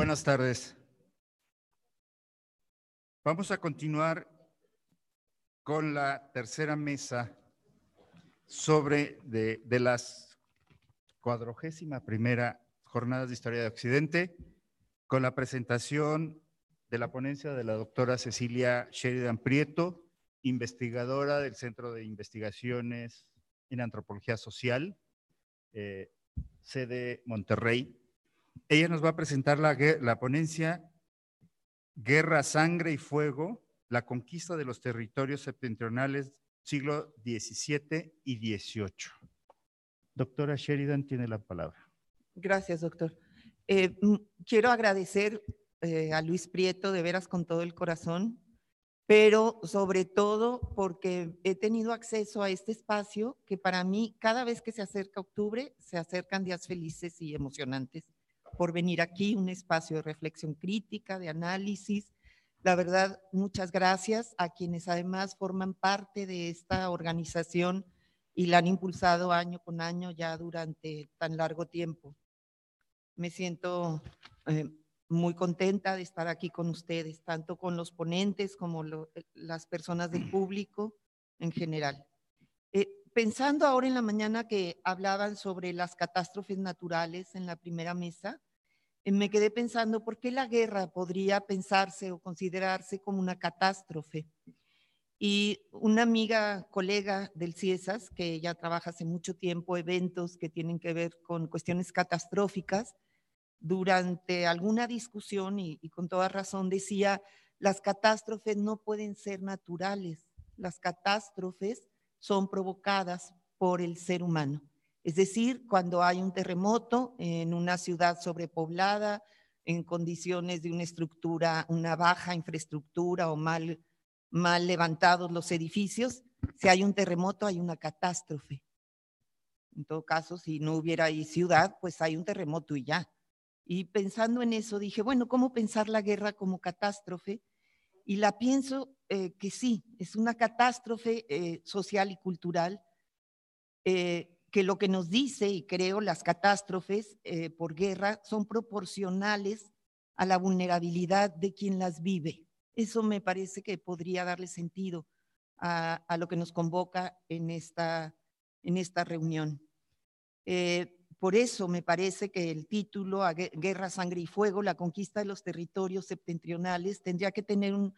buenas tardes. Vamos a continuar con la tercera mesa sobre de, de las cuadragésima primera jornadas de historia de Occidente, con la presentación de la ponencia de la doctora Cecilia Sheridan Prieto, investigadora del Centro de Investigaciones en Antropología Social, eh, sede Monterrey. Ella nos va a presentar la, ponencia Guerra, Sangre y Fuego, la conquista de los territorios septentrionales siglo XVII y XVIII. Doctora Sheridan tiene la palabra. Gracias, doctor. Eh, quiero agradecer eh, a Luis Prieto de veras con todo el corazón, pero sobre todo porque he tenido acceso a este espacio que para mí cada vez que se acerca octubre se acercan días felices y emocionantes por venir aquí, un espacio de reflexión crítica, de análisis. La verdad, muchas gracias a quienes además forman parte de esta organización y la han impulsado año con año ya durante tan largo tiempo. Me siento eh, muy contenta de estar aquí con ustedes, tanto con los ponentes como las personas del público en general. Eh, pensando ahora en la mañana que hablaban sobre las catástrofes naturales en la primera mesa, eh, me quedé pensando por qué la guerra podría pensarse o considerarse como una catástrofe. Y una amiga, colega del CIESAS, que ya trabaja hace mucho tiempo eventos que tienen que ver con cuestiones catastróficas, durante alguna discusión y, con toda razón decía, las catástrofes no pueden ser naturales, las catástrofes son provocadas por el ser humano. Es decir, cuando hay un terremoto en una ciudad sobrepoblada, en condiciones de una estructura, una baja infraestructura o mal, levantados los edificios, si hay un terremoto hay una catástrofe. En todo caso, si no hubiera ciudad, pues hay un terremoto y ya. Y pensando en eso, dije, bueno, ¿cómo pensar la guerra como catástrofe? Y la pienso eh, que sí, es una catástrofe eh, social y cultural, eh, que lo que nos dice, y creo, las catástrofes por guerra son proporcionales a la vulnerabilidad de quien las vive. Eso me parece que podría darle sentido a, a lo que nos convoca en esta, en esta reunión. Por eso me parece que el título Guerra, Sangre y Fuego, la conquista de los territorios septentrionales, tendría que tener un,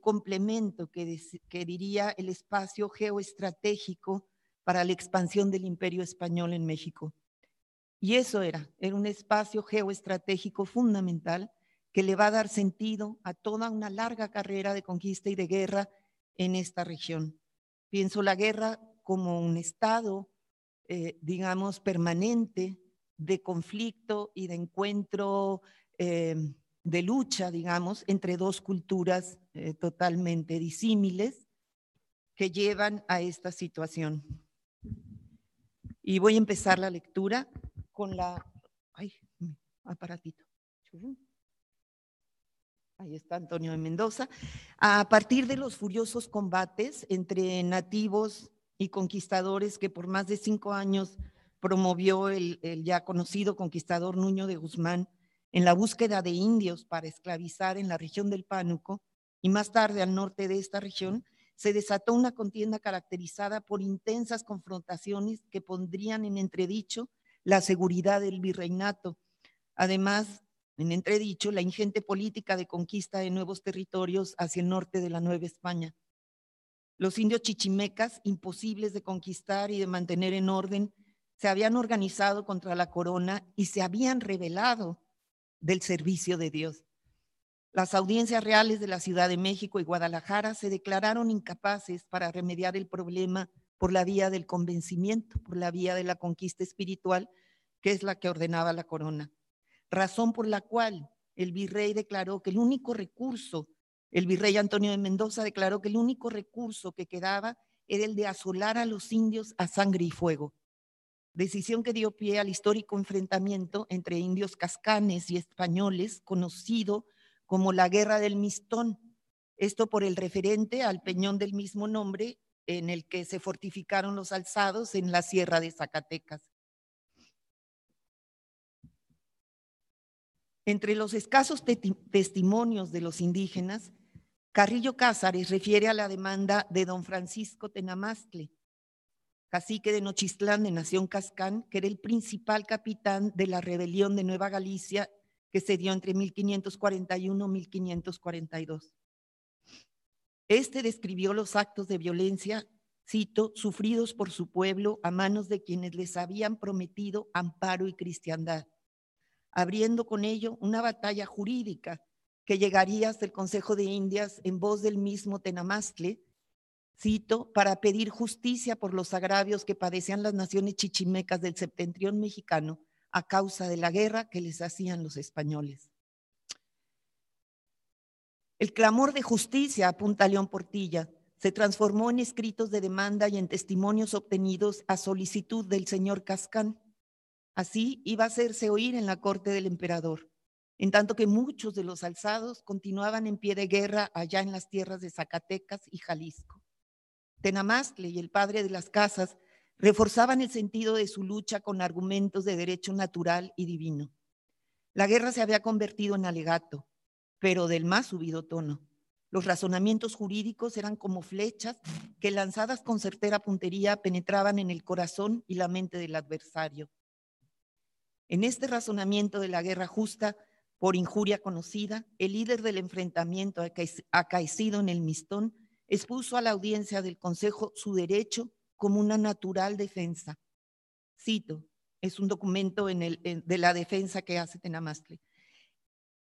complemento que, que diría el espacio geoestratégico para la expansión del imperio español en México. Y eso era, era un espacio geoestratégico fundamental que le va a dar sentido a toda una larga carrera de conquista y de guerra en esta región. Pienso la guerra como un estado eh, digamos, permanente de conflicto y de encuentro, eh, de lucha, digamos, entre dos culturas eh, totalmente disímiles que llevan a esta situación. Y voy a empezar la lectura con la... Ay, aparatito. Ahí está Antonio de Mendoza. A partir de los furiosos combates entre nativos y conquistadores que por más de cinco años promovió el, ya conocido conquistador Nuño de Guzmán en la búsqueda de indios para esclavizar en la región del Pánuco y más tarde al norte de esta región, se desató una contienda caracterizada por intensas confrontaciones que pondrían en entredicho la seguridad del virreinato. Además, en entredicho la ingente política de conquista de nuevos territorios hacia el norte de la Nueva España. Los indios chichimecas, imposibles de conquistar y de mantener en orden, se habían organizado contra la corona y se habían revelado del servicio de Dios. Las audiencias reales de la Ciudad de México y Guadalajara se declararon incapaces para remediar el problema por la vía del convencimiento, por la vía de la conquista espiritual, que es la que ordenaba la corona. Razón por la cual el virrey declaró que el único recurso el virrey Antonio de Mendoza declaró que el único recurso que quedaba era el de asolar a los indios a sangre y fuego. Decisión que dio pie al histórico enfrentamiento entre indios cascanes y españoles, conocido como la Guerra del Mistón. Esto por el referente al peñón del mismo nombre en el que se fortificaron los alzados en la Sierra de Zacatecas. Entre los escasos testimonios de los indígenas, Carrillo Cázares refiere a la demanda de don Francisco Tenamastle, cacique de Nochistlán de Nación Cascán, que era el principal capitán de la rebelión de Nueva Galicia que se dio entre 1541 y 1542. Este describió los actos de violencia, cito, sufridos por su pueblo a manos de quienes les habían prometido amparo y cristiandad, abriendo con ello una batalla jurídica que llegaría hasta el Consejo de Indias en voz del mismo Tenamastle, cito, para pedir justicia por los agravios que padecían las naciones chichimecas del septentrión mexicano a causa de la guerra que les hacían los españoles. El clamor de justicia, apunta León Portilla, se transformó en escritos de demanda y en testimonios obtenidos a solicitud del señor Cascán. Así iba a hacerse oír en la corte del emperador, en tanto que muchos de los alzados continuaban en pie de guerra allá en las tierras de Zacatecas y Jalisco. Tenamastle y el padre de las casas reforzaban el sentido de su lucha con argumentos de derecho natural y divino. La guerra se había convertido en alegato, pero del más subido tono. Los razonamientos jurídicos eran como flechas que lanzadas con certera puntería penetraban en el corazón y la mente del adversario. En este razonamiento de la guerra justa, por injuria conocida, el líder del enfrentamiento acaecido en el Mistón expuso a la audiencia del Consejo su derecho como una natural defensa. Cito, es un documento de la defensa que hace Tenamastle.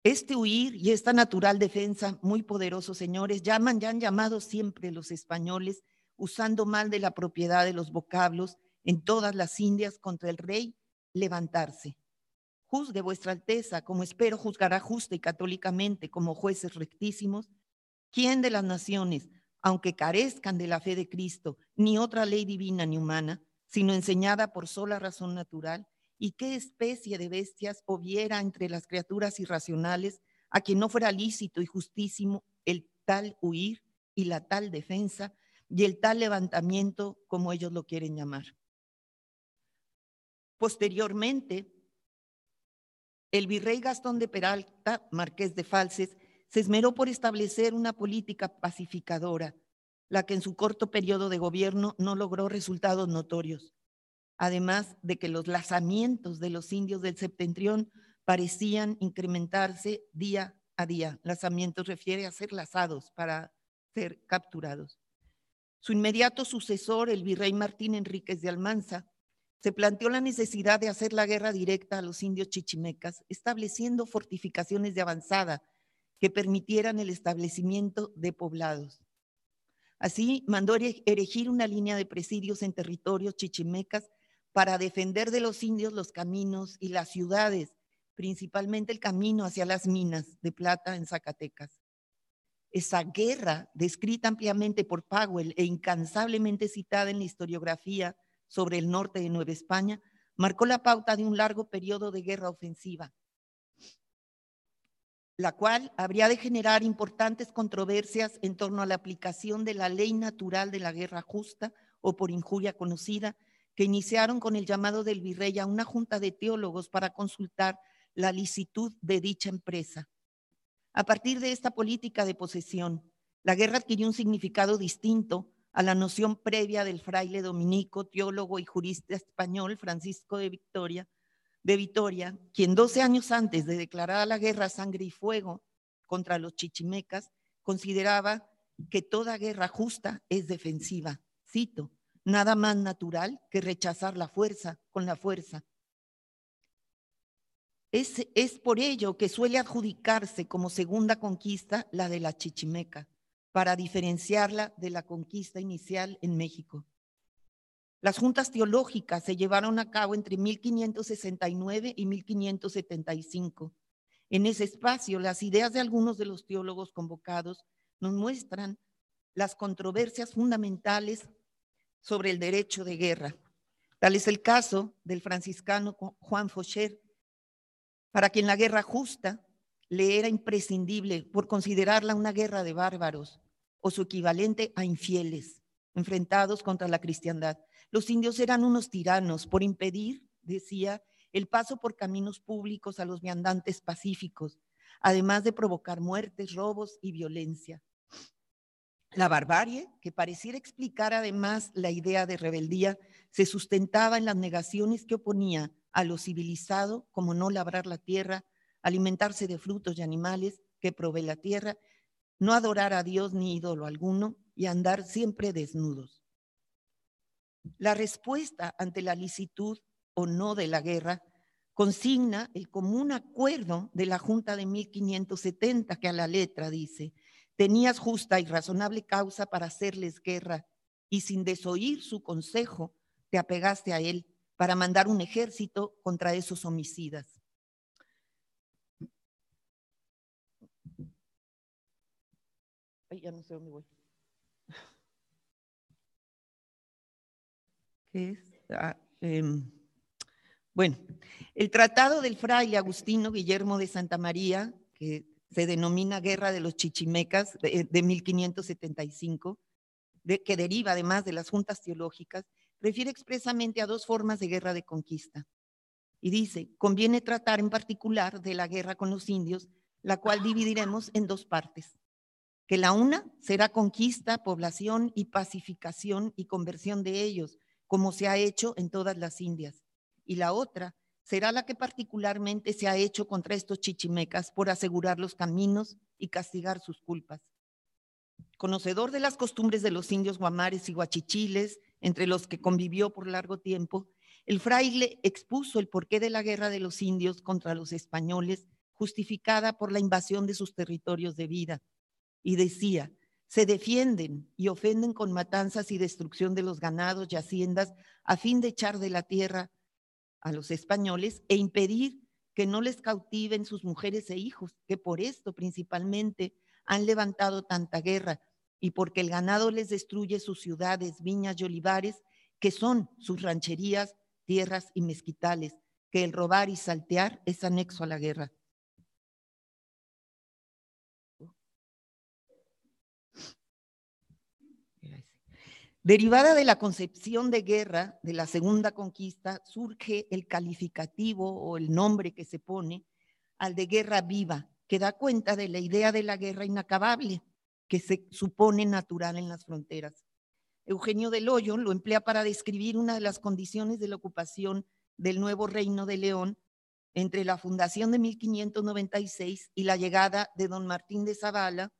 Este huir y esta natural defensa, muy poderosos señores, llaman, ya han llamado siempre los españoles, usando mal de la propiedad de los vocablos en todas las Indias contra el rey, levantarse. Juzgue vuestra Alteza, como espero juzgará justa y católicamente como jueces rectísimos, ¿quién de las naciones aunque carezcan de la fe de Cristo, ni otra ley divina ni humana, sino enseñada por sola razón natural, y qué especie de bestias hubiera entre las criaturas irracionales a quien no fuera lícito y justísimo el tal huir y la tal defensa y el tal levantamiento como ellos lo quieren llamar. Posteriormente, el virrey Gastón de Peralta, marqués de Falses, se esmeró por establecer una política pacificadora, la que en su corto periodo de gobierno no logró resultados notorios, además de que los lazamientos de los indios del septentrión parecían incrementarse día a día. Lazamientos refiere a ser lazados para ser capturados. Su inmediato sucesor, el virrey Martín Enríquez de Almanza, se planteó la necesidad de hacer la guerra directa a los indios chichimecas, estableciendo fortificaciones de avanzada que permitieran el establecimiento de poblados. Así, mandó erigir una línea de presidios en territorios chichimecas para defender de los indios los caminos y las ciudades, principalmente el camino hacia las minas de plata en Zacatecas. Esa guerra, descrita ampliamente por Powell e incansablemente citada en la historiografía sobre el norte de Nueva España, marcó la pauta de un largo periodo de guerra ofensiva la cual habría de generar importantes controversias en torno a la aplicación de la ley natural de la guerra justa o por injuria conocida, que iniciaron con el llamado del virrey a una junta de teólogos para consultar la licitud de dicha empresa. A partir de esta política de posesión, la guerra adquirió un significado distinto a la noción previa del fraile dominico, teólogo y jurista español Francisco de Victoria, de Vitoria, quien 12 años antes de declarar la guerra sangre y fuego contra los chichimecas, consideraba que toda guerra justa es defensiva. Cito, nada más natural que rechazar la fuerza con la fuerza. Es, es por ello que suele adjudicarse como segunda conquista la de la chichimeca, para diferenciarla de la conquista inicial en México. Las juntas teológicas se llevaron a cabo entre 1569 y 1575. En ese espacio, las ideas de algunos de los teólogos convocados nos muestran las controversias fundamentales sobre el derecho de guerra. Tal es el caso del franciscano Juan Faucher, para quien la guerra justa le era imprescindible por considerarla una guerra de bárbaros o su equivalente a infieles enfrentados contra la cristiandad. Los indios eran unos tiranos por impedir, decía, el paso por caminos públicos a los viandantes pacíficos, además de provocar muertes, robos y violencia. La barbarie, que pareciera explicar además la idea de rebeldía, se sustentaba en las negaciones que oponía a lo civilizado, como no labrar la tierra, alimentarse de frutos y animales que provee la tierra, no adorar a Dios ni ídolo alguno y andar siempre desnudos. La respuesta ante la licitud o no de la guerra consigna el común acuerdo de la Junta de 1570 que a la letra dice, Tenías justa y razonable causa para hacerles guerra y sin desoír su consejo te apegaste a él para mandar un ejército contra esos homicidas. Ay, ya no sé dónde voy. Ah, em, bueno, el tratado del fraile Agustino Guillermo de Santa María, que se denomina Guerra de los Chichimecas de, 1575, de, que deriva además de las juntas teológicas, refiere expresamente a dos formas de guerra de conquista. Y dice, conviene tratar en particular de la guerra con los indios, la cual dividiremos en dos partes. Que la una será conquista, población y pacificación y conversión de ellos, como se ha hecho en todas las Indias. Y la otra será la que particularmente se ha hecho contra estos chichimecas por asegurar los caminos y castigar sus culpas. Conocedor de las costumbres de los indios guamares y guachichiles, entre los que convivió por largo tiempo, el fraile expuso el porqué de la guerra de los indios contra los españoles, justificada por la invasión de sus territorios de vida. Y decía, se defienden y ofenden con matanzas y destrucción de los ganados y haciendas a fin de echar de la tierra a los españoles e impedir que no les cautiven sus mujeres e hijos, que por esto principalmente han levantado tanta guerra y porque el ganado les destruye sus ciudades, viñas y olivares, que son sus rancherías, tierras y mezquitales, que el robar y saltear es anexo a la guerra. Derivada de la concepción de guerra de la segunda conquista, surge el calificativo o el nombre que se pone al de guerra viva, que da cuenta de la idea de la guerra inacabable que se supone natural en las fronteras. Eugenio del Hoyo lo emplea para describir una de las condiciones de la ocupación del nuevo reino de León entre la fundación de 1596 y la llegada de don Martín de Zavala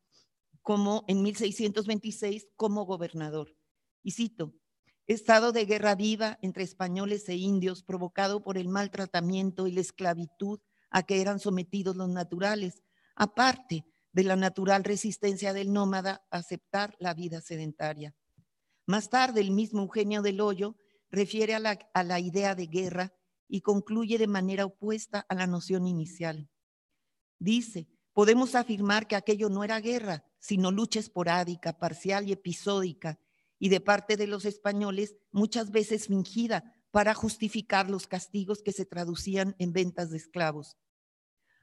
como en 1626 como gobernador. Y cito, estado de guerra viva entre españoles e indios provocado por el maltratamiento y la esclavitud a que eran sometidos los naturales, aparte de la natural resistencia del nómada a aceptar la vida sedentaria. Más tarde, el mismo Eugenio del Hoyo refiere a la, a la idea de guerra y concluye de manera opuesta a la noción inicial. Dice, podemos afirmar que aquello no era guerra, sino lucha esporádica, parcial y episódica, y de parte de los españoles muchas veces fingida para justificar los castigos que se traducían en ventas de esclavos.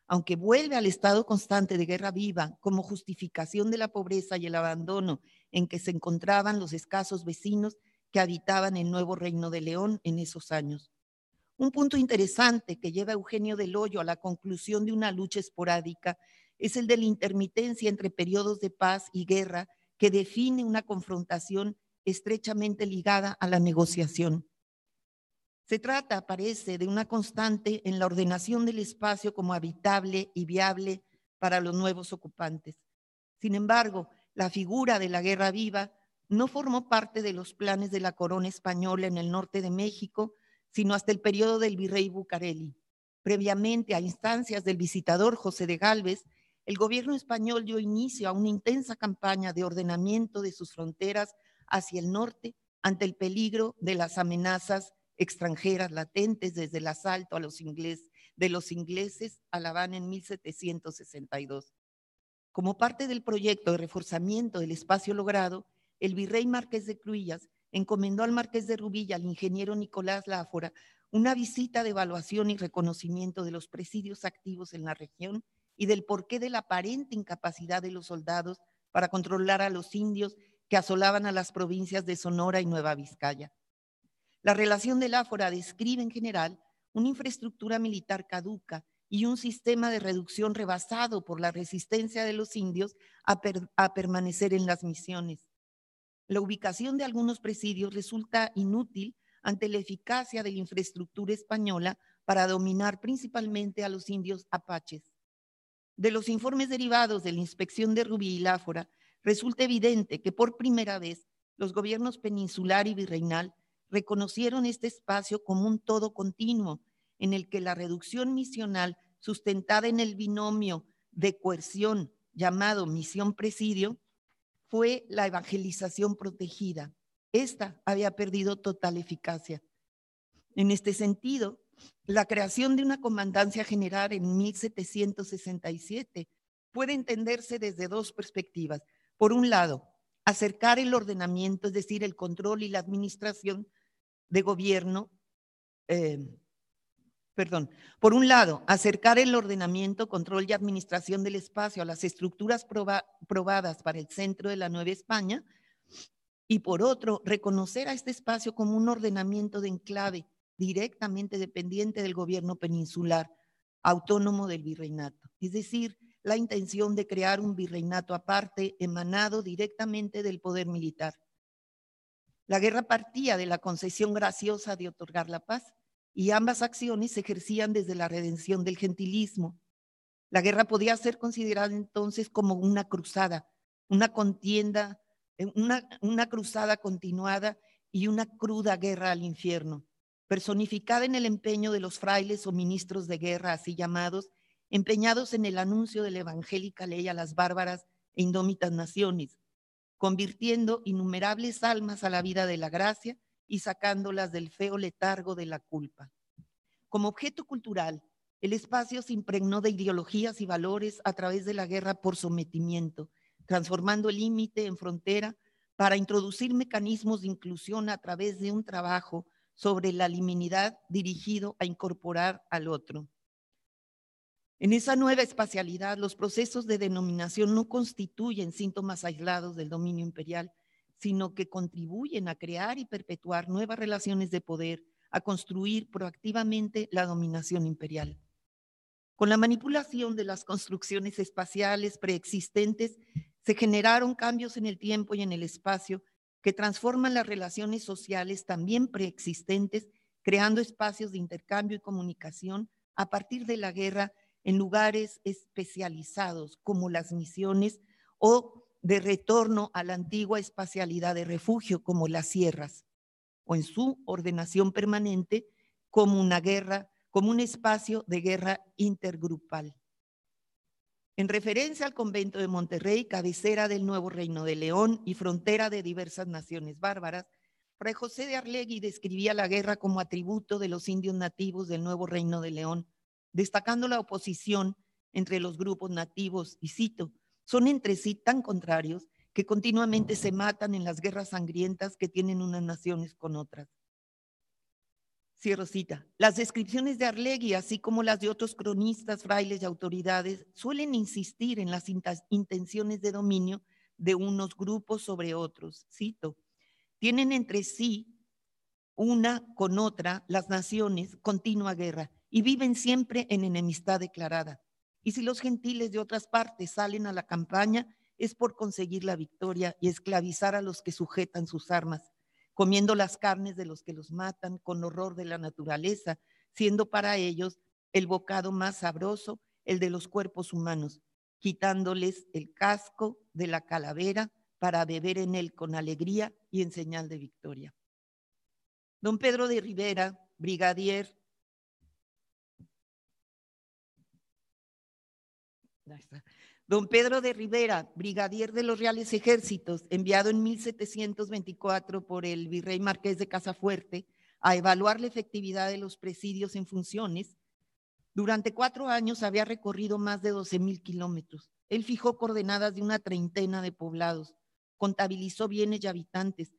Aunque vuelve al estado constante de guerra viva como justificación de la pobreza y el abandono en que se encontraban los escasos vecinos que habitaban el nuevo reino de León en esos años. Un punto interesante que lleva Eugenio del Hoyo a la conclusión de una lucha esporádica es el de la intermitencia entre periodos de paz y guerra que define una confrontación estrechamente ligada a la negociación. Se trata, parece, de una constante en la ordenación del espacio como habitable y viable para los nuevos ocupantes. Sin embargo, la figura de la guerra viva no formó parte de los planes de la corona española en el norte de México, sino hasta el periodo del virrey Bucareli. Previamente, a instancias del visitador José de Galvez, el gobierno español dio inicio a una intensa campaña de ordenamiento de sus fronteras hacia el norte ante el peligro de las amenazas extranjeras latentes desde el asalto a los ingleses, de los ingleses a La Habana en 1762. Como parte del proyecto de reforzamiento del espacio logrado, el virrey Marqués de Cruillas encomendó al Marqués de Rubilla, al ingeniero Nicolás Láfora, una visita de evaluación y reconocimiento de los presidios activos en la región y del porqué de la aparente incapacidad de los soldados para controlar a los indios que asolaban a las provincias de Sonora y Nueva Vizcaya. La relación del Áfora describe en general una infraestructura militar caduca y un sistema de reducción rebasado por la resistencia de los indios a, permanecer en las misiones. La ubicación de algunos presidios resulta inútil ante la eficacia de la infraestructura española para dominar principalmente a los indios apaches. De los informes derivados de la inspección de Rubí y Láfora, resulta evidente que por primera vez los gobiernos peninsular y virreinal reconocieron este espacio como un todo continuo en el que la reducción misional sustentada en el binomio de coerción llamado misión presidio fue la evangelización protegida. Esta había perdido total eficacia. En este sentido, la creación de una comandancia general en 1767 puede entenderse desde dos perspectivas. Por un lado, acercar el ordenamiento, es decir, el control y la administración de gobierno, eh, perdón, por un lado, acercar el ordenamiento, control y administración del espacio a las estructuras probadas para el centro de la Nueva España, y por otro, reconocer a este espacio como un ordenamiento de enclave directamente dependiente del gobierno peninsular, autónomo del virreinato. Es decir, la intención de crear un virreinato aparte, emanado directamente del poder militar. La guerra partía de la concesión graciosa de otorgar la paz y ambas acciones se ejercían desde la redención del gentilismo. La guerra podía ser considerada entonces como una cruzada, una contienda, eh, una, una cruzada continuada y una cruda guerra al infierno, personificada en el empeño de los frailes o ministros de guerra, así llamados, empeñados en el anuncio de la evangélica ley a las bárbaras e indómitas naciones, convirtiendo innumerables almas a la vida de la gracia y sacándolas del feo letargo de la culpa. Como objeto cultural, el espacio se impregnó de ideologías y valores a través de la guerra por sometimiento, transformando el límite en frontera para introducir mecanismos de inclusión a través de un trabajo sobre la liminidad dirigido a incorporar al otro. En esa nueva espacialidad, los procesos de denominación no constituyen síntomas aislados del dominio imperial, sino que contribuyen a crear y perpetuar nuevas relaciones de poder, a construir proactivamente la dominación imperial. Con la manipulación de las construcciones espaciales preexistentes, se generaron cambios en el tiempo y en el espacio que transforman las relaciones sociales también preexistentes, creando espacios de intercambio y comunicación a partir de la guerra en lugares especializados como las misiones o de retorno a la antigua espacialidad de refugio como las sierras, o en su ordenación permanente como una guerra, como un espacio de guerra intergrupal. En referencia al convento de Monterrey, cabecera del nuevo reino de León y frontera de diversas naciones bárbaras, Fray José de Arlegui describía la guerra como atributo de los indios nativos del nuevo reino de León, destacando la oposición entre los grupos nativos, y cito, son entre sí tan contrarios que continuamente se matan en las guerras sangrientas que tienen unas naciones con otras. Cierro cita. Las descripciones de Arlegui, así como las de otros cronistas, frailes y autoridades, suelen insistir en las intenciones de dominio de unos grupos sobre otros. Cito. Tienen entre sí una con otra las naciones continua guerra y viven siempre en enemistad declarada. Y si los gentiles de otras partes salen a la campaña, es por conseguir la victoria y esclavizar a los que sujetan sus armas, comiendo las carnes de los que los matan con horror de la naturaleza, siendo para ellos el bocado más sabroso el de los cuerpos humanos, quitándoles el casco de la calavera para beber en él con alegría y en señal de victoria. Don Pedro de Rivera, brigadier Don Pedro de Rivera, brigadier de los Reales Ejércitos, enviado en 1724 por el virrey Marqués de Casafuerte a evaluar la efectividad de los presidios en funciones, durante cuatro años había recorrido más de 12 mil kilómetros. Él fijó coordenadas de una treintena de poblados, contabilizó bienes y habitantes,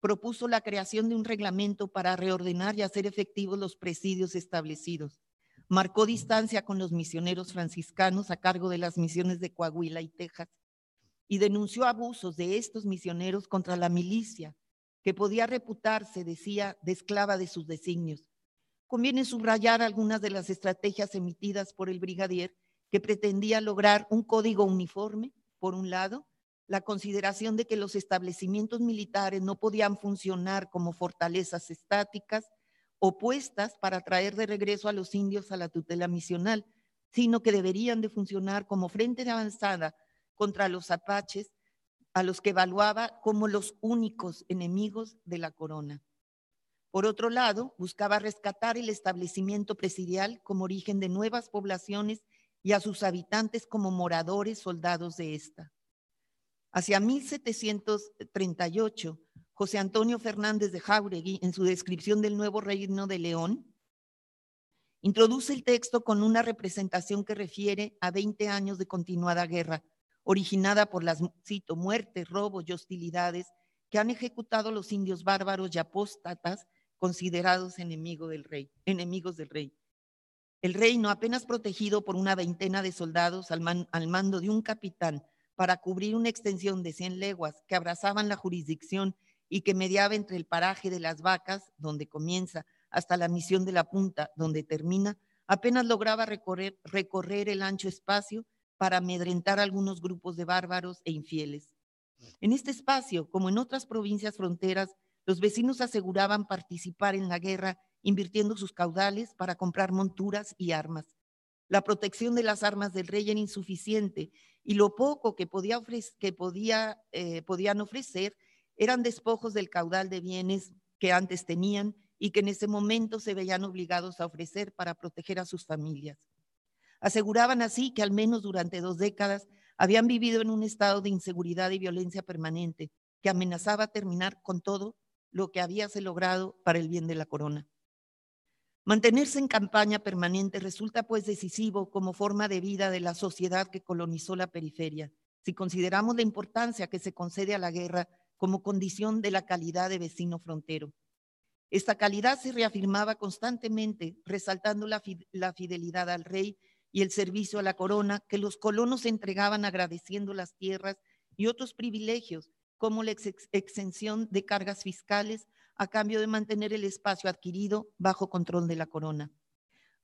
propuso la creación de un reglamento para reordenar y hacer efectivos los presidios establecidos marcó distancia con los misioneros franciscanos a cargo de las misiones de Coahuila y Texas y denunció abusos de estos misioneros contra la milicia, que podía reputarse, decía, de esclava de sus designios. conviene subrayar algunas de las estrategias emitidas por el brigadier que pretendía lograr un código uniforme, por un lado, la consideración de que los establecimientos militares no podían funcionar como fortalezas estáticas opuestas para traer de regreso a los indios a la tutela misional, sino que deberían de funcionar como frente de avanzada contra los apaches, a los que evaluaba como los únicos enemigos de la corona. Por otro lado, buscaba rescatar el establecimiento presidial como origen de nuevas poblaciones y a sus habitantes como moradores soldados de esta. Hacia 1738, José Antonio Fernández de Jauregui, en su descripción del nuevo reino de León, introduce el texto con una representación que refiere a 20 años de continuada guerra, originada por las, cito, muertes, robos y hostilidades que han ejecutado los indios bárbaros y apóstatas considerados enemigo del rey, enemigos del rey. El reino, apenas protegido por una veintena de soldados al, al mando de un capitán para cubrir una extensión de 100 leguas que abrazaban la jurisdicción y que mediaba entre el paraje de las vacas, donde comienza, hasta la misión de la punta, donde termina, apenas lograba recorrer, recorrer el ancho espacio para amedrentar algunos grupos de bárbaros e infieles. En este espacio, como en otras provincias fronteras, los vecinos aseguraban participar en la guerra invirtiendo sus caudales para comprar monturas y armas. La protección de las armas del rey era insuficiente y lo poco que, podía que podía, eh, podían ofrecer eran despojos del caudal de bienes que antes tenían y que en ese momento se veían obligados a ofrecer para proteger a sus familias. Aseguraban así que al menos durante dos décadas habían vivido en un estado de inseguridad y violencia permanente que amenazaba terminar con todo lo que habíase logrado para el bien de la corona. Mantenerse en campaña permanente resulta pues decisivo como forma de vida de la sociedad que colonizó la periferia, si consideramos la importancia que se concede a la guerra como condición de la calidad de vecino frontero. Esta calidad se reafirmaba constantemente, resaltando la, fidelidad al rey y el servicio a la corona que los colonos entregaban agradeciendo las tierras y otros privilegios, como la exención de cargas fiscales a cambio de mantener el espacio adquirido bajo control de la corona.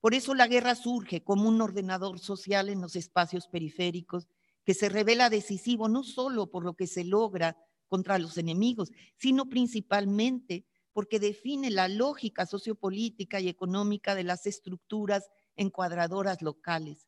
Por eso la guerra surge como un ordenador social en los espacios periféricos que se revela decisivo no solo por lo que se logra contra los enemigos, sino principalmente porque define la lógica sociopolítica y económica de las estructuras encuadradoras locales.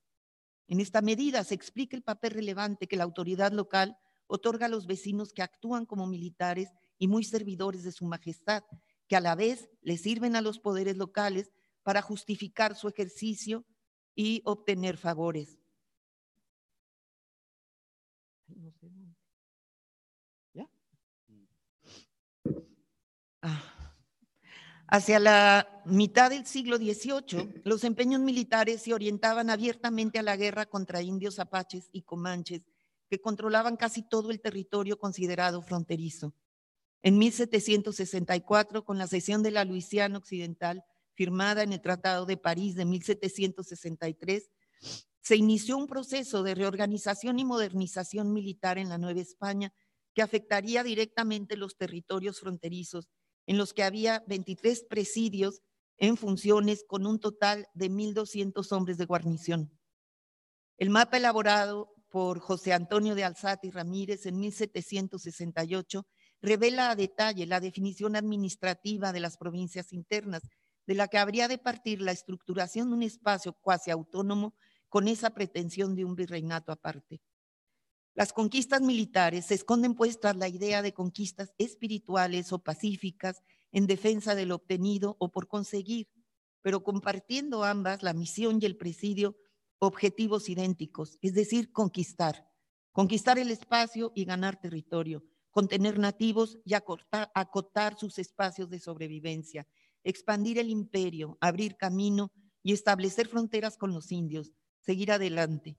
En esta medida se explica el papel relevante que la autoridad local otorga a los vecinos que actúan como militares y muy servidores de su majestad, que a la vez le sirven a los poderes locales para justificar su ejercicio y obtener favores. Ah. Hacia la mitad del siglo XVIII, los empeños militares se orientaban abiertamente a la guerra contra indios apaches y comanches, que controlaban casi todo el territorio considerado fronterizo. En 1764, con la cesión de la Luisiana Occidental, firmada en el Tratado de París de 1763, se inició un proceso de reorganización y modernización militar en la Nueva España que afectaría directamente los territorios fronterizos, en los que había 23 presidios en funciones con un total de 1.200 hombres de guarnición. El mapa elaborado por José Antonio de Alzate y Ramírez en 1768 revela a detalle la definición administrativa de las provincias internas, de la que habría de partir la estructuración de un espacio cuasi autónomo con esa pretensión de un virreinato aparte. Las conquistas militares se esconden pues tras la idea de conquistas espirituales o pacíficas en defensa de lo obtenido o por conseguir, pero compartiendo ambas la misión y el presidio objetivos idénticos, es decir, conquistar, conquistar el espacio y ganar territorio, contener nativos y acotar sus espacios de sobrevivencia, expandir el imperio, abrir camino y establecer fronteras con los indios, seguir adelante.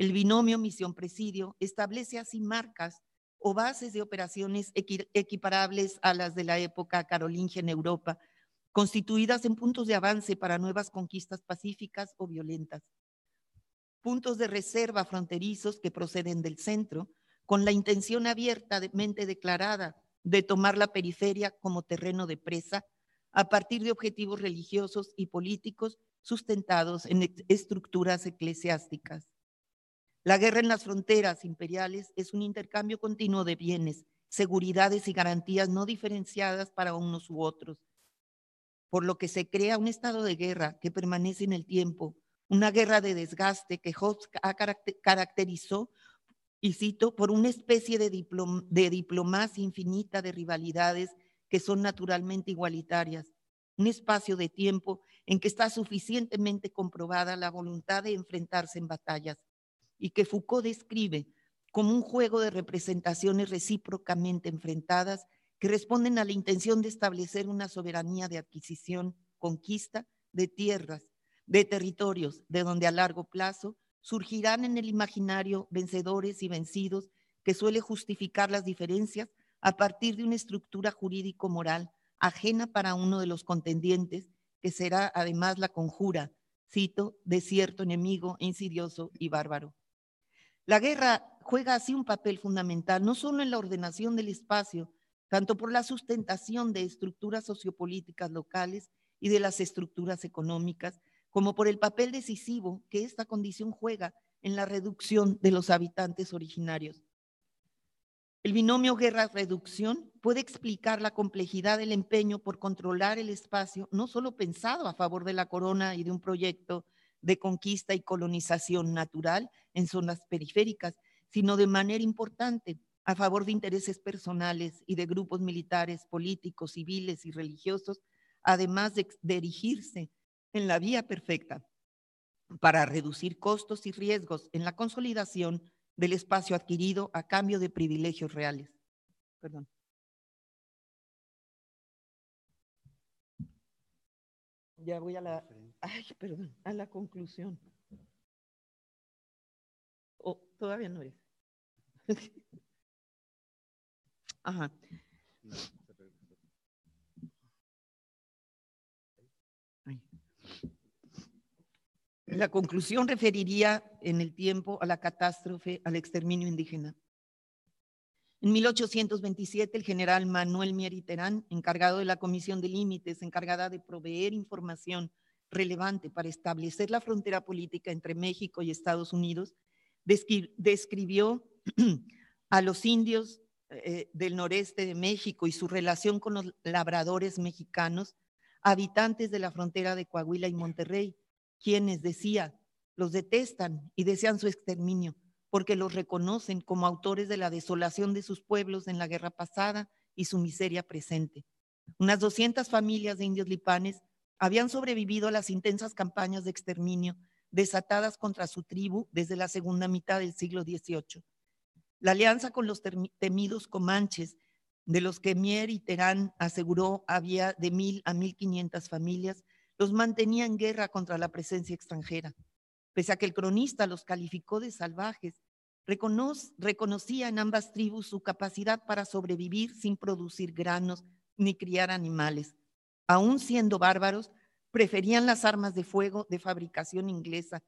El binomio misión-presidio establece así marcas o bases de operaciones equiparables a las de la época carolingia en Europa, constituidas en puntos de avance para nuevas conquistas pacíficas o violentas. Puntos de reserva fronterizos que proceden del centro, con la intención abiertamente declarada de tomar la periferia como terreno de presa, a partir de objetivos religiosos y políticos sustentados en estructuras eclesiásticas. La guerra en las fronteras imperiales es un intercambio continuo de bienes, seguridades y garantías no diferenciadas para unos u otros, por lo que se crea un estado de guerra que permanece en el tiempo, una guerra de desgaste que Hobbes caracterizó, y cito, por una especie de, de diplomacia infinita de rivalidades que son naturalmente igualitarias, un espacio de tiempo en que está suficientemente comprobada la voluntad de enfrentarse en batallas y que Foucault describe como un juego de representaciones recíprocamente enfrentadas que responden a la intención de establecer una soberanía de adquisición, conquista de tierras, de territorios, de donde a largo plazo surgirán en el imaginario vencedores y vencidos que suele justificar las diferencias a partir de una estructura jurídico-moral ajena para uno de los contendientes, que será además la conjura, cito, de cierto enemigo insidioso y bárbaro. La guerra juega así un papel fundamental, no solo en la ordenación del espacio, tanto por la sustentación de estructuras sociopolíticas locales y de las estructuras económicas, como por el papel decisivo que esta condición juega en la reducción de los habitantes originarios. El binomio guerra-reducción puede explicar la complejidad del empeño por controlar el espacio, no solo pensado a favor de la corona y de un proyecto de conquista y colonización natural en zonas periféricas, sino de manera importante a favor de intereses personales y de grupos militares, políticos, civiles y religiosos, además de, dirigirse en la vía perfecta para reducir costos y riesgos en la consolidación del espacio adquirido a cambio de privilegios reales. Perdón. Ya voy a la, ay, perdón, a la conclusión. Oh, todavía no es. Ajá. La conclusión referiría en el tiempo a la catástrofe, al exterminio indígena. En 1827, el general Manuel Mieriterán, encargado de la Comisión de Límites, encargada de proveer información relevante para establecer la frontera política entre México y Estados Unidos, describió a los indios eh, del noreste de México y su relación con los labradores mexicanos, habitantes de la frontera de Coahuila y Monterrey, quienes, decía, los detestan y desean su exterminio, porque los reconocen como autores de la desolación de sus pueblos en la guerra pasada y su miseria presente. Unas 200 familias de indios lipanes habían sobrevivido a las intensas campañas de exterminio desatadas contra su tribu desde la segunda mitad del siglo XVIII. La alianza con los temidos comanches, de los que Mier y Terán aseguró había de mil a mil quinientas familias, los mantenía en guerra contra la presencia extranjera. Pese a que el cronista los calificó de salvajes, reconocía en ambas tribus su capacidad para sobrevivir sin producir granos ni criar animales. Aún siendo bárbaros, preferían las armas de fuego de fabricación inglesa,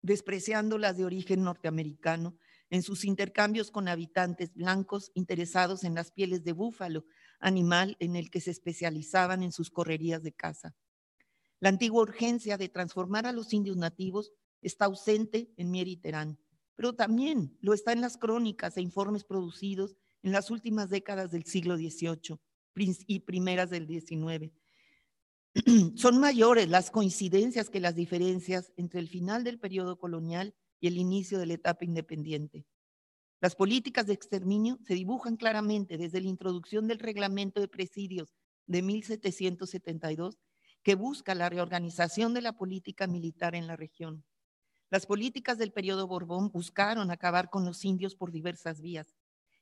despreciando las de origen norteamericano en sus intercambios con habitantes blancos interesados en las pieles de búfalo, animal en el que se especializaban en sus correrías de caza. La antigua urgencia de transformar a los indios nativos está ausente en Mier y Terán, pero también lo está en las crónicas e informes producidos en las últimas décadas del siglo XVIII y primeras del XIX. Son mayores las coincidencias que las diferencias entre el final del periodo colonial y el inicio de la etapa independiente. Las políticas de exterminio se dibujan claramente desde la introducción del reglamento de presidios de 1772 que busca la reorganización de la política militar en la región. Las políticas del periodo Borbón buscaron acabar con los indios por diversas vías,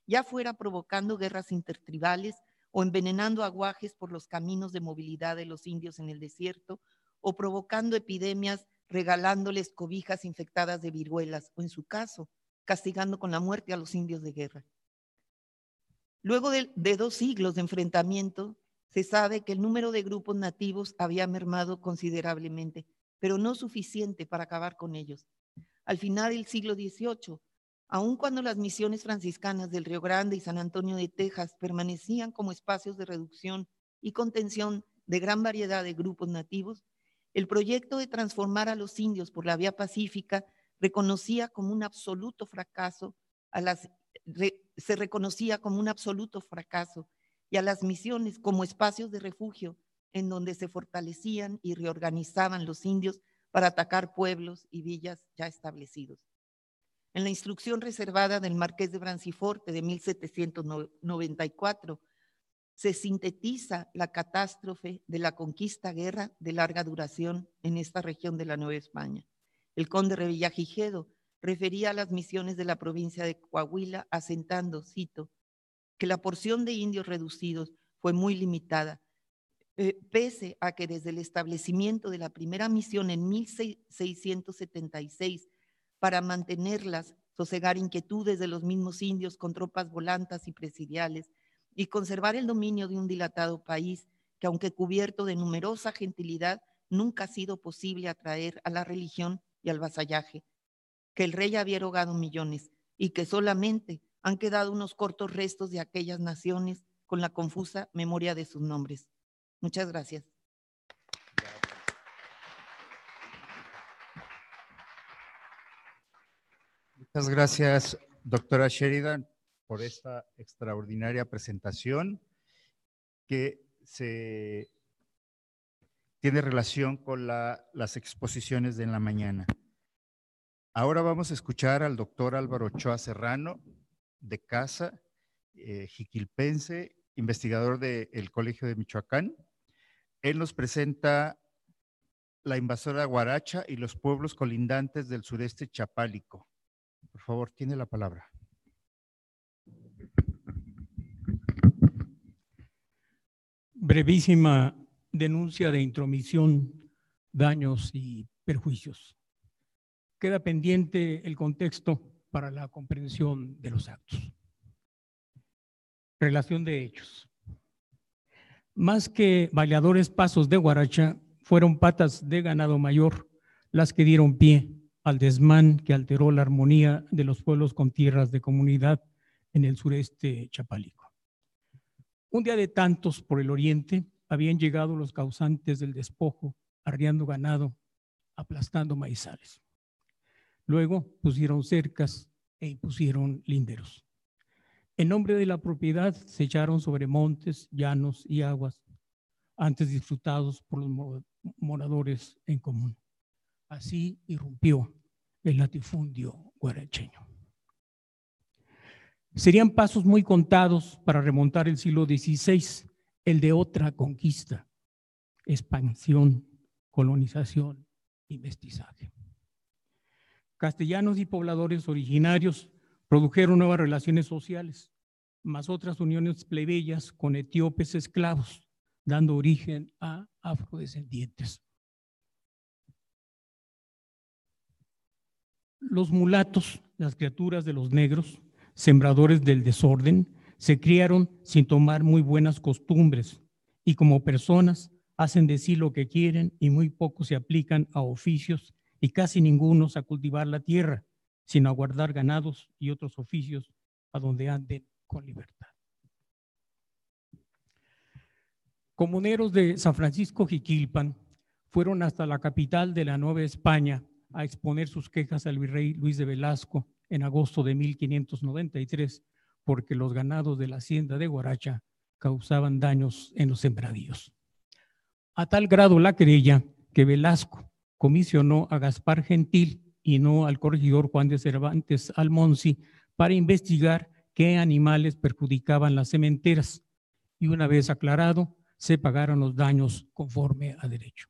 ya fuera provocando guerras intertribales o envenenando aguajes por los caminos de movilidad de los indios en el desierto, o provocando epidemias regalándoles cobijas infectadas de viruelas, o en su caso, castigando con la muerte a los indios de guerra. Luego de, dos siglos de enfrentamiento, se sabe que el número de grupos nativos había mermado considerablemente, pero no suficiente para acabar con ellos. Al final del siglo XVIII, aun cuando las misiones franciscanas del Río Grande y San Antonio de Texas permanecían como espacios de reducción y contención de gran variedad de grupos nativos, el proyecto de transformar a los indios por la vía pacífica reconocía como un absoluto fracaso a las se reconocía como un absoluto fracaso y a las misiones como espacios de refugio en donde se fortalecían y reorganizaban los indios para atacar pueblos y villas ya establecidos. En la instrucción reservada del Marqués de Branciforte de 1794, se sintetiza la catástrofe de la conquista-guerra de larga duración en esta región de la Nueva España. El conde Revillagigedo refería a las misiones de la provincia de Coahuila, asentando, cito, que la porción de indios reducidos fue muy limitada, eh, pese a que desde el establecimiento de la primera misión en 1676, para mantenerlas, sosegar inquietudes de los mismos indios con tropas volantas y presidiales, y conservar el dominio de un dilatado país que, aunque cubierto de numerosa gentilidad, nunca ha sido posible atraer a la religión y al vasallaje, que el rey había erogado millones y que solamente han quedado unos cortos restos de aquellas naciones con la confusa memoria de sus nombres. Muchas gracias. Muchas gracias, doctora Sheridan, por esta extraordinaria presentación que se tiene relación con las exposiciones de en la mañana. Ahora vamos a escuchar al doctor Álvaro Ochoa Serrano, de Casa, eh, jiquilpense, investigador del Colegio de Michoacán. Él nos presenta la invasora Guaracha y los pueblos colindantes del sureste chapálico. Por favor, tiene la palabra. Brevísima denuncia de intromisión, daños y perjuicios queda pendiente el contexto para la comprensión de los actos. Relación de hechos. Más que bailadores pasos de guaracha, fueron patas de ganado mayor las que dieron pie al desmán que alteró la armonía de los pueblos con tierras de comunidad en el sureste chapálico. Un día de tantos por el oriente habían llegado los causantes del despojo, arriando ganado, aplastando maizales. Luego pusieron cercas e impusieron linderos. En nombre de la propiedad se echaron sobre montes, llanos y aguas, antes disfrutados por los moradores en común. Así irrumpió el latifundio guaracheño. Serían pasos muy contados para remontar el siglo XVI, el de otra conquista, expansión, colonización y mestizaje castellanos y pobladores originarios produjeron nuevas relaciones sociales, más otras uniones plebeyas con etíopes esclavos, dando origen a afrodescendientes. Los mulatos, las criaturas de los negros, sembradores del desorden, se criaron sin tomar muy buenas costumbres y como personas hacen de sí lo que quieren y muy poco se aplican a oficios y casi ningunos a cultivar la tierra, sino a guardar ganados y otros oficios a donde anden con libertad. Comuneros de San Francisco Jiquilpan fueron hasta la capital de la Nueva España a exponer sus quejas al virrey Luis de Velasco en agosto de 1593 porque los ganados de la hacienda de Guaracha causaban daños en los sembradíos. A tal grado la querella que Velasco comisionó a Gaspar Gentil y no al corregidor Juan de Cervantes Almonsi para investigar qué animales perjudicaban las cementeras y una vez aclarado, se pagaron los daños conforme a derecho.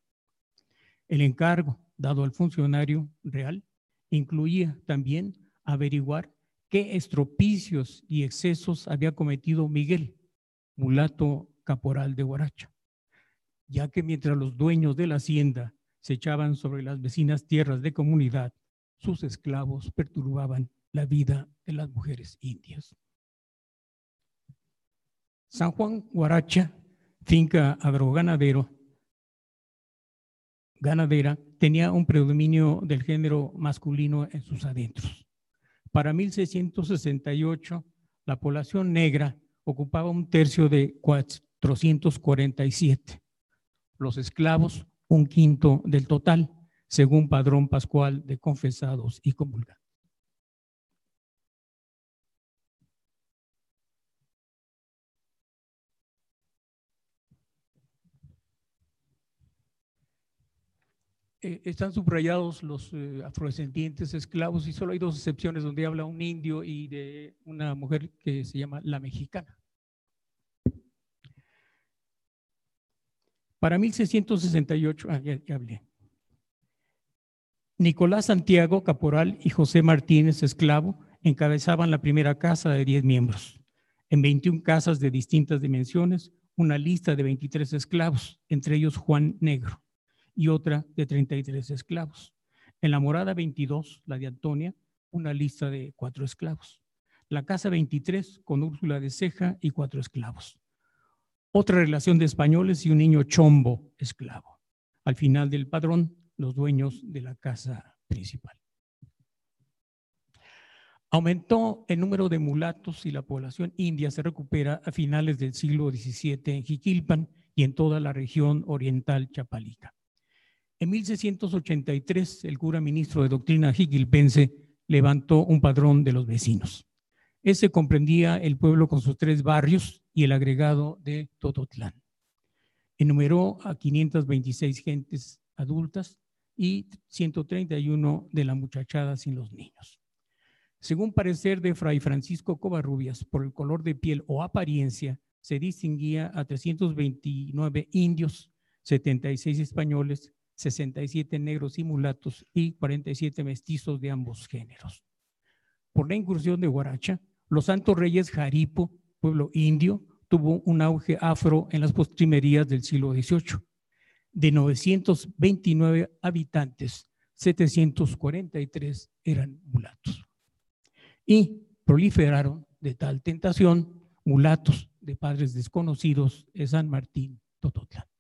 El encargo dado al funcionario real incluía también averiguar qué estropicios y excesos había cometido Miguel, mulato caporal de Guaracha, ya que mientras los dueños de la hacienda se echaban sobre las vecinas tierras de comunidad, sus esclavos perturbaban la vida de las mujeres indias. San Juan Guaracha, finca agroganadero, ganadera, tenía un predominio del género masculino en sus adentros. Para 1668, la población negra ocupaba un tercio de 447 los esclavos un quinto del total, según padrón pascual de confesados y comulgados. Eh, están subrayados los eh, afrodescendientes esclavos y solo hay dos excepciones donde habla un indio y de una mujer que se llama la mexicana. Para 1668, ah, ya, hablé. Nicolás Santiago, caporal, y José Martínez, esclavo, encabezaban la primera casa de 10 miembros. En 21 casas de distintas dimensiones, una lista de 23 esclavos, entre ellos Juan Negro y otra de 33 esclavos. En la morada 22, la de Antonia, una lista de cuatro esclavos. La casa 23 con Úrsula de Ceja y cuatro esclavos. Otra relación de españoles y un niño chombo esclavo. Al final del padrón, los dueños de la casa principal. Aumentó el número de mulatos y la población india se recupera a finales del siglo XVII en Jiquilpan y en toda la región oriental chapalica. En 1683, el cura ministro de doctrina jiquilpense levantó un padrón de los vecinos. Ese comprendía el pueblo con sus tres barrios y el agregado de Tototlán. Enumeró a 526 gentes adultas y 131 de la muchachada sin los niños. Según parecer de Fray Francisco Covarrubias, por el color de piel o apariencia, se distinguía a 329 indios, 76 españoles, 67 negros y mulatos y 47 mestizos de ambos géneros. Por la incursión de Guaracha, los Santos Reyes Jaripo, pueblo indio, tuvo un auge afro en las postrimerías del siglo XVIII. De 929 habitantes, 743 eran mulatos. Y proliferaron de tal tentación mulatos de padres desconocidos de San Martín, Tototlán.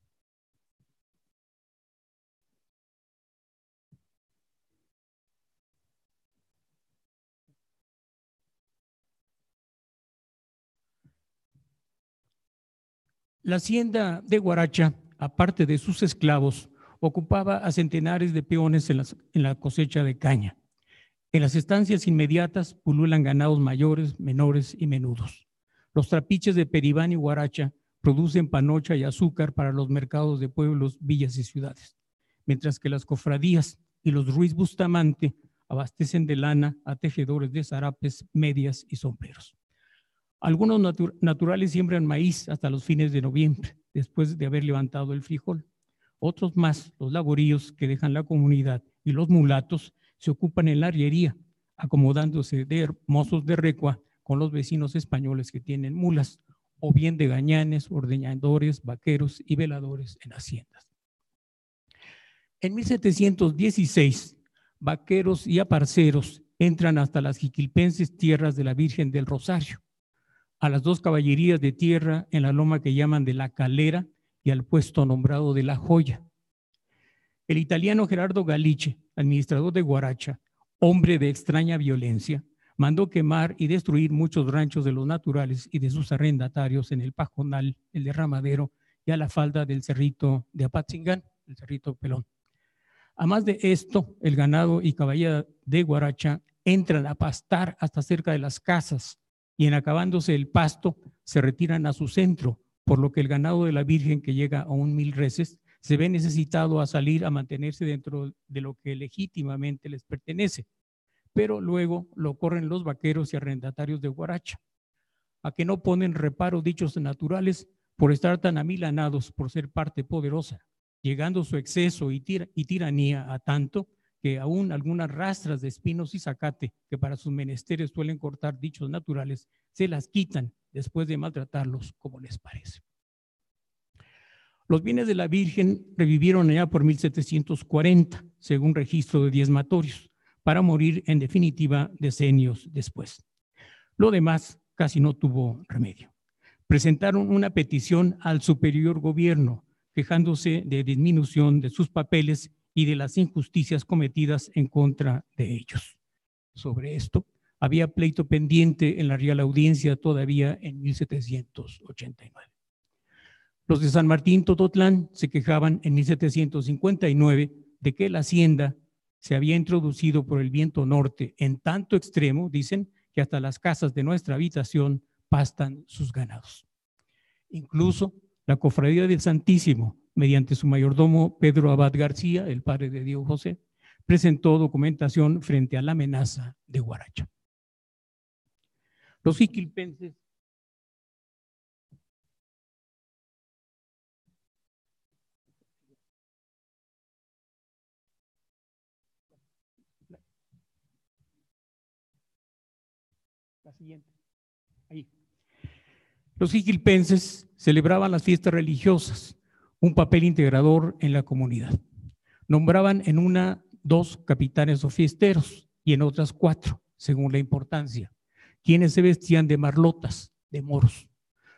La hacienda de Guaracha, aparte de sus esclavos, ocupaba a centenares de peones en, la cosecha de caña. En las estancias inmediatas pululan ganados mayores, menores y menudos. Los trapiches de Peribán y Guaracha producen panocha y azúcar para los mercados de pueblos, villas y ciudades, mientras que las cofradías y los Ruiz Bustamante abastecen de lana a tejedores de zarapes, medias y sombreros. Algunos naturales siembran maíz hasta los fines de noviembre, después de haber levantado el frijol. Otros más, los laboríos que dejan la comunidad y los mulatos, se ocupan en la arriería, acomodándose de mozos de recua con los vecinos españoles que tienen mulas, o bien de gañanes, ordeñadores, vaqueros y veladores en haciendas. En 1716, vaqueros y aparceros entran hasta las jiquilpenses tierras de la Virgen del Rosario a las dos caballerías de tierra en la loma que llaman de la Calera y al puesto nombrado de la Joya. El italiano Gerardo Galice, administrador de Guaracha, hombre de extraña violencia, mandó quemar y destruir muchos ranchos de los naturales y de sus arrendatarios en el Pajonal, el derramadero y a la falda del cerrito de Apatzingán, el cerrito Pelón. Además de esto, el ganado y caballera de Guaracha entran a pastar hasta cerca de las casas y en acabándose el pasto se retiran a su centro, por lo que el ganado de la Virgen que llega a un mil reses se ve necesitado a salir a mantenerse dentro de lo que legítimamente les pertenece. Pero luego lo corren los vaqueros y arrendatarios de Guaracha, a que no ponen reparo dichos naturales por estar tan amilanados por ser parte poderosa, llegando su exceso y, y tiranía a tanto que aún algunas rastras de espinos y zacate que para sus menesteres suelen cortar dichos naturales, se las quitan después de maltratarlos como les parece. Los bienes de la Virgen revivieron allá por 1740, según registro de diezmatorios, para morir en definitiva decenios después. Lo demás casi no tuvo remedio. Presentaron una petición al superior gobierno, quejándose de disminución de sus papeles y de las injusticias cometidas en contra de ellos. Sobre esto, había pleito pendiente en la Real Audiencia todavía en 1789. Los de San Martín Tototlán se quejaban en 1759 de que la hacienda se había introducido por el viento norte en tanto extremo, dicen, que hasta las casas de nuestra habitación pastan sus ganados. Incluso la cofradía del Santísimo, mediante su mayordomo Pedro Abad García, el padre de Diego José, presentó documentación frente a la amenaza de Guaracha. Los iquilpenses La siguiente. Ahí. Los iquilpenses celebraban las fiestas religiosas, un papel integrador en la comunidad. Nombraban en una dos capitanes o fiesteros y en otras cuatro, según la importancia, quienes se vestían de marlotas, de moros.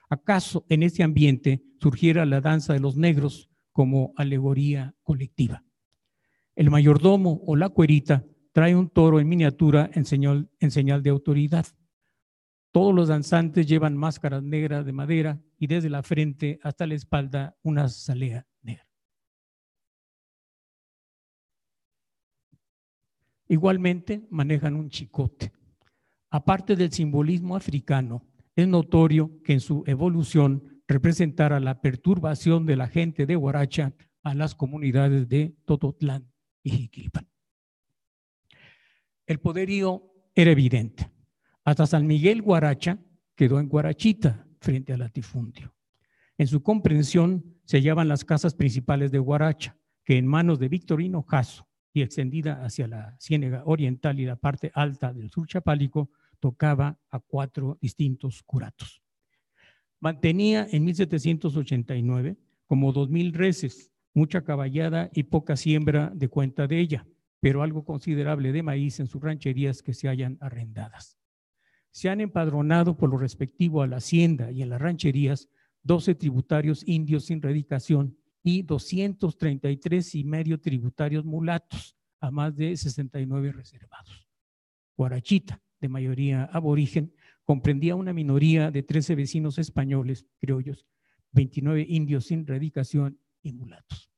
¿Acaso en este ambiente surgiera la danza de los negros como alegoría colectiva? El mayordomo o la cuerita trae un toro en miniatura en señal, en señal de autoridad. Todos los danzantes llevan máscaras negras de madera y desde la frente hasta la espalda una salea negra. Igualmente manejan un chicote. Aparte del simbolismo africano, es notorio que en su evolución representara la perturbación de la gente de Huaracha a las comunidades de Tototlán y Jiquilpan. El poderío era evidente. Hasta San Miguel Guaracha quedó en Guarachita frente al latifundio. En su comprensión se hallaban las casas principales de Guaracha, que en manos de Victorino Jasso y extendida hacia la Ciénega Oriental y la parte alta del sur chapálico, tocaba a cuatro distintos curatos. Mantenía en 1789 como dos mil reses, mucha caballada y poca siembra de cuenta de ella, pero algo considerable de maíz en sus rancherías que se hallan arrendadas se han empadronado por lo respectivo a la hacienda y en las rancherías 12 tributarios indios sin radicación y 233 y medio tributarios mulatos, a más de 69 reservados. Guarachita, de mayoría aborigen, comprendía una minoría de 13 vecinos españoles, criollos, 29 indios sin radicación y mulatos.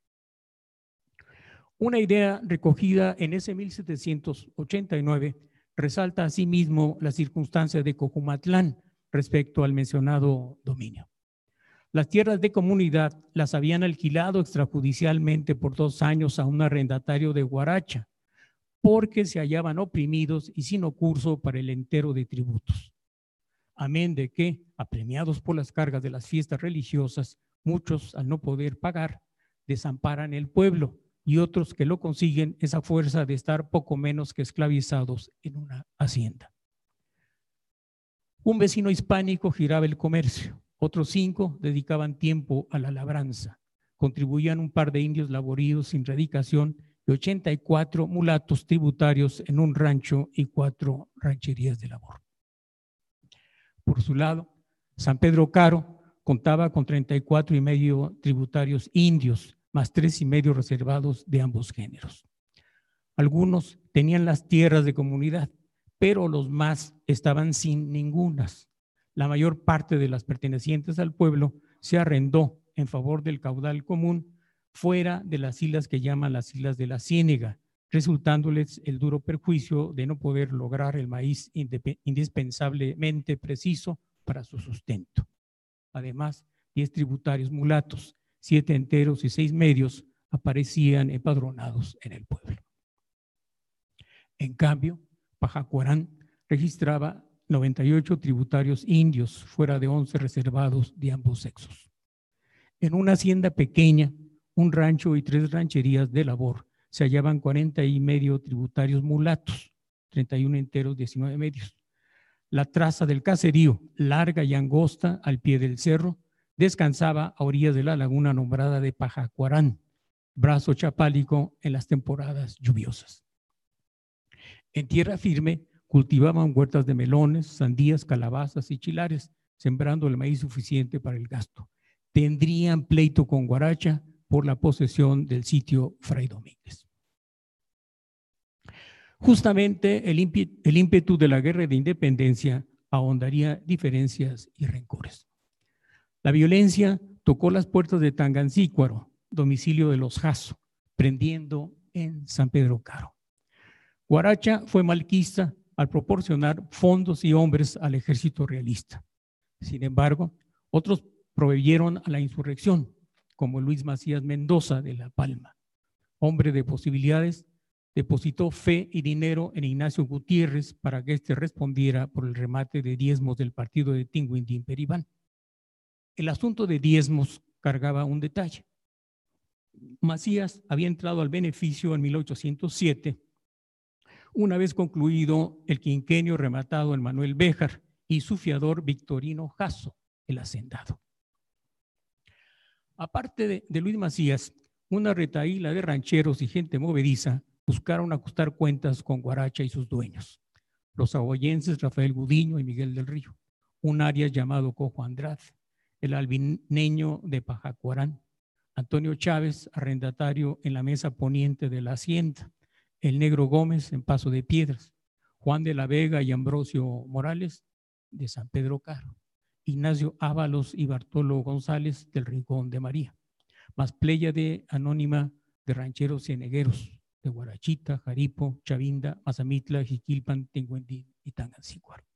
Una idea recogida en ese 1789 resalta asimismo la circunstancia de Cojumatlán respecto al mencionado dominio. Las tierras de comunidad las habían alquilado extrajudicialmente por dos años a un arrendatario de Guaracha, porque se hallaban oprimidos y sin ocurso para el entero de tributos. Amén de que, apremiados por las cargas de las fiestas religiosas, muchos, al no poder pagar, desamparan el pueblo y otros que lo consiguen esa fuerza de estar poco menos que esclavizados en una hacienda. Un vecino hispánico giraba el comercio, otros cinco dedicaban tiempo a la labranza, contribuían un par de indios laboridos sin radicación y 84 mulatos tributarios en un rancho y cuatro rancherías de labor. Por su lado, San Pedro Caro contaba con 34 y medio tributarios indios más tres y medio reservados de ambos géneros. Algunos tenían las tierras de comunidad, pero los más estaban sin ningunas. La mayor parte de las pertenecientes al pueblo se arrendó en favor del caudal común fuera de las islas que llaman las islas de la Ciénega, resultándoles el duro perjuicio de no poder lograr el maíz indispensablemente preciso para su sustento. Además, diez tributarios mulatos siete enteros y seis medios aparecían empadronados en el pueblo. En cambio, Pajacuarán registraba 98 tributarios indios fuera de 11 reservados de ambos sexos. En una hacienda pequeña, un rancho y tres rancherías de labor, se hallaban 40 y medio tributarios mulatos, 31 enteros, 19 medios. La traza del caserío, larga y angosta al pie del cerro, descansaba a orillas de la laguna nombrada de Pajacuarán, brazo chapálico en las temporadas lluviosas. En tierra firme cultivaban huertas de melones, sandías, calabazas y chilares, sembrando el maíz suficiente para el gasto. Tendrían pleito con Guaracha por la posesión del sitio Fray Domínguez. Justamente el, ímpetu de la guerra de independencia ahondaría diferencias y rencores. La violencia tocó las puertas de Tangancícuaro, domicilio de los Jasso, prendiendo en San Pedro Caro. Guaracha fue malquista al proporcionar fondos y hombres al ejército realista. Sin embargo, otros proveyeron a la insurrección, como Luis Macías Mendoza de La Palma. Hombre de posibilidades, depositó fe y dinero en Ignacio Gutiérrez para que éste respondiera por el remate de diezmos del partido de Tinguindín Peribán. El asunto de diezmos cargaba un detalle. Macías había entrado al beneficio en 1807, una vez concluido el quinquenio rematado en Manuel Béjar y su fiador Victorino Jasso, el hacendado. Aparte de, Luis Macías, una retaíla de rancheros y gente movediza buscaron ajustar cuentas con Guaracha y sus dueños, los aguayenses Rafael Gudiño y Miguel del Río, un área llamado Cojo Andrade, el albineño de Pajacuarán, Antonio Chávez, arrendatario en la mesa poniente de la hacienda, el negro Gómez en Paso de Piedras, Juan de la Vega y Ambrosio Morales de San Pedro Caro, Ignacio Ábalos y Bartolo González del Rincón de María, más de anónima de rancheros cienegueros de Guarachita, Jaripo, Chavinda, Mazamitla, Jiquilpan, Tinguendín y Tangancícuaro.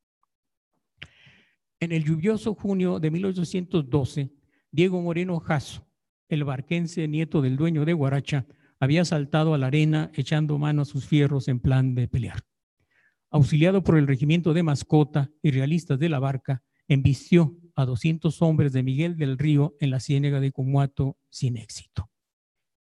En el lluvioso junio de 1812, Diego Moreno Jasso, el barquense nieto del dueño de Guaracha, había saltado a la arena echando mano a sus fierros en plan de pelear. Auxiliado por el regimiento de mascota y realistas de la barca, embistió a 200 hombres de Miguel del Río en la ciénega de Cumuato sin éxito.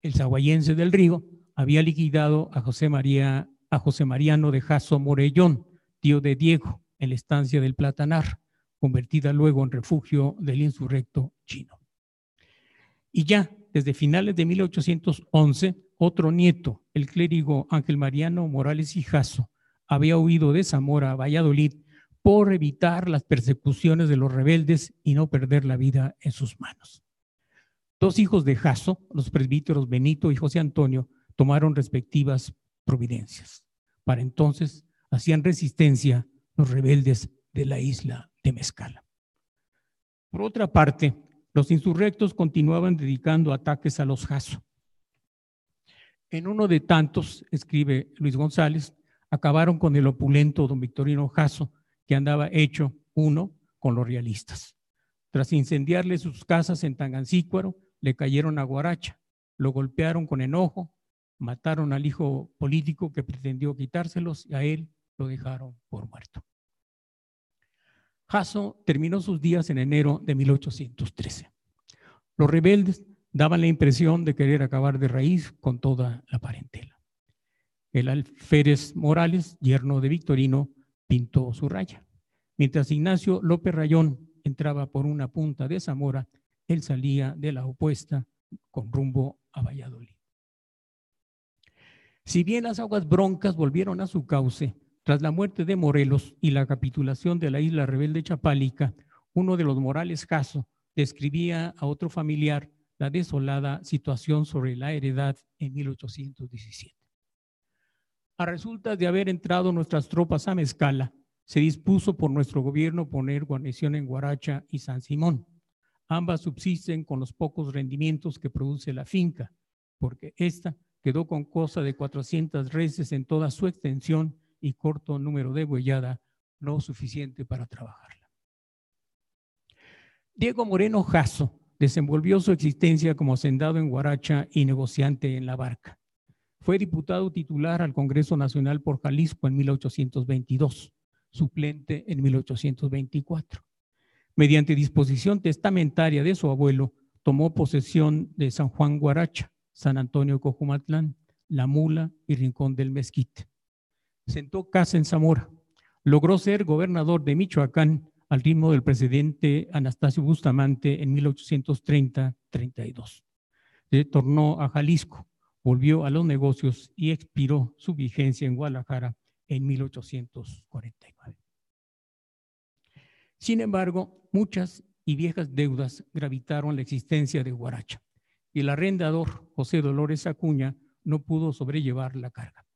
El zaguayense del Río había liquidado a José, María, a José Mariano de Jasso Morellón, tío de Diego, en la estancia del Platanar, convertida luego en refugio del insurrecto chino. Y ya desde finales de 1811, otro nieto, el clérigo Ángel Mariano Morales Jasso, había huido de Zamora a Valladolid por evitar las persecuciones de los rebeldes y no perder la vida en sus manos. Dos hijos de Jasso, los presbíteros Benito y José Antonio, tomaron respectivas providencias. Para entonces hacían resistencia los rebeldes de la isla de Mezcala. Por otra parte, los insurrectos continuaban dedicando ataques a los Jasso. En uno de tantos, escribe Luis González, acabaron con el opulento don Victorino Jasso, que andaba hecho uno con los realistas. Tras incendiarle sus casas en Tangancícuaro, le cayeron a Guaracha, lo golpearon con enojo, mataron al hijo político que pretendió quitárselos y a él lo dejaron por muerto. Jasso terminó sus días en enero de 1813. Los rebeldes daban la impresión de querer acabar de raíz con toda la parentela. El alférez Morales, yerno de Victorino, pintó su raya. Mientras Ignacio López Rayón entraba por una punta de Zamora, él salía de la opuesta con rumbo a Valladolid. Si bien las aguas broncas volvieron a su cauce, tras la muerte de Morelos y la capitulación de la isla rebelde Chapálica, uno de los Morales Caso describía a otro familiar la desolada situación sobre la heredad en 1817. A resultas de haber entrado nuestras tropas a Mezcala, se dispuso por nuestro gobierno poner guarnición en Guaracha y San Simón. Ambas subsisten con los pocos rendimientos que produce la finca, porque esta quedó con cosa de 400 reses en toda su extensión y corto número de huellada, no suficiente para trabajarla. Diego Moreno Jasso desenvolvió su existencia como hacendado en Guaracha y negociante en la barca. Fue diputado titular al Congreso Nacional por Jalisco en 1822, suplente en 1824. Mediante disposición testamentaria de su abuelo, tomó posesión de San Juan Guaracha, San Antonio Cojumatlán, La Mula y Rincón del Mezquite. Sentó casa en Zamora. Logró ser gobernador de Michoacán al ritmo del presidente Anastasio Bustamante en 1830-32. Retornó a Jalisco volvió a los negocios y expiró su vigencia en Guadalajara en 1849. Sin embargo, muchas y viejas deudas gravitaron la existencia de Guaracha y el arrendador José Dolores Acuña no pudo sobrellevar la carga.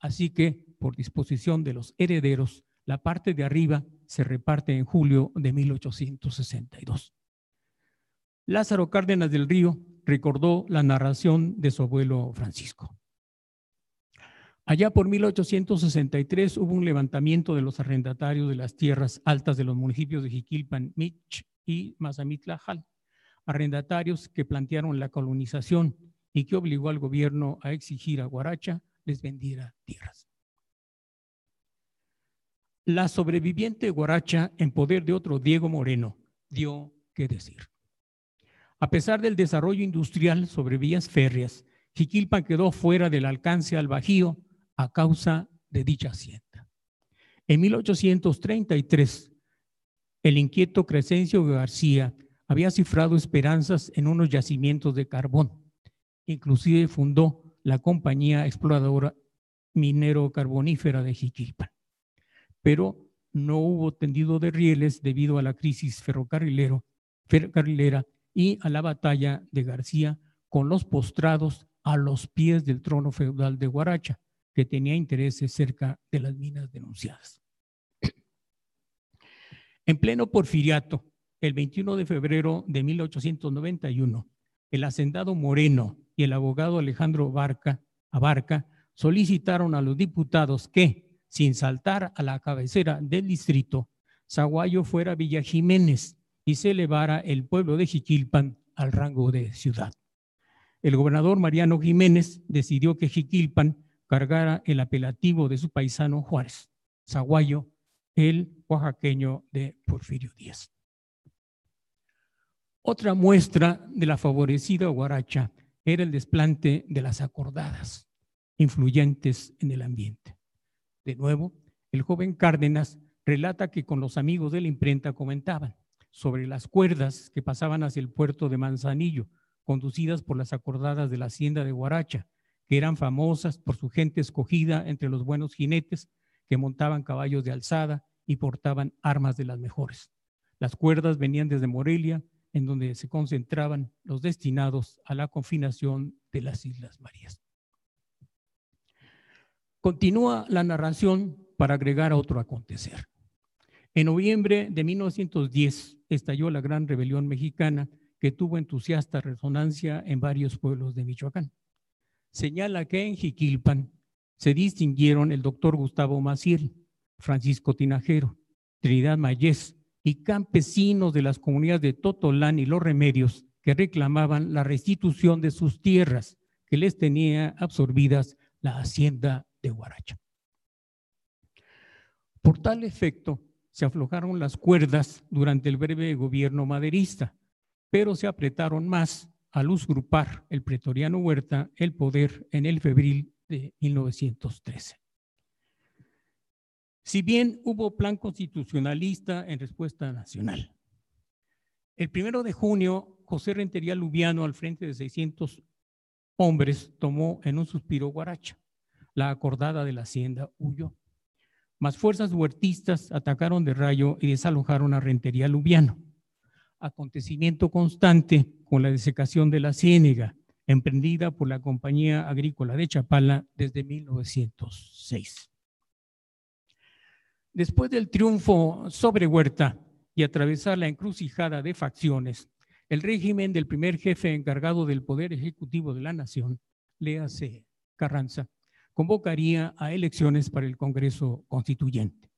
Así que, por disposición de los herederos, la parte de arriba se reparte en julio de 1862. Lázaro Cárdenas del Río recordó la narración de su abuelo Francisco. Allá por 1863 hubo un levantamiento de los arrendatarios de las tierras altas de los municipios de Jiquilpan, Mich y Mazamitlajal, arrendatarios que plantearon la colonización y que obligó al gobierno a exigir a Guaracha les vendiera tierras. La sobreviviente Guaracha, en poder de otro Diego Moreno, dio que decir. A pesar del desarrollo industrial sobre vías férreas, Jiquilpan quedó fuera del alcance al Bajío a causa de dicha hacienda. En 1833, el inquieto Crescencio García había cifrado esperanzas en unos yacimientos de carbón. Inclusive fundó la compañía exploradora minero carbonífera de Jiquilpan. Pero no hubo tendido de rieles debido a la crisis ferrocarrilero, ferrocarrilera y a la batalla de García con los postrados a los pies del trono feudal de Guaracha, que tenía intereses cerca de las minas denunciadas. En pleno porfiriato, el 21 de febrero de 1891, el hacendado Moreno y el abogado Alejandro Barca, Abarca solicitaron a los diputados que, sin saltar a la cabecera del distrito, Zaguayo fuera Villa Jiménez y se elevara el pueblo de Jiquilpan al rango de ciudad. El gobernador Mariano Jiménez decidió que Jiquilpan cargara el apelativo de su paisano Juárez, Zaguayo, el oaxaqueño de Porfirio Díaz. Otra muestra de la favorecida Guaracha era el desplante de las acordadas, influyentes en el ambiente. De nuevo, el joven Cárdenas relata que con los amigos de la imprenta comentaban, sobre las cuerdas que pasaban hacia el puerto de Manzanillo, conducidas por las acordadas de la hacienda de Guaracha, que eran famosas por su gente escogida entre los buenos jinetes que montaban caballos de alzada y portaban armas de las mejores. Las cuerdas venían desde Morelia, en donde se concentraban los destinados a la confinación de las Islas Marías. Continúa la narración para agregar otro acontecer. En noviembre de 1910 estalló la gran rebelión mexicana que tuvo entusiasta resonancia en varios pueblos de Michoacán. Señala que en Jiquilpan se distinguieron el doctor Gustavo Maciel, Francisco Tinajero, Trinidad Mayés y campesinos de las comunidades de Totolán y Los Remedios que reclamaban la restitución de sus tierras que les tenía absorbidas la hacienda de Guaracha. Por tal efecto, se aflojaron las cuerdas durante el breve gobierno maderista, pero se apretaron más al usurpar el pretoriano Huerta el poder en el febril de 1913. Si bien hubo plan constitucionalista en respuesta nacional, el primero de junio, José Rentería Lubiano, al frente de 600 hombres, tomó en un suspiro Guaracha. La acordada de la hacienda huyó. Más fuerzas huertistas atacaron de rayo y desalojaron a Rentería Lubiano. Acontecimiento constante con la desecación de la ciénega, emprendida por la Compañía Agrícola de Chapala desde 1906. Después del triunfo sobre Huerta y atravesar la encrucijada de facciones, el régimen del primer jefe encargado del Poder Ejecutivo de la Nación, léase Carranza, convocaría a elecciones para el Congreso Constituyente.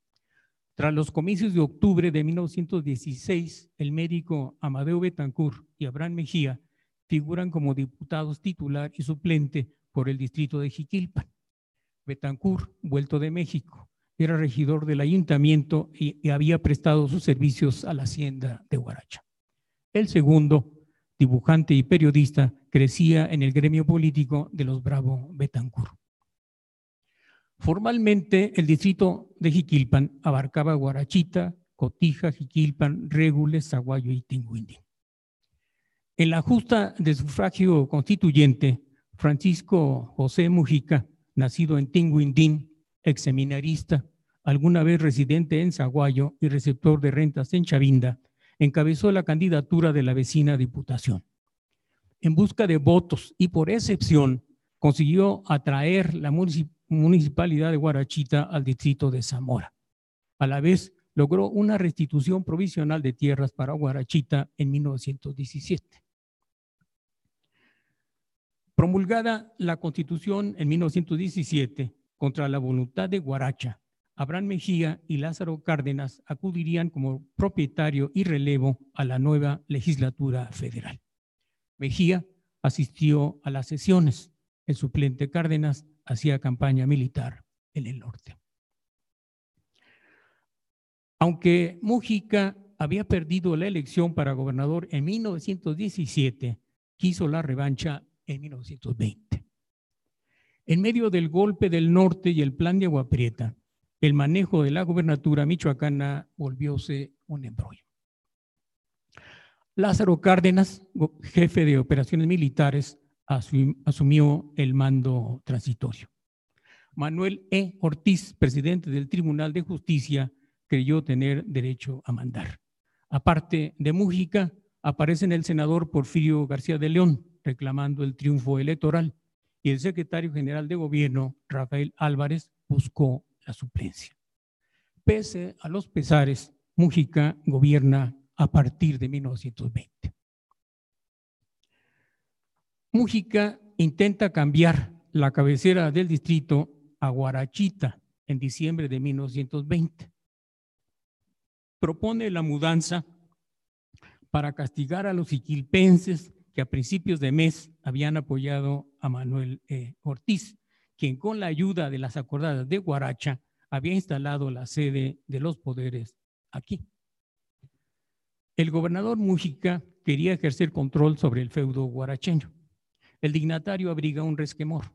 Tras los comicios de octubre de 1916, el médico Amadeo Betancourt y Abraham Mejía figuran como diputados titular y suplente por el distrito de Jiquilpan. Betancourt, vuelto de México, era regidor del ayuntamiento y, y había prestado sus servicios a la hacienda de Guaracha. El segundo, dibujante y periodista, crecía en el gremio político de los Bravo Betancourt. Formalmente, el distrito de Jiquilpan abarcaba Guarachita, Cotija, Jiquilpan, Régules, Zaguayo y Tinguindín. En la justa de sufragio constituyente, Francisco José Mujica, nacido en Tinguindín, ex seminarista, alguna vez residente en Zaguayo y receptor de rentas en Chavinda, encabezó la candidatura de la vecina diputación. En busca de votos y por excepción, consiguió atraer la municipalidad de Guarachita al distrito de Zamora. A la vez, logró una restitución provisional de tierras para Guarachita en 1917. Promulgada la Constitución en 1917 contra la voluntad de Guaracha, Abraham Mejía y Lázaro Cárdenas acudirían como propietario y relevo a la nueva legislatura federal. Mejía asistió a las sesiones. El suplente Cárdenas hacía campaña militar en el norte. Aunque Mujica había perdido la elección para gobernador en 1917, quiso la revancha en 1920. En medio del golpe del norte y el plan de Agua Prieta, el manejo de la gobernatura michoacana volvióse un embrollo. Lázaro Cárdenas, jefe de operaciones militares, asumió el mando transitorio. Manuel E. Ortiz, presidente del Tribunal de Justicia, creyó tener derecho a mandar. Aparte de Mújica, aparecen el senador Porfirio García de León, reclamando el triunfo electoral y el secretario general de gobierno, Rafael Álvarez, buscó la suplencia. Pese a los pesares, Mújica gobierna a partir de 1920. Mújica intenta cambiar la cabecera del distrito a Guarachita en diciembre de 1920. Propone la mudanza para castigar a los iquilpenses que a principios de mes habían apoyado a Manuel e. Ortiz, quien con la ayuda de las acordadas de Guaracha había instalado la sede de los poderes aquí. El gobernador Mújica quería ejercer control sobre el feudo guaracheño. El dignatario abriga un resquemor.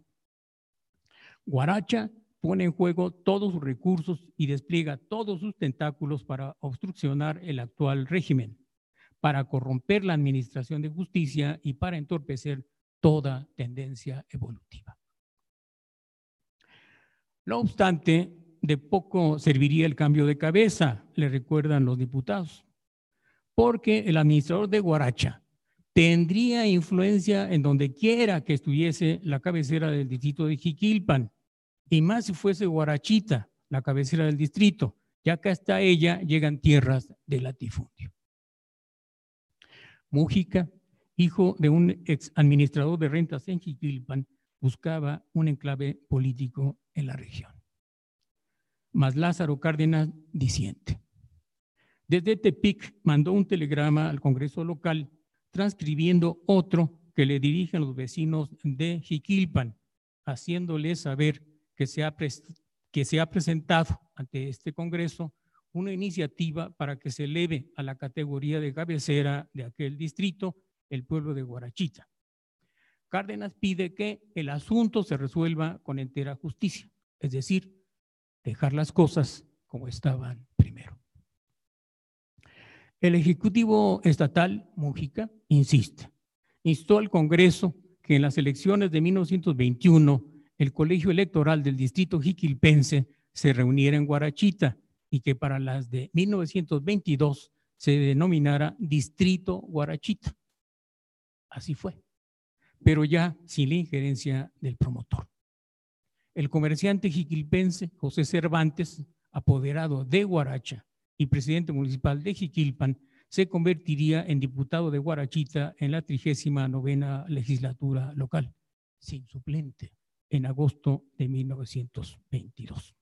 Guaracha pone en juego todos sus recursos y despliega todos sus tentáculos para obstruccionar el actual régimen para corromper la administración de justicia y para entorpecer toda tendencia evolutiva. No obstante, de poco serviría el cambio de cabeza, le recuerdan los diputados, porque el administrador de Guaracha tendría influencia en donde quiera que estuviese la cabecera del distrito de Jiquilpan, y más si fuese Guarachita, la cabecera del distrito, ya que hasta ella llegan tierras de latifundio. Mújica, hijo de un ex administrador de rentas en Jiquilpan, buscaba un enclave político en la región. Mas Lázaro Cárdenas disiente. Desde Tepic mandó un telegrama al Congreso local transcribiendo otro que le dirigen los vecinos de Jiquilpan, haciéndole saber que se, ha que se ha presentado ante este Congreso una iniciativa para que se eleve a la categoría de cabecera de aquel distrito el pueblo de Guarachita. Cárdenas pide que el asunto se resuelva con entera justicia, es decir, dejar las cosas como estaban. El Ejecutivo Estatal, Mújica, insiste, instó al Congreso que en las elecciones de 1921 el colegio electoral del distrito jiquilpense se reuniera en Guarachita y que para las de 1922 se denominara Distrito Guarachita. Así fue, pero ya sin la injerencia del promotor. El comerciante jiquilpense José Cervantes, apoderado de Guaracha y presidente municipal de Jiquilpan, se convertiría en diputado de Guarachita en la 39 legislatura local, sin suplente, en agosto de 1922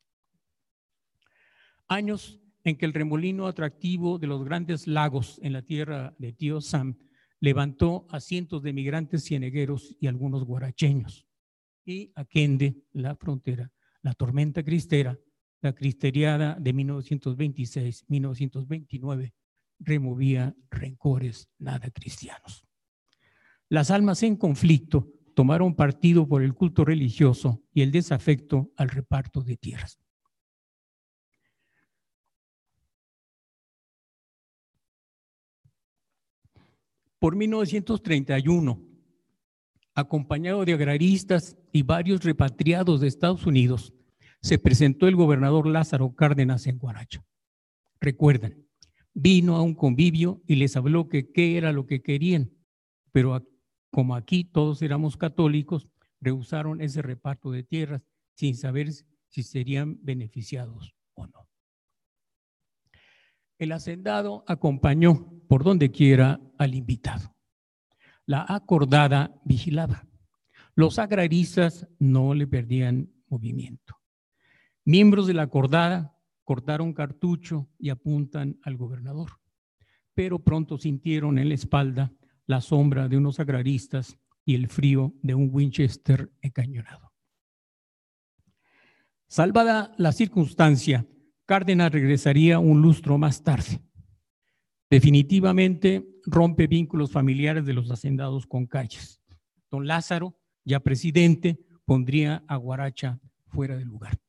años en que el remolino atractivo de los grandes lagos en la tierra de Tío Sam levantó a cientos de migrantes cienegueros y algunos guaracheños. Y a Kende, la frontera, la tormenta cristera, la cristeriada de 1926-1929, removía rencores nada cristianos. Las almas en conflicto tomaron partido por el culto religioso y el desafecto al reparto de tierras. Por 1931, acompañado de agraristas y varios repatriados de Estados Unidos, se presentó el gobernador Lázaro Cárdenas en Guaracha. Recuerdan, vino a un convivio y les habló que qué era lo que querían, pero como aquí todos éramos católicos, rehusaron ese reparto de tierras sin saber si serían beneficiados o no. El hacendado acompañó por donde quiera al invitado. La acordada vigilaba. Los agraristas no le perdían movimiento. Miembros de la acordada cortaron cartucho y apuntan al gobernador, pero pronto sintieron en la espalda la sombra de unos agraristas y el frío de un Winchester encañonado. Salvada la circunstancia, Cárdenas regresaría un lustro más tarde. Definitivamente rompe vínculos familiares de los hacendados con calles. Don Lázaro, ya presidente, pondría a Guaracha fuera de lugar.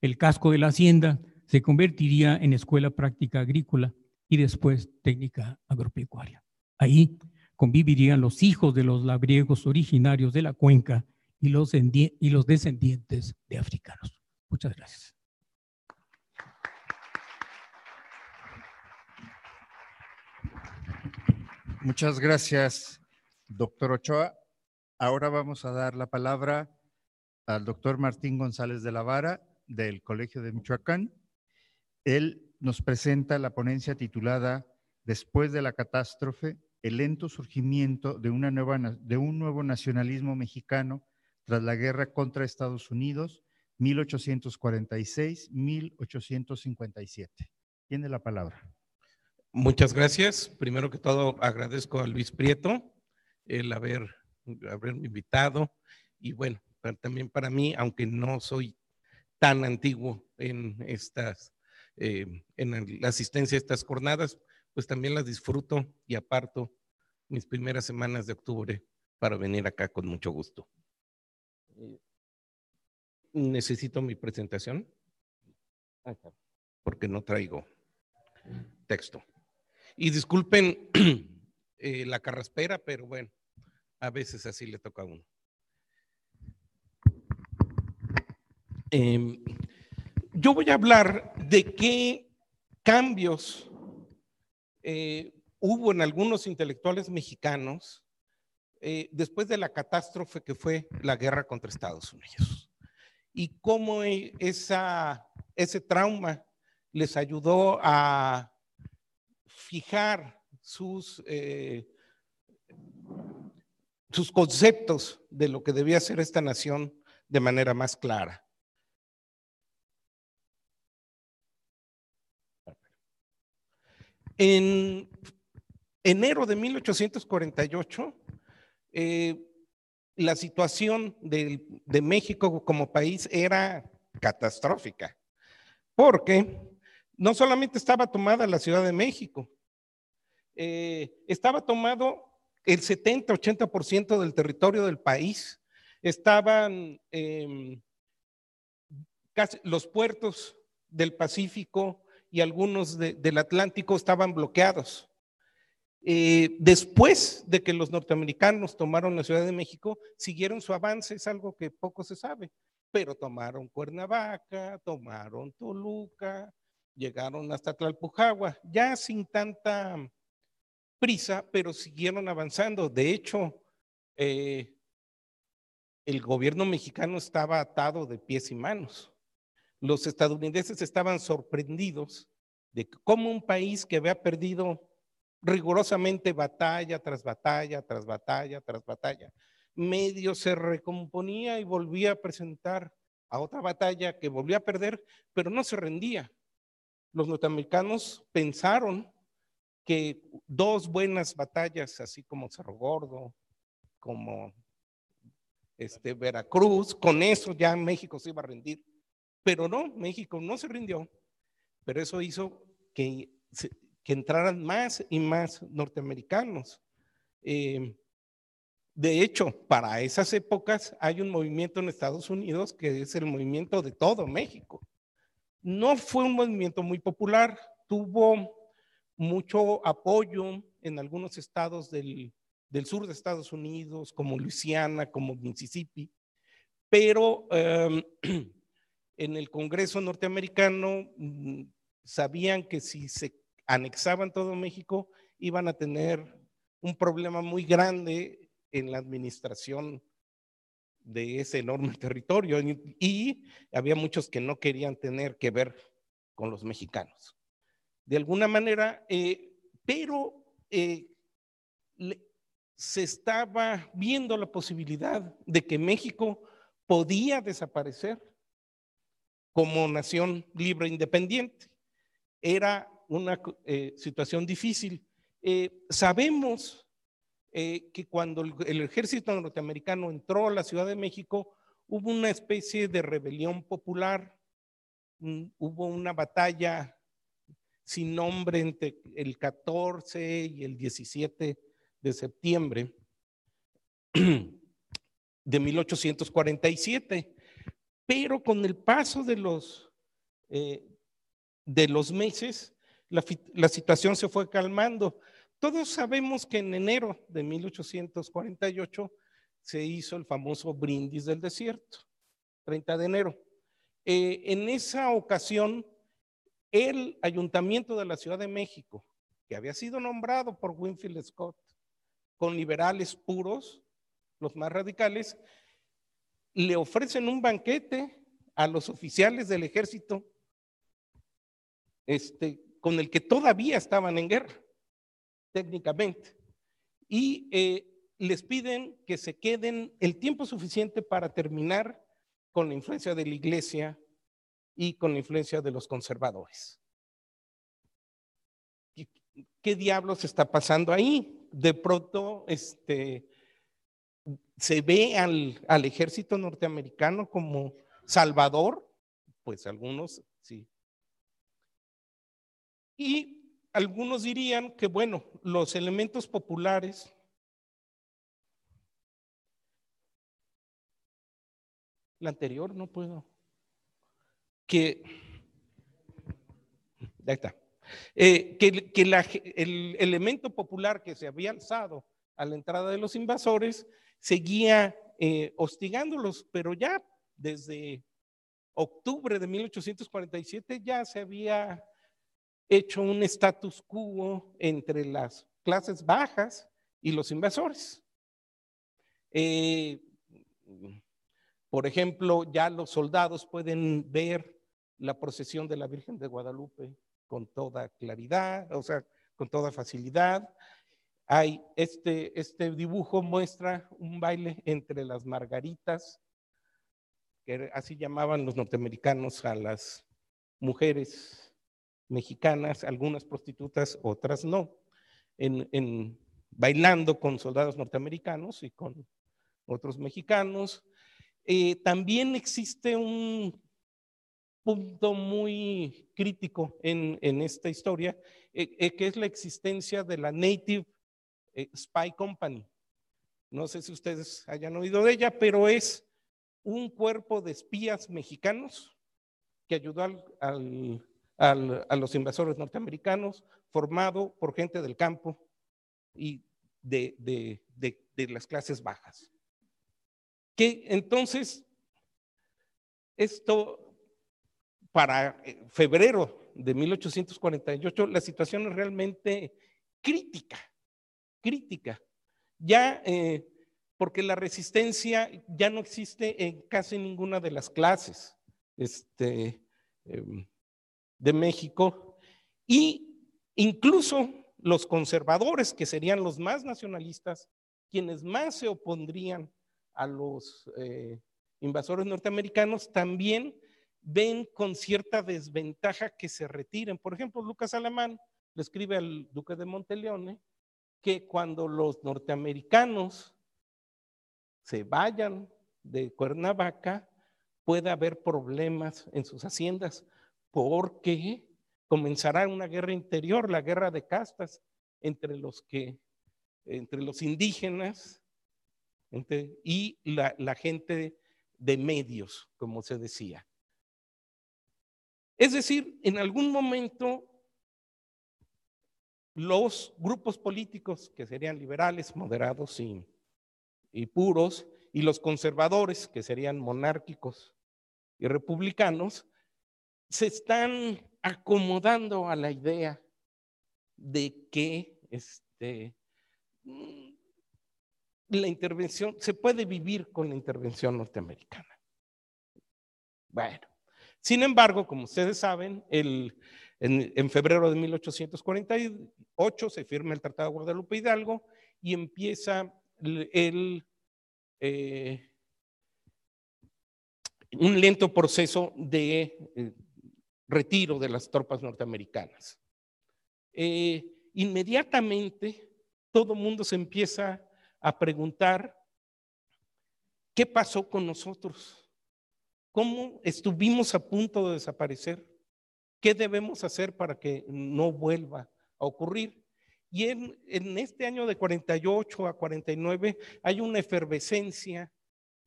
El casco de la hacienda se convertiría en escuela práctica agrícola y después técnica agropecuaria. Ahí convivirían los hijos de los labriegos originarios de la cuenca y los, y los descendientes de africanos. Muchas gracias. Muchas gracias, doctor Ochoa. Ahora vamos a dar la palabra al doctor Martín González de la Vara del Colegio de Michoacán. Él nos presenta la ponencia titulada Después de la catástrofe, el lento surgimiento de, una nueva, de un nuevo nacionalismo mexicano tras la guerra contra Estados Unidos, 1846-1857. Tiene la palabra. Muchas gracias. Primero que todo, agradezco a Luis Prieto el haber, haberme invitado y bueno, también para mí, aunque no soy tan antiguo en estas, eh, en la asistencia a estas jornadas, pues también las disfruto y aparto mis primeras semanas de octubre para venir acá con mucho gusto. Necesito mi presentación porque no traigo texto. Y disculpen eh, la carraspera, pero bueno, a veces así le toca a uno. Em, yo voy a hablar de qué cambios eh, hubo en algunos intelectuales mexicanos eh, después de la catástrofe que fue la guerra contra Estados Unidos y cómo esa, ese trauma les ayudó a fijar sus, eh, sus conceptos de lo que debía ser esta nación de manera más clara. En enero de 1848, eh, la situación de, México como país era catastrófica, porque no solamente estaba tomada la Ciudad de México, eh, estaba tomado el 70-80% del territorio del país. Estaban em, casi los puertos del Pacífico y algunos del Atlántico estaban bloqueados. Eh, después de que los norteamericanos tomaron la Ciudad de México, siguieron su avance, es algo que poco se sabe, pero tomaron Cuernavaca, tomaron Toluca, llegaron hasta Tlalpujagua, ya sin tanta prisa, pero siguieron avanzando. De hecho, eh, el gobierno mexicano estaba atado de pies y manos. Los estadounidenses estaban sorprendidos de cómo un país que había perdido rigurosamente batalla tras batalla, tras batalla, tras batalla, medio se recomponía y volvía a presentar a otra batalla que volvía a perder, pero no se rendía. Los norteamericanos pensaron que dos buenas batallas, así como Cerro Gordo, como este, Veracruz, con eso ya México se iba a rendir. Pero no, México no se rindió, pero eso hizo que, que entraran más y más norteamericanos. Eh, de hecho, para esas épocas hay un movimiento en Estados Unidos que es el movimiento de todo México. No fue un movimiento muy popular, tuvo mucho apoyo en algunos estados del, sur de Estados Unidos, como Luisiana, como Mississippi, pero em, en el Congreso norteamericano mm, sabían que si se anexaban todo México, iban a tener un problema muy grande en la administración de ese enorme territorio y había muchos que no querían tener que ver con los mexicanos. de alguna manera, eh, pero eh, se estaba viendo la posibilidad de que México podía desaparecer como nación libre e independiente. Era una eh, situación difícil. sabemos que cuando el ejército norteamericano entró a la Ciudad de México, hubo una especie de rebelión popular, hubo una batalla sin nombre entre el 14 y el 17 de septiembre de 1847. Pero con el paso de los, eh, de los meses, la, la situación se fue calmando. Todos sabemos que en enero de 1848 se hizo el famoso brindis del desierto, 30 de enero. Eh, en esa ocasión, el ayuntamiento de la Ciudad de México, que había sido nombrado por Winfield Scott, con liberales puros, los más radicales, le ofrecen un banquete a los oficiales del ejército este, con el que todavía estaban en guerra, técnicamente. Y eh, les piden que se queden el tiempo suficiente para terminar con la influencia de la iglesia y con la influencia de los conservadores. ¿Qué, diablos está pasando ahí? De pronto, este, se ve al, al ejército norteamericano como salvador, pues algunos sí. Y algunos dirían que, bueno, los elementos populares La anterior no puedo. Que, ahí está. Eh, que, el elemento popular que se había alzado a la entrada de los invasores seguía eh, hostigándolos, pero ya desde octubre de 1847 ya se había hecho un status quo entre las clases bajas y los invasores. Eh, por ejemplo, ya los soldados pueden ver la procesión de la Virgen de Guadalupe con toda claridad, o sea, con toda facilidad. Hay este, este dibujo muestra un baile entre las margaritas, que así llamaban los norteamericanos a las mujeres mexicanas, algunas prostitutas, otras no, en bailando con soldados norteamericanos y con otros mexicanos. Eh, también existe un punto muy crítico en, esta historia, eh, eh, que es la existencia de la Native Spy Company. No sé si ustedes hayan oído de ella, pero es un cuerpo de espías mexicanos que ayudó a los invasores norteamericanos, formado por gente del campo y de las clases bajas que entonces esto para eh, febrero de 1848 la situación es realmente crítica, crítica. Ya eh, porque la resistencia ya no existe en casi ninguna de las clases este, em, de México y incluso los conservadores, que serían los más nacionalistas, quienes más se opondrían a los eh, invasores norteamericanos, también ven con cierta desventaja que se retiren. Por ejemplo, Lucas Alamán le escribe al duque de Monteleone que cuando los norteamericanos se vayan de Cuernavaca, puede haber problemas en sus haciendas porque comenzará una guerra interior, la guerra de castas entre los que entre los indígenas y la, gente de medios, como se decía. Es decir, en algún momento los grupos políticos, que serían liberales, moderados y, puros, y los conservadores, que serían monárquicos y republicanos, se están acomodando a la idea de que este, la intervención, se puede vivir con la intervención norteamericana. Bueno, sin embargo, como ustedes saben, el, En, febrero de 1848 se firma el Tratado de Guadalupe Hidalgo y empieza el, eh, un lento proceso de eh, retiro de las tropas norteamericanas. Eh, inmediatamente todo el mundo se empieza a preguntar qué pasó con nosotros, cómo estuvimos a punto de desaparecer, qué debemos hacer para que no vuelva a ocurrir. Y en, este año de 48 a 49 hay una efervescencia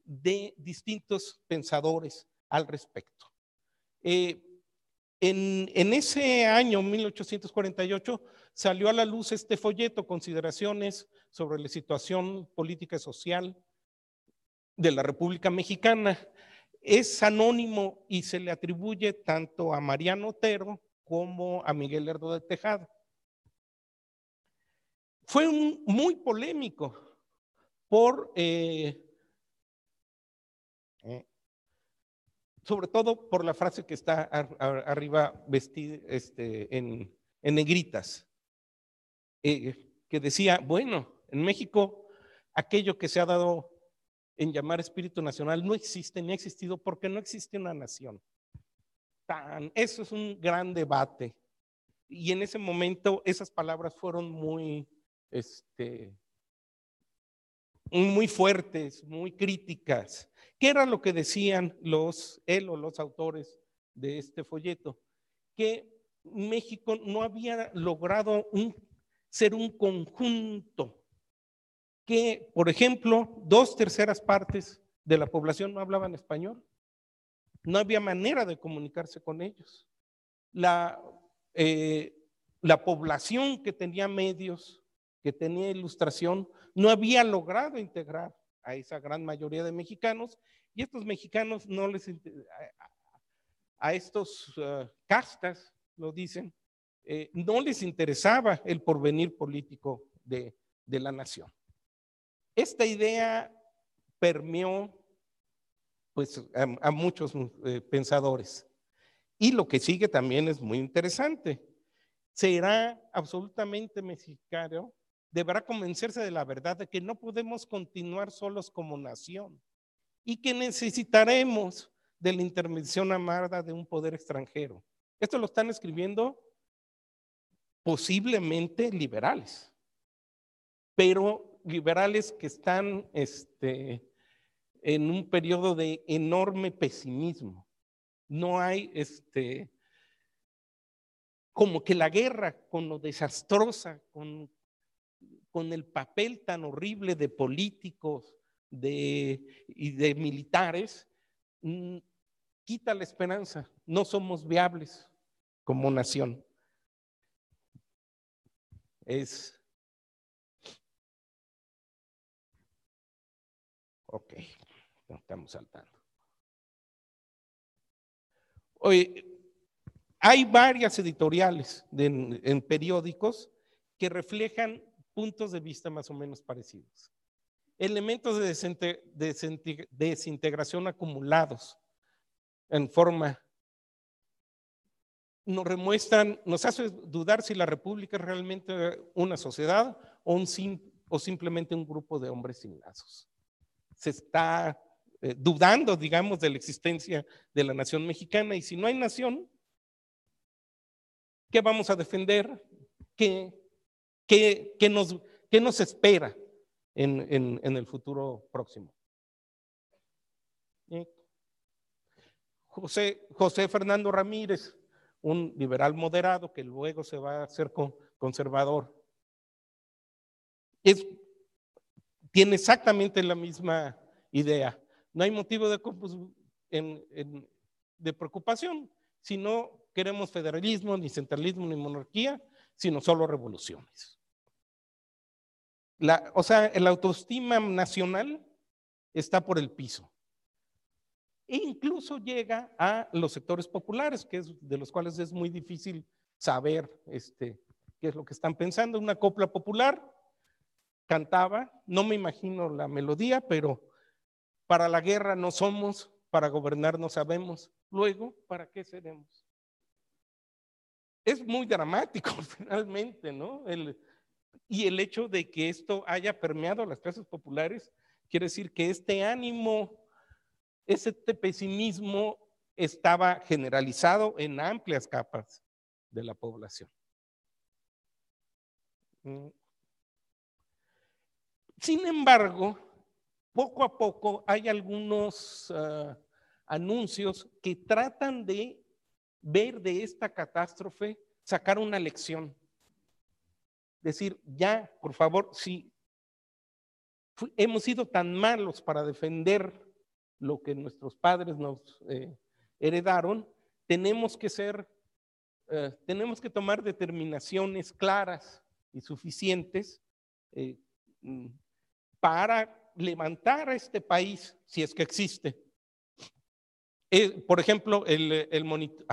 de distintos pensadores al respecto. Eh, en, en, ese año, 1848, salió a la luz este folleto, Consideraciones sobre la situación política y social de la República Mexicana. Es anónimo y se le atribuye tanto a Mariano Otero como a Miguel Lerdo de Tejada. Fue muy polémico por, eh, eh, sobre todo por la frase que está arriba vestida este, en, negritas, eh, que decía, bueno, en México aquello que se ha dado en llamar espíritu nacional no existe ni ha existido porque no existe una nación. Eso es un gran debate. Y en ese momento esas palabras fueron muy, este, muy fuertes, muy críticas. ¿Qué era lo que decían los, él o los autores de este folleto? Que México no había logrado ser un conjunto, que, por ejemplo, dos terceras partes de la población no hablaban español. No había manera de comunicarse con ellos. La, eh, la población que tenía medios que tenía ilustración, no había logrado integrar a esa gran mayoría de mexicanos y estos mexicanos no les, a estos uh, castas, lo dicen, eh, no les interesaba el porvenir político de, la nación. Esta idea permeó pues a, muchos eh, pensadores. Y lo que sigue también es muy interesante. Será absolutamente mexicano deberá convencerse de la verdad de que no podemos continuar solos como nación y que necesitaremos de la intervención amada de un poder extranjero. Esto lo están escribiendo posiblemente liberales, pero liberales que están este, en un periodo de enorme pesimismo. No hay este, como que la guerra con lo desastrosa, con con el papel tan horrible de políticos y de militares, mm, quita la esperanza. No somos viables como nación. Es... estamos saltando. Hoy hay varias editoriales en periódicos que reflejan puntos de vista más o menos parecidos. Elementos de desintegración acumulados en forma nos remuestran, nos hace dudar si la república es realmente una sociedad o, un o simplemente un grupo de hombres sin lazos. Se está eh, dudando, digamos, de la existencia de la nación mexicana y si no hay nación, ¿qué vamos a defender? ¿Qué ¿Qué, nos, nos, espera en, el futuro próximo? José, José Fernando Ramírez, un liberal moderado que luego se va a hacer conservador, es, tiene exactamente la misma idea. No hay motivo de, de preocupación si no queremos federalismo, ni centralismo, ni monarquía, sino solo revoluciones. La, o sea, el autoestima nacional está por el piso. E incluso llega a los sectores populares, que de los cuales es muy difícil saber este, qué es lo que están pensando. Una copla popular cantaba, no me imagino la melodía, pero para la guerra no somos, para gobernar no sabemos. Luego, ¿para qué seremos? es muy dramático finalmente, ¿no? y el hecho de que esto haya permeado las clases populares quiere decir que este ánimo, este pesimismo estaba generalizado en amplias capas de la población. Mm. Sin embargo, poco a poco hay algunos ah, anuncios que tratan de ver de esta catástrofe, sacar una lección. Decir, ya, por favor, si hemos sido tan malos para defender lo que nuestros padres nos eh, heredaron, tenemos que ser, eh, tenemos que tomar determinaciones claras y suficientes eh, mm, para levantar a este país, si es que existe. Eh, por ejemplo, el, el monitor,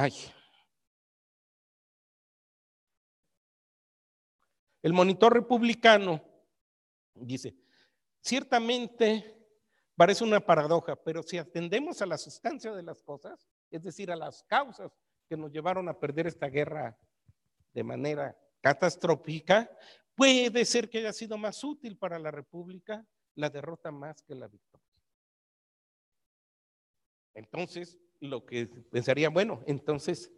el monitor republicano dice, ciertamente parece una paradoja, pero si atendemos a la sustancia de las cosas, es decir, a las causas que nos llevaron a perder esta guerra de manera catastrófica, puede ser que haya sido más útil para la República la derrota más que la victoria. Entonces, lo que pensaría, bueno, entonces,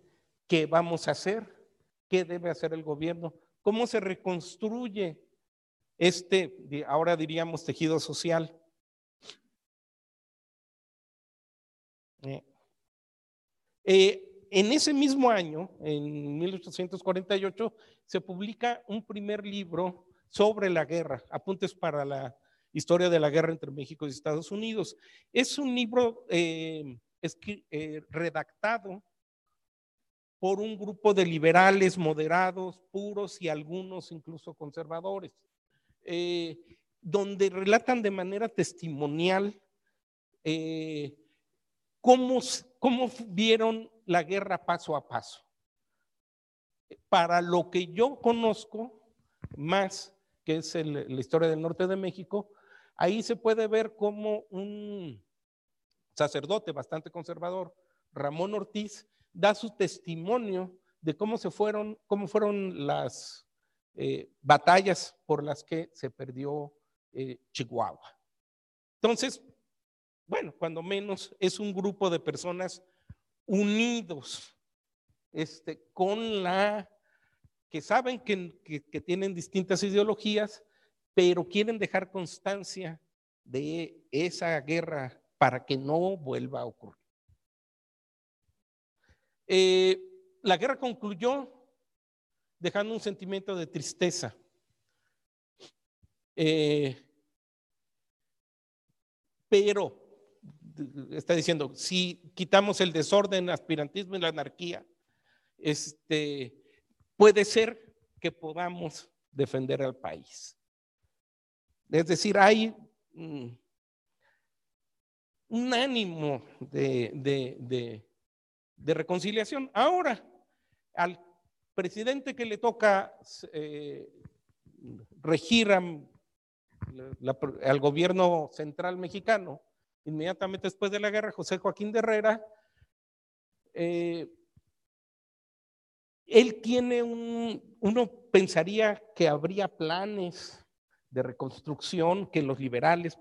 ¿qué vamos a hacer? ¿Qué debe hacer el gobierno? ¿Cómo se reconstruye este, ahora diríamos, tejido social? Eh, eh, en ese mismo año, en 1848, se publica un primer libro sobre la guerra, Apuntes para la historia de la guerra entre México y Estados Unidos. Es un libro eh, eh, redactado por un grupo de liberales moderados, puros y algunos incluso conservadores, eh, donde relatan de manera testimonial cómo, cómo vieron la guerra paso a paso. Para lo que yo conozco más, que es la historia del norte de México, Ahí se puede ver como un sacerdote bastante conservador, Ramón Ortiz, da su testimonio de cómo se fueron, cómo fueron las eh, batallas por las que se perdió eh, Chihuahua. Entonces, bueno, cuando menos es un grupo de personas unidos este, con la que saben que tienen distintas ideologías, pero quieren dejar constancia de esa guerra para que no vuelva a ocurrir. Eh, la guerra concluyó dejando un sentimiento de tristeza. Eh, pero, está diciendo, si quitamos el desorden, aspirantismo y la anarquía, este, puede ser que podamos defender al país. Es decir, hay mm, un ánimo de, reconciliación. Ahora, al presidente que le toca eh, regir al gobierno central mexicano, inmediatamente después de la guerra, José Joaquín de Herrera, eh, él tiene un, uno pensaría que habría planes de reconstrucción, que los liberales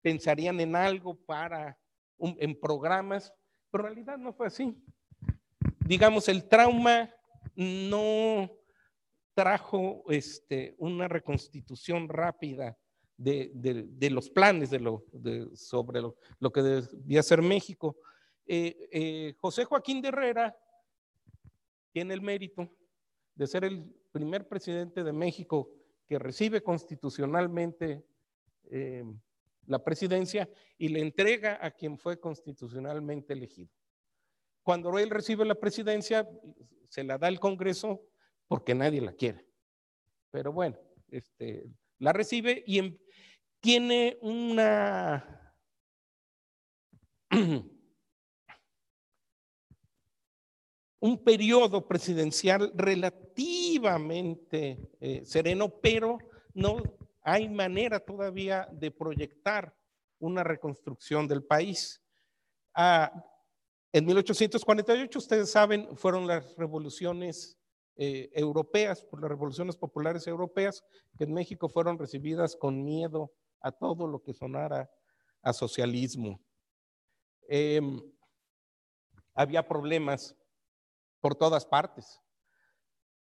pensarían en algo para, en programas, pero en realidad no fue así. Digamos, el trauma no trajo este, una reconstitución rápida de, los planes de lo, sobre lo, que debía ser México. Eh, eh, José Joaquín de Herrera tiene el mérito de ser el primer presidente de México que recibe constitucionalmente eh, la presidencia y le entrega a quien fue constitucionalmente elegido. Cuando él recibe la presidencia, se la da el Congreso porque nadie la quiere. Pero bueno, este, la recibe y em, tiene una... un periodo presidencial relativamente eh, sereno, pero no hay manera todavía de proyectar una reconstrucción del país. Ah, en 1848, ustedes saben, fueron las revoluciones eh, europeas, las revoluciones populares europeas, que en México fueron recibidas con miedo a todo lo que sonara a socialismo. Em, había problemas por todas partes.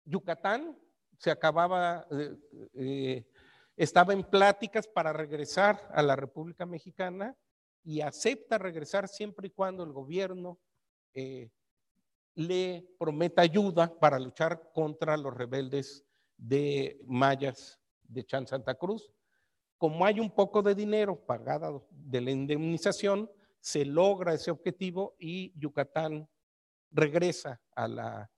Yucatán se acababa, eh, eh, estaba en pláticas para regresar a la República Mexicana y acepta regresar siempre y cuando el gobierno eh, le prometa ayuda para luchar contra los rebeldes de mayas de Chan Santa Cruz. Como hay un poco de dinero pagado de la indemnización, se logra ese objetivo y Yucatán regresa a, la,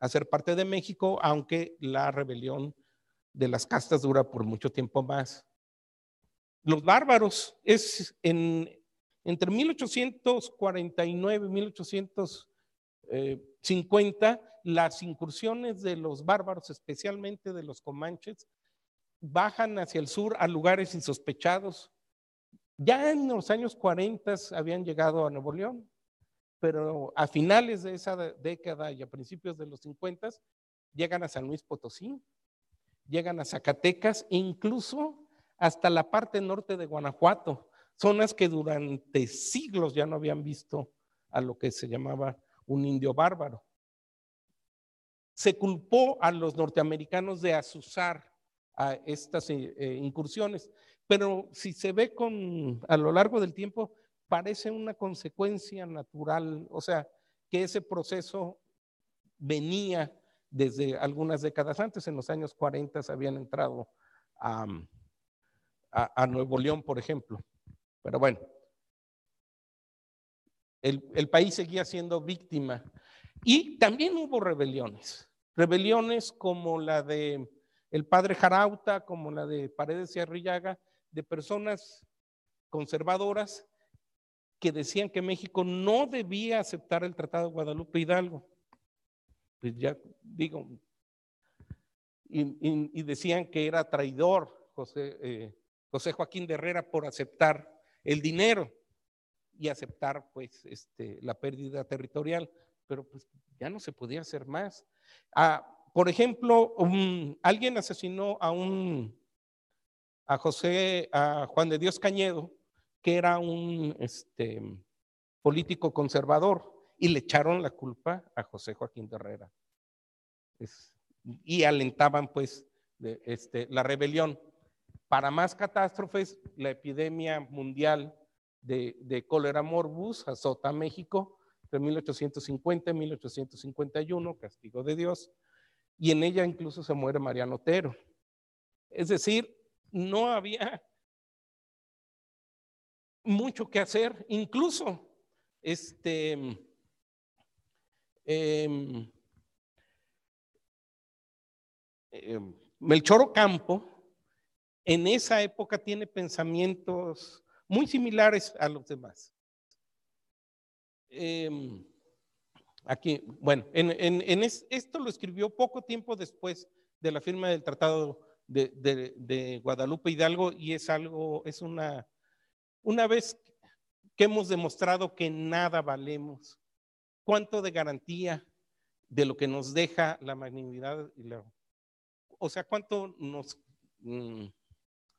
a ser parte de México, aunque la rebelión de las castas dura por mucho tiempo más. Los bárbaros es en, entre 1849 y 1850, las incursiones de los bárbaros, especialmente de los comanches, bajan hacia el sur a lugares insospechados. Ya en los años 40 habían llegado a Nuevo León, pero a finales de esa década y a principios de los 50 llegan a San Luis Potosí, llegan a Zacatecas, incluso hasta la parte norte de Guanajuato, zonas que durante siglos ya no habían visto a lo que se llamaba un indio bárbaro. Se culpó a los norteamericanos de asusar a estas eh, eh, incursiones, pero si se ve con a lo largo del tiempo, parece una consecuencia natural, o sea, que ese proceso venía desde algunas décadas antes, en los años 40 habían entrado a, a, Nuevo León, por ejemplo. Pero bueno, el, el, país seguía siendo víctima. Y también hubo rebeliones, rebeliones como la de el padre Jarauta, como la de Paredes y Arrillaga, de personas conservadoras que decían que México no debía aceptar el Tratado de Guadalupe Hidalgo. Pues ya digo, y, decían que era traidor José, eh, José Joaquín de Herrera por aceptar el dinero y aceptar pues este, la pérdida territorial, pero pues ya no se podía hacer más. Ah, por ejemplo, alguien asesinó a un a José, a Juan de Dios Cañedo, que era un este, político conservador y le echaron la culpa a José Joaquín Herrera. y alentaban pues este, la rebelión. Para más catástrofes, la epidemia mundial de, cólera morbus azota a México de 1850 y 1851, castigo de Dios, y en ella incluso se muere Mariano Otero. Es decir, no había mucho que hacer, incluso este, em, em, Melchor Ocampo en esa época tiene pensamientos muy similares a los demás. Em, aquí, bueno, en, esto lo escribió poco tiempo después de la firma del Tratado de, de Guadalupe Hidalgo y es algo, es una una vez que hemos demostrado que nada valemos, ¿cuánto de garantía de lo que nos deja la magnanimidad. O sea, ¿cuánto nos... Mm,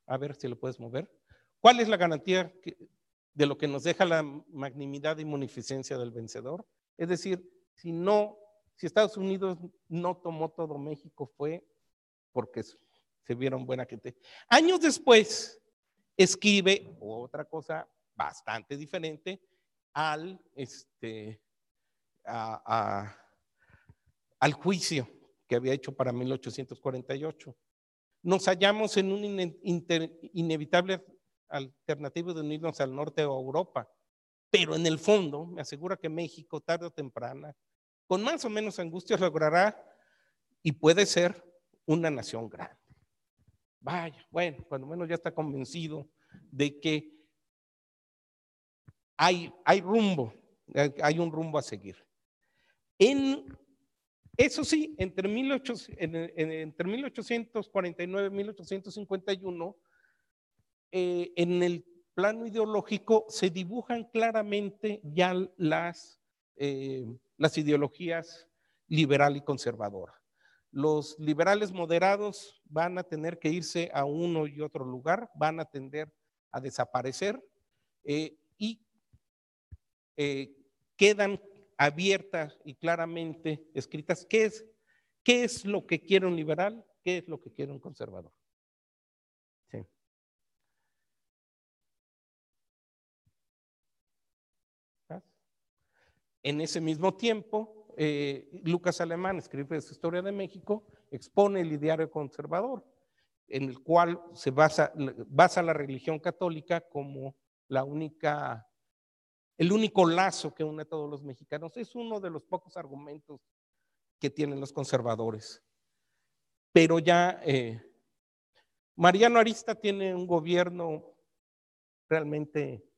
a ver si lo puedes mover. ¿Cuál es la garantía de lo que nos deja la magnanimidad y munificencia del vencedor? Es decir, si no, si Estados Unidos no tomó todo México fue porque se vieron buena gente. Años después, escribe otra cosa bastante diferente al, este, al juicio que había hecho para 1848. Nos hallamos en un inevitable alternativo de unirnos al norte o a Europa, pero en el fondo me asegura que México tarde o temprana, con más o menos angustias, logrará y puede ser una nación grande. Vaya, bueno, cuando menos ya está convencido de que hay, hay rumbo, hay un rumbo a seguir. En, eso sí, entre, entre 1849 y 1851, eh, en el plano ideológico se dibujan claramente ya las, eh, las ideologías liberal y conservadora. Los liberales moderados van a tener que irse a uno y otro lugar, van a tender a desaparecer eh, y eh, quedan abiertas y claramente escritas qué es, qué es lo que quiere un liberal, qué es lo que quiere un conservador. En ese mismo tiempo, eh, Lucas Alemán escribe su Historia de México, expone el ideario conservador, en el cual se basa, la religión católica como la única, el único lazo que une a todos los mexicanos. Es uno de los pocos argumentos que tienen los conservadores. Pero ya eh, Mariano Arista tiene un gobierno realmente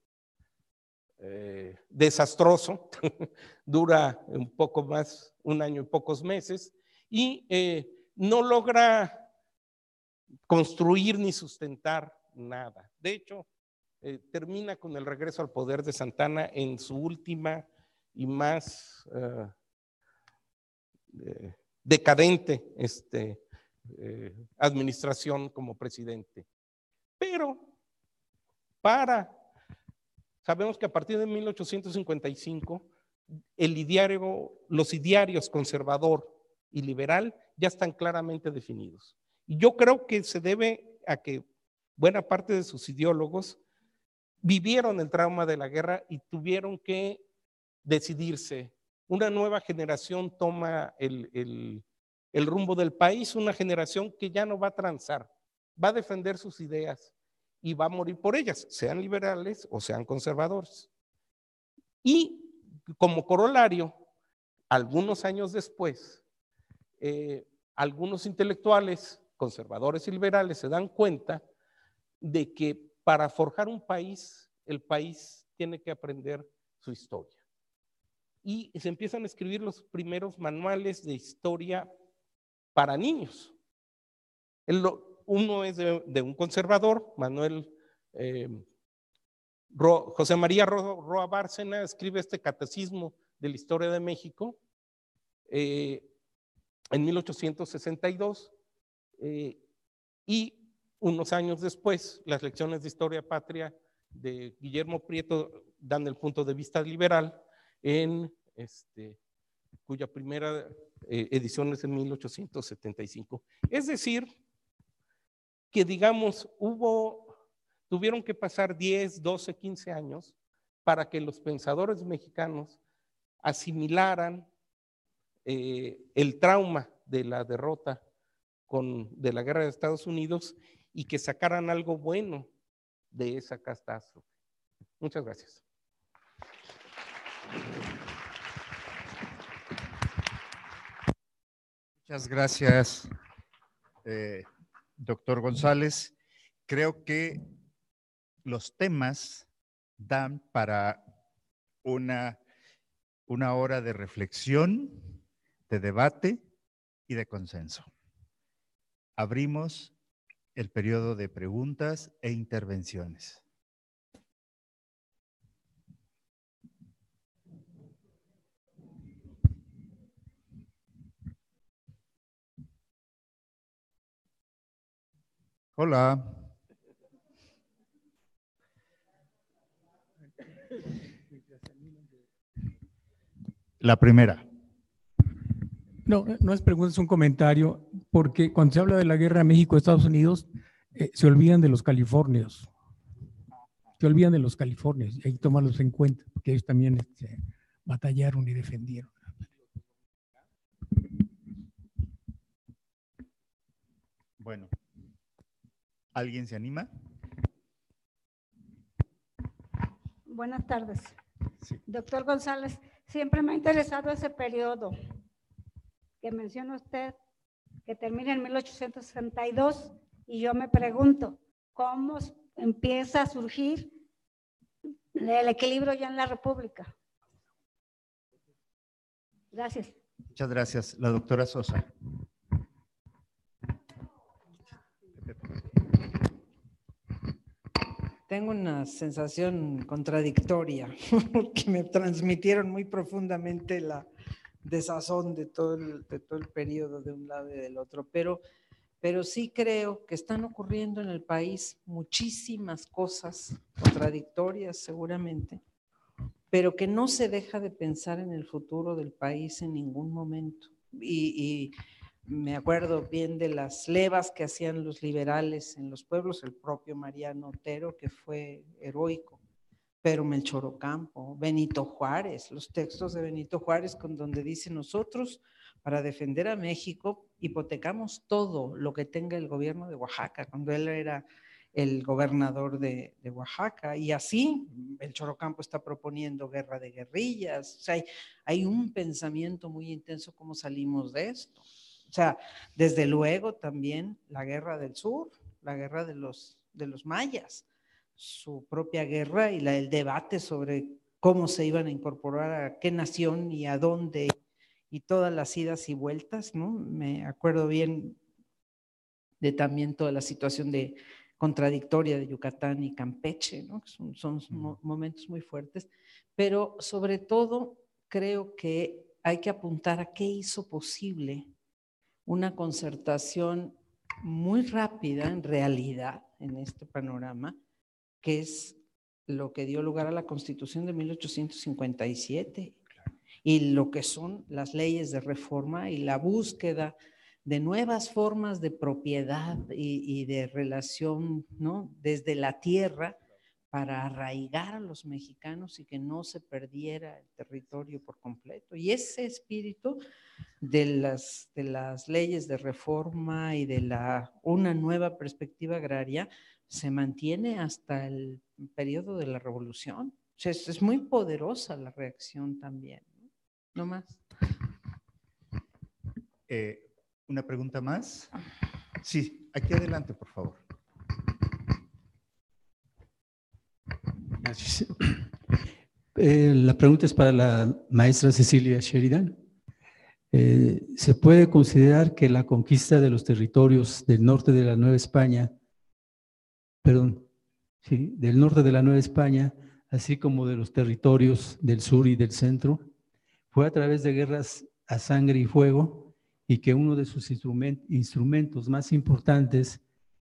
eh, desastroso, dura un poco más, un año y pocos meses, y eh, no logra construir ni sustentar nada. De hecho, eh, termina con el regreso al poder de Santana en su última y más decadente este, administración como presidente. Pero para Sabemos que a partir de 1855, el los idearios conservador y liberal ya están claramente definidos. Y yo creo que se debe a que buena parte de sus ideólogos vivieron el trauma de la guerra y tuvieron que decidirse. Una nueva generación toma el, el rumbo del país, una generación que ya no va a transar, va a defender sus ideas, y va a morir por ellas, sean liberales o sean conservadores. Y como corolario, algunos años después, eh, algunos intelectuales conservadores y liberales se dan cuenta de que para forjar un país, el país tiene que aprender su historia. Y se empiezan a escribir los primeros manuales de historia para niños. El, uno es de, un conservador, Manuel eh, José María Roa Bárcena, escribe este catecismo de la historia de México eh, en 1862 eh, y unos años después las lecciones de historia patria de Guillermo Prieto dan el punto de vista liberal en este, cuya primera edición es en 1875. Es decir, que digamos, hubo, tuvieron que pasar 10, 12, 15 años para que los pensadores mexicanos asimilaran eh, el trauma de la derrota con, de la guerra de Estados Unidos y que sacaran algo bueno de esa catástrofe. Muchas gracias. Muchas gracias. Eh, doctor González, creo que los temas dan para una, una hora de reflexión, de debate y de consenso. Abrimos el periodo de preguntas e intervenciones. Hola. La primera. No, no es pregunta, es un comentario, porque cuando se habla de la guerra México-Estados Unidos, eh, se olvidan de los californios. Se olvidan de los californios y hay que tomarlos en cuenta, porque ellos también este, batallaron y defendieron. Bueno, ¿Alguien se anima? Buenas tardes. Doctor González, siempre me ha interesado ese periodo que menciona usted, que termina en 1862, y yo me pregunto, ¿cómo empieza a surgir el equilibrio ya en la República? Gracias. Muchas gracias. La doctora Sosa. Tengo una sensación contradictoria, que me transmitieron muy profundamente la, desazón de todo el, de todo el periodo de un lado y del otro, pero, pero sí creo que están ocurriendo en el país muchísimas cosas contradictorias seguramente, pero que no se deja de pensar en el futuro del país en ningún momento. Y, y me acuerdo bien de las levas que hacían los liberales en los pueblos, el propio Mariano Otero, que fue heroico pero Melchor Ocampo, Benito Juárez, los textos de Benito Juárez con donde dice nosotros para defender a México hipotecamos todo lo que tenga el gobierno de Oaxaca, cuando él era el gobernador de, Oaxaca. Y así Melchor Ocampo está proponiendo guerra de guerrillas. O sea, hay, hay un pensamiento muy intenso cómo salimos de esto. O sea, desde luego también la guerra del sur, la guerra de los, de los mayas su propia guerra y la, el debate sobre cómo se iban a incorporar a qué nación y a dónde y todas las idas y vueltas, ¿no? Me acuerdo bien de también toda la situación de contradictoria de Yucatán y Campeche, ¿no? Son, son momentos muy fuertes, pero sobre todo creo que hay que apuntar a qué hizo posible una concertación muy rápida en realidad en este panorama que es lo que dio lugar a la Constitución de 1857 y lo que son las leyes de reforma y la búsqueda de nuevas formas de propiedad y, de relación, ¿no? Desde la tierra para arraigar a los mexicanos y que no se perdiera el territorio por completo. Y ese espíritu de las, de las leyes de reforma y de la, una nueva perspectiva agraria se mantiene hasta el periodo de la revolución. es, muy poderosa la reacción también. No, más. Eh, ¿Una pregunta más? Sí, aquí adelante, por favor. Gracias. Eh, la pregunta es para la maestra Cecilia Sheridan. Eh, ¿Se puede considerar que la conquista de los territorios del norte de la Nueva España perdón, ¿sí? del norte de la Nueva España, así como de los territorios del sur y del centro, fue a través de guerras a sangre y fuego y que uno de sus instrumentos más importantes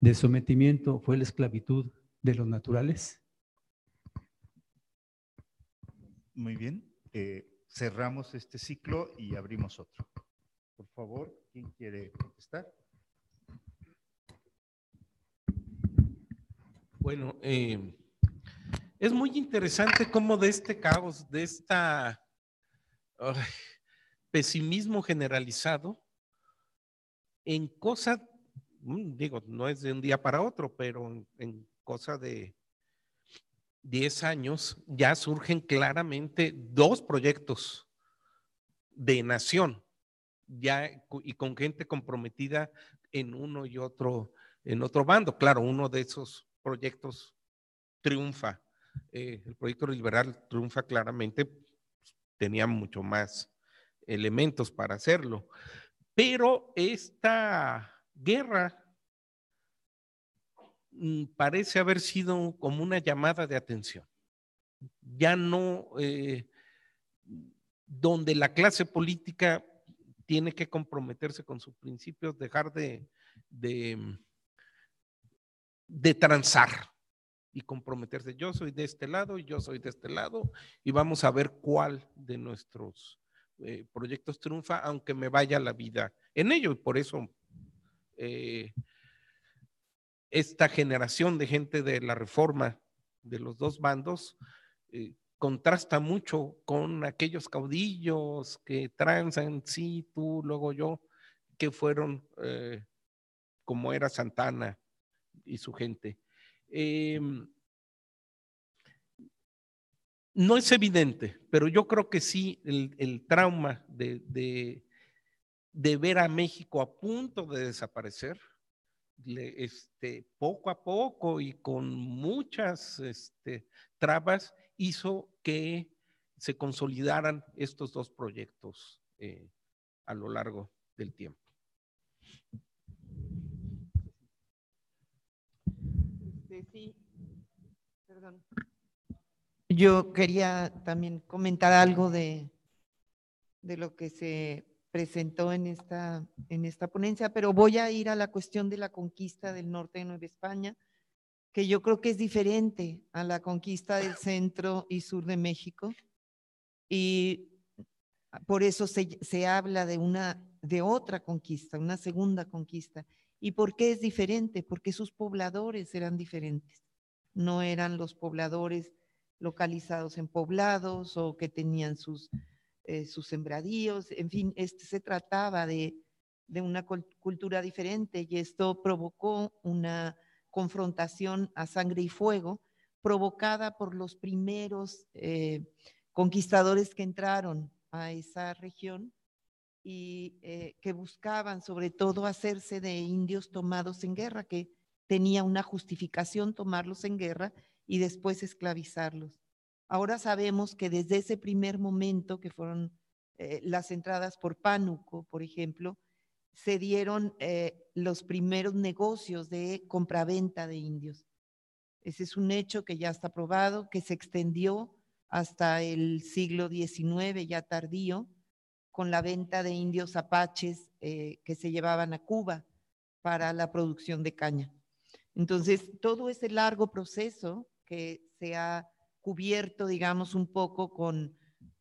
de sometimiento fue la esclavitud de los naturales. Muy bien, eh, cerramos este ciclo y abrimos otro. Por favor, ¿quién quiere contestar? Bueno, eh, es muy interesante cómo de este caos, de esta pesimismo generalizado, en cosa, mm, digo, no es de un día para otro, pero en, cosa de 10 años ya surgen claramente dos proyectos de nación, ya y con gente comprometida en uno y otro, en otro bando. Claro, uno de esos proyectos triunfa. Eh, el proyecto liberal triunfa claramente, tenía mucho más elementos para hacerlo. Pero esta guerra parece haber sido como una llamada de atención. Ya no, eh, donde la clase política tiene que comprometerse con sus principios, dejar de, de de transar y comprometerse. Yo soy de este lado y yo soy de este lado y vamos a ver cuál de nuestros eh, proyectos triunfa, aunque me vaya la vida en ello. Y por eso eh, esta generación de gente de la reforma de los dos bandos eh, contrasta mucho con aquellos caudillos que transan, sí, tú, luego yo, que fueron como era Santana y su gente. Em, no es evidente, pero yo creo que sí el, trauma de, de, ver a México a punto de desaparecer, este, poco a poco y con muchas este, trabas, hizo que se consolidaran estos dos proyectos eh, a lo largo del tiempo. sí, perdón. Yo quería también comentar algo de, de lo que se presentó en esta, en esta ponencia, pero voy a ir a la cuestión de la conquista del norte de Nueva España, que yo creo que es diferente a la conquista del centro y sur de México. Y por eso se, se habla de, una, de otra conquista, una segunda conquista. ¿Y por qué es diferente? Porque sus pobladores eran diferentes. No eran los pobladores localizados en poblados o que tenían sus eh, sus sembradíos, en fin, este, se trataba de, una cultura diferente y esto provocó una confrontación a sangre y fuego provocada por los primeros eh, conquistadores que entraron a esa región y eh, que buscaban sobre todo hacerse de indios tomados en guerra, que tenía una justificación tomarlos en guerra y después esclavizarlos. Ahora sabemos que desde ese primer momento, que fueron eh, las entradas por Pánuco, por ejemplo, se dieron eh, los primeros negocios de compraventa de indios. Ese es un hecho que ya está probado, que se extendió hasta el siglo XIX, ya tardío, con la venta de indios apaches eh, que se llevaban a Cuba para la producción de caña. Entonces, todo ese largo proceso que se ha cubierto, digamos, un poco con,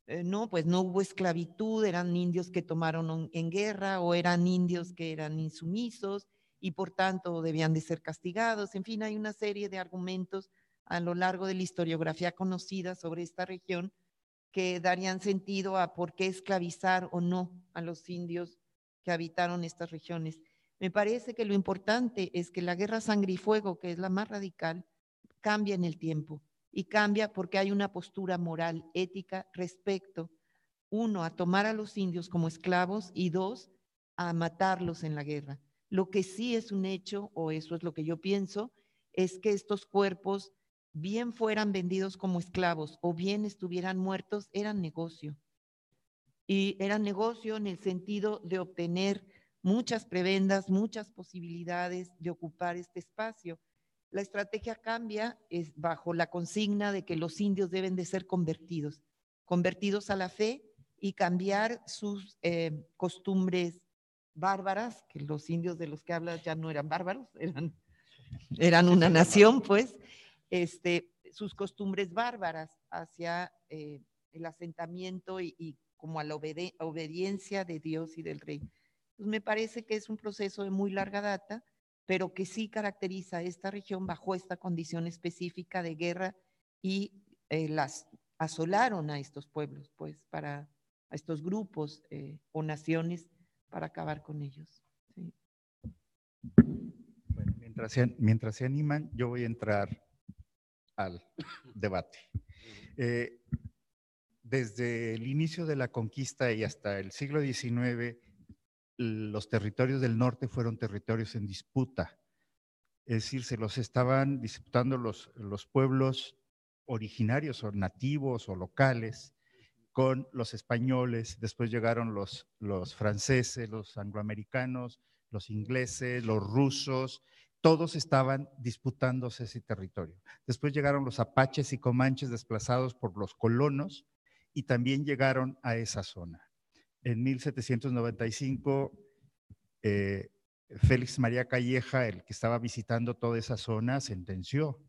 eh, no, pues no hubo esclavitud, eran indios que tomaron en guerra o eran indios que eran insumisos y por tanto debían de ser castigados. En fin, hay una serie de argumentos a lo largo de la historiografía conocida sobre esta región que darían sentido a por qué esclavizar o no a los indios que habitaron estas regiones. Me parece que lo importante es que la guerra sangre y fuego, que es la más radical, cambia en el tiempo y cambia porque hay una postura moral, ética respecto, uno, a tomar a los indios como esclavos y dos, a matarlos en la guerra. Lo que sí es un hecho, o eso es lo que yo pienso, es que estos cuerpos, bien fueran vendidos como esclavos o bien estuvieran muertos, eran negocio. Y eran negocio en el sentido de obtener muchas prebendas, muchas posibilidades de ocupar este espacio. La estrategia cambia es bajo la consigna de que los indios deben de ser convertidos, convertidos a la fe y cambiar sus eh, costumbres bárbaras, que los indios de los que hablas ya no eran bárbaros, eran, eran una nación, pues, este, sus costumbres bárbaras hacia eh, el asentamiento y, como a la obediencia de Dios y del rey. Pues me parece que es un proceso de muy larga data pero que sí caracteriza a esta región bajo esta condición específica de guerra y eh, las asolaron a estos pueblos, pues, para a estos grupos eh, o naciones para acabar con ellos. Bueno, mientras se, mientras se animan, yo voy a entrar al debate. Eh, desde el inicio de la conquista y hasta el siglo XIX, los territorios del norte fueron territorios en disputa. Es decir, se los estaban disputando los, los pueblos originarios o nativos o locales con los españoles, después llegaron los, los franceses, los angloamericanos, los ingleses, los rusos, todos estaban disputándose ese territorio. Después llegaron los apaches y comanches desplazados por los colonos y también llegaron a esa zona en 1795, eh, Félix María Calleja, el que estaba visitando toda esa zona, sentenció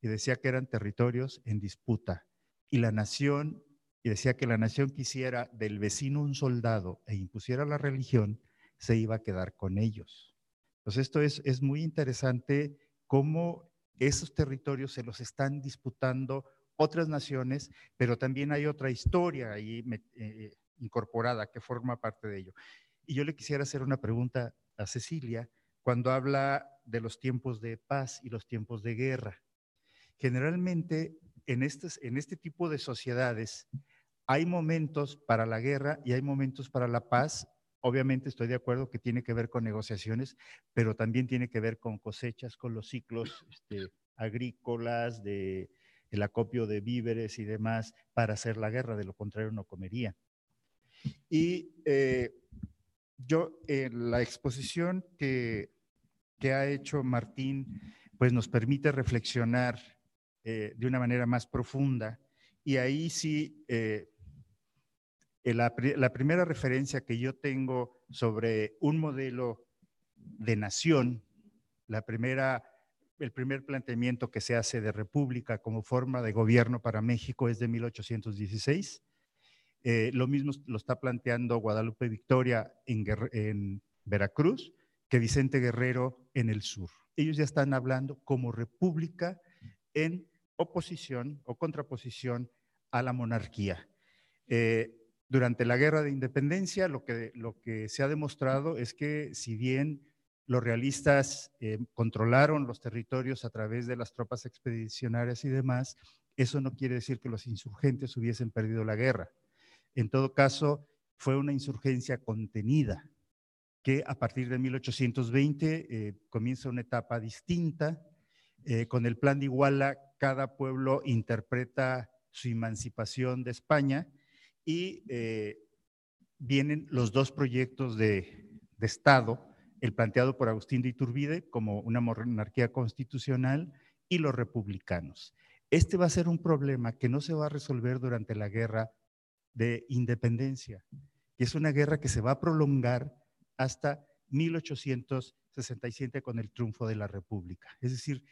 y decía que eran territorios en disputa. Y la nación, y decía que la nación quisiera del vecino un soldado e impusiera la religión, se iba a quedar con ellos. Entonces esto es, es muy interesante cómo esos territorios se los están disputando otras naciones, pero también hay otra historia ahí eh, incorporada que forma parte de ello. Y yo le quisiera hacer una pregunta a Cecilia cuando habla de los tiempos de paz y los tiempos de guerra. Generalmente en, este tipo de sociedades hay momentos para la guerra y hay momentos para la paz. Obviamente estoy de acuerdo que tiene que ver con negociaciones, pero también tiene que ver con cosechas, con los ciclos este, agrícolas, de el acopio de víveres y demás para hacer la guerra, de lo contrario no comería. Y eh, yo, en la exposición que, que, ha hecho Martín, pues nos permite reflexionar eh, de una manera más profunda. Y ahí sí, eh, eh, la, la primera referencia que yo tengo sobre un modelo de nación, la primera el primer planteamiento que se hace de república como forma de gobierno para México es de 1816. Eh, lo mismo lo está planteando Guadalupe Victoria en, Veracruz que Vicente Guerrero en el sur. Ellos ya están hablando como república en oposición o contraposición a la monarquía. Eh, durante la guerra de independencia, lo que, se ha demostrado es que si bien los realistas eh, controlaron los territorios a través de las tropas expedicionarias y demás, eso no quiere decir que los insurgentes hubiesen perdido la guerra. En todo caso, fue una insurgencia contenida, que a partir de 1820 eh, comienza una etapa distinta. Eh, con el plan de Iguala, cada pueblo interpreta su emancipación de España y vienen los dos proyectos de, de Estado el planteado por Agustín de Iturbide como una monarquía constitucional y los republicanos. Este va a ser un problema que no se va a resolver durante la guerra de independencia, que es una guerra que se va a prolongar hasta 1867 con el triunfo de la República. Es decir,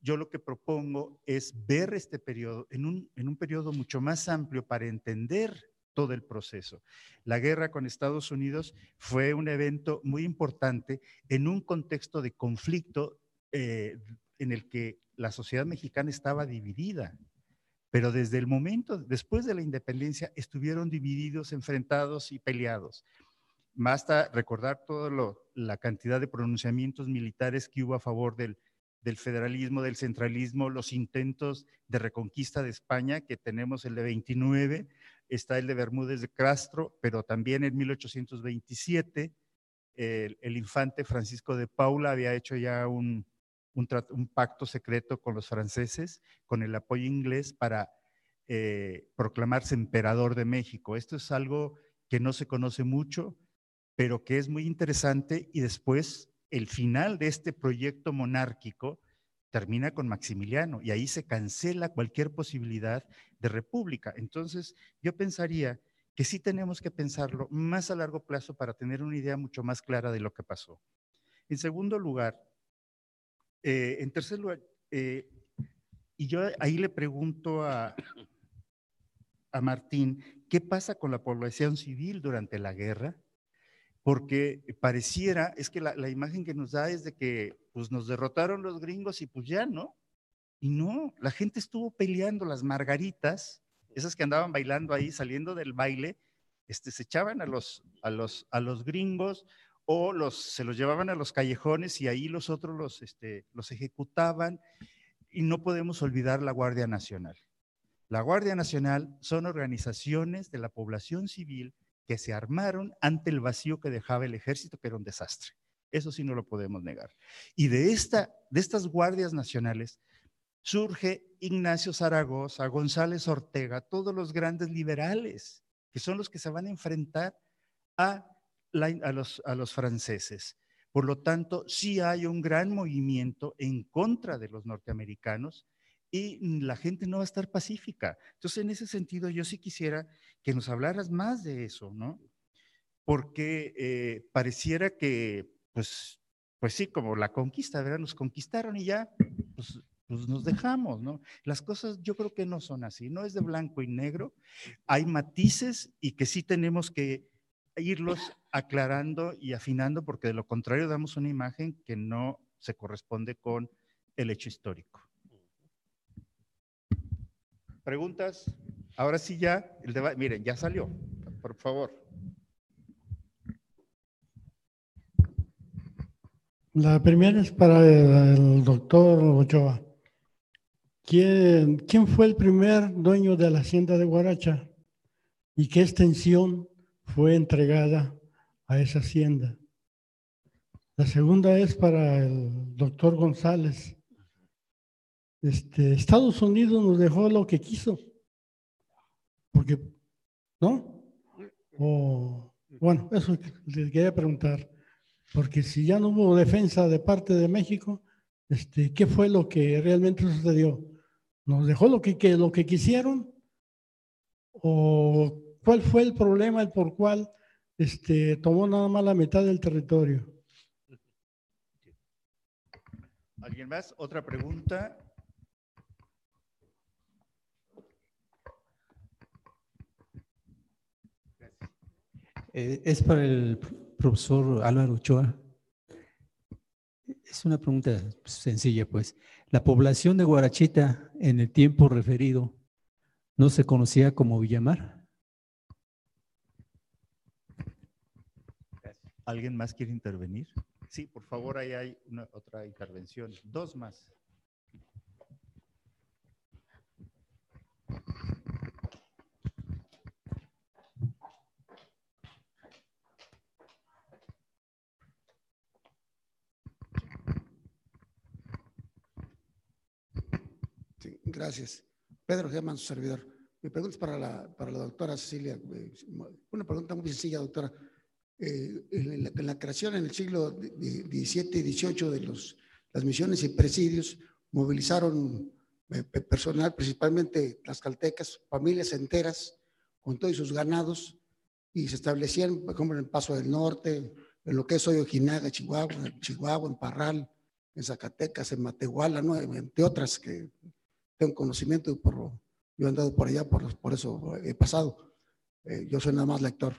yo lo que propongo es ver este periodo en un, en un periodo mucho más amplio para entender todo el proceso. La guerra con Estados Unidos fue un evento muy importante en un contexto de conflicto eh, en el que la sociedad mexicana estaba dividida. Pero desde el momento, después de la independencia, estuvieron divididos, enfrentados y peleados. Basta recordar toda la cantidad de pronunciamientos militares que hubo a favor del, federalismo, del centralismo, los intentos de reconquista de España, que tenemos el de 29, está el de Bermúdez de Castro, pero también en 1827 el, infante Francisco de Paula había hecho ya un, un, pacto secreto con los franceses, con el apoyo inglés para eh, proclamarse emperador de México. Esto es algo que no se conoce mucho, pero que es muy interesante y después el final de este proyecto monárquico termina con Maximiliano y ahí se cancela cualquier posibilidad de república. Entonces, yo pensaría que sí tenemos que pensarlo más a largo plazo para tener una idea mucho más clara de lo que pasó. En segundo lugar, eh, en tercer lugar, eh, y yo ahí le pregunto a, a Martín, ¿qué pasa con la población civil durante la guerra? porque pareciera, es que la, imagen que nos da es de que pues nos derrotaron los gringos y pues ya, ¿no? Y no, la gente estuvo peleando las margaritas, esas que andaban bailando ahí, saliendo del baile, este, se echaban a los, a los, a los gringos o los, se los llevaban a los callejones y ahí los otros los, este, los ejecutaban. Y no podemos olvidar la Guardia Nacional. La Guardia Nacional son organizaciones de la población civil que se armaron ante el vacío que dejaba el ejército, que era un desastre. Eso sí no lo podemos negar. Y de, esta, de estas guardias nacionales surge Ignacio Zaragoza, González Ortega, todos los grandes liberales, que son los que se van a enfrentar a, a, los, a los franceses. Por lo tanto, sí hay un gran movimiento en contra de los norteamericanos y la gente no va a estar pacífica. Entonces, en ese sentido, yo sí quisiera que nos hablaras más de eso, ¿no? Porque eh, pareciera que, pues, pues sí, como la conquista, ¿verdad? Nos conquistaron y ya, pues, pues nos dejamos, ¿no? Las cosas yo creo que no son así, no es de blanco y negro, hay matices y que sí tenemos que irlos aclarando y afinando porque de lo contrario damos una imagen que no se corresponde con el hecho histórico. ¿Preguntas? Ahora sí ya, el debate, miren, ya salió, por favor. La primera es para el doctor Ochoa. ¿Quién, ¿Quién fue el primer dueño de la hacienda de Guaracha y qué extensión fue entregada a esa hacienda? La segunda es para el doctor González. Este, Estados Unidos nos dejó lo que quiso. Porque, ¿no? bueno, eso les quería preguntar. Porque si ya no hubo defensa de parte de México, este, ¿qué fue lo que realmente sucedió? ¿Nos dejó lo que, lo que quisieron? ¿O ¿Cuál fue el problema el por cual este, tomó nada más la mitad del territorio? ¿Alguien más? ¿Otra pregunta? Eh, es para el profesor Álvaro Ochoa. Es una pregunta sencilla, pues. La población de Guarachita en el tiempo referido no se conocía como Villamar. ¿Alguien más quiere intervenir? Sí, por favor, ahí hay una, otra intervención. Dos más. Sí, gracias. Pedro Germán, su servidor. Mi pregunta es para la, para la doctora Cecilia. eh, Una pregunta muy sencilla, doctora. Eh, en, la, en la creación en el siglo XVII y XVIII de los, las misiones y presidios, movilizaron eh, pe- personal, principalmente las caltecas, familias enteras, con todos sus ganados, y se establecían, por ejemplo, en el Paso del Norte, en lo que es hoy Ojinaga, Chihuahua, en Chihuahua, en Parral, en Zacatecas, en Matehuala, ¿no? entre otras que tengo conocimiento, por, yo he andado por allá, por, por eso he pasado. Eh, yo soy nada más lector.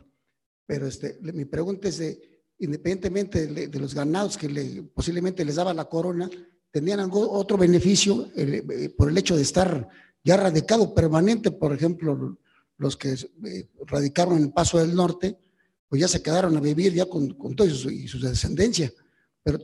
Pero este, mi pregunta es de, independientemente de, los ganados que le, posiblemente les daba la corona, ¿tenían algún otro beneficio eh, por el hecho de estar ya radicado permanente? Por ejemplo, los que eh, radicaron en el Paso del Norte, pues ya se quedaron a vivir ya con, con todo y su, y su descendencia. Pero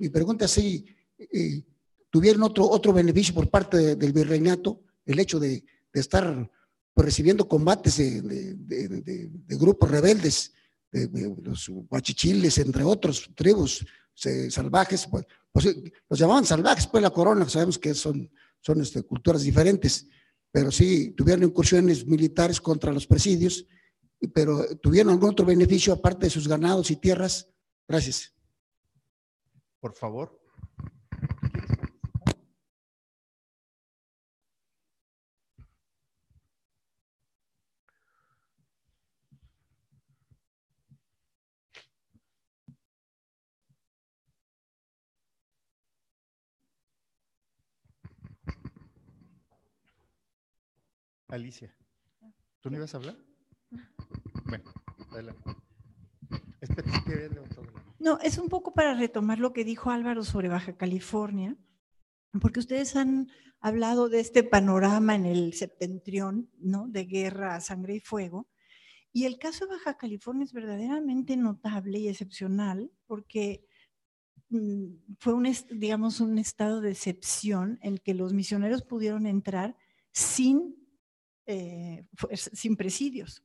mi pregunta es si eh, tuvieron otro, otro beneficio por parte de- del virreinato, el hecho de, de estar pues, recibiendo combates de, de- de- de- grupos rebeldes, de, de los guachichiles, entre otros tribus salvajes, pues, pues, los llamaban salvajes, pues la corona, sabemos que son, son este, culturas diferentes, pero sí tuvieron incursiones militares contra los presidios, pero tuvieron algún otro beneficio aparte de sus ganados y tierras. Gracias. Por favor. Alicia, ¿tú no ibas a hablar? Bueno, adelante. No, es un poco para retomar lo que dijo Álvaro sobre Baja California, porque ustedes han hablado de este panorama en el septentrión, ¿no? De guerra, sangre y fuego. Y el caso de Baja California es verdaderamente notable y excepcional porque mm, fue un, digamos, un estado de excepción en que los misioneros pudieron entrar sin, eh, sin presidios.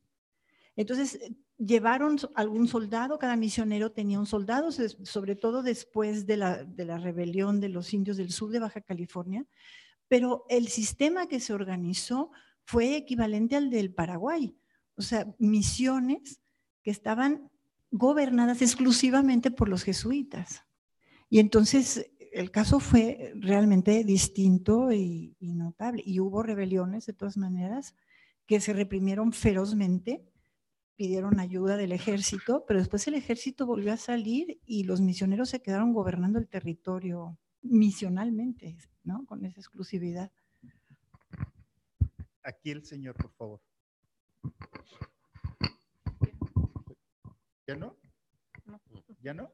Entonces, eh, llevaron algún soldado, cada misionero tenía un soldado, sobre todo después de la, de la rebelión de los indios del sur de Baja California, pero el sistema que se organizó fue equivalente al del Paraguay, o sea, misiones que estaban gobernadas exclusivamente por los jesuitas. Y entonces el caso fue realmente distinto y, y notable. Y hubo rebeliones, de todas maneras, que se reprimieron ferozmente pidieron ayuda del ejército, pero después el ejército volvió a salir y los misioneros se quedaron gobernando el territorio misionalmente, ¿no? Con esa exclusividad. Aquí el señor, por favor. ¿Ya no? ¿Ya no?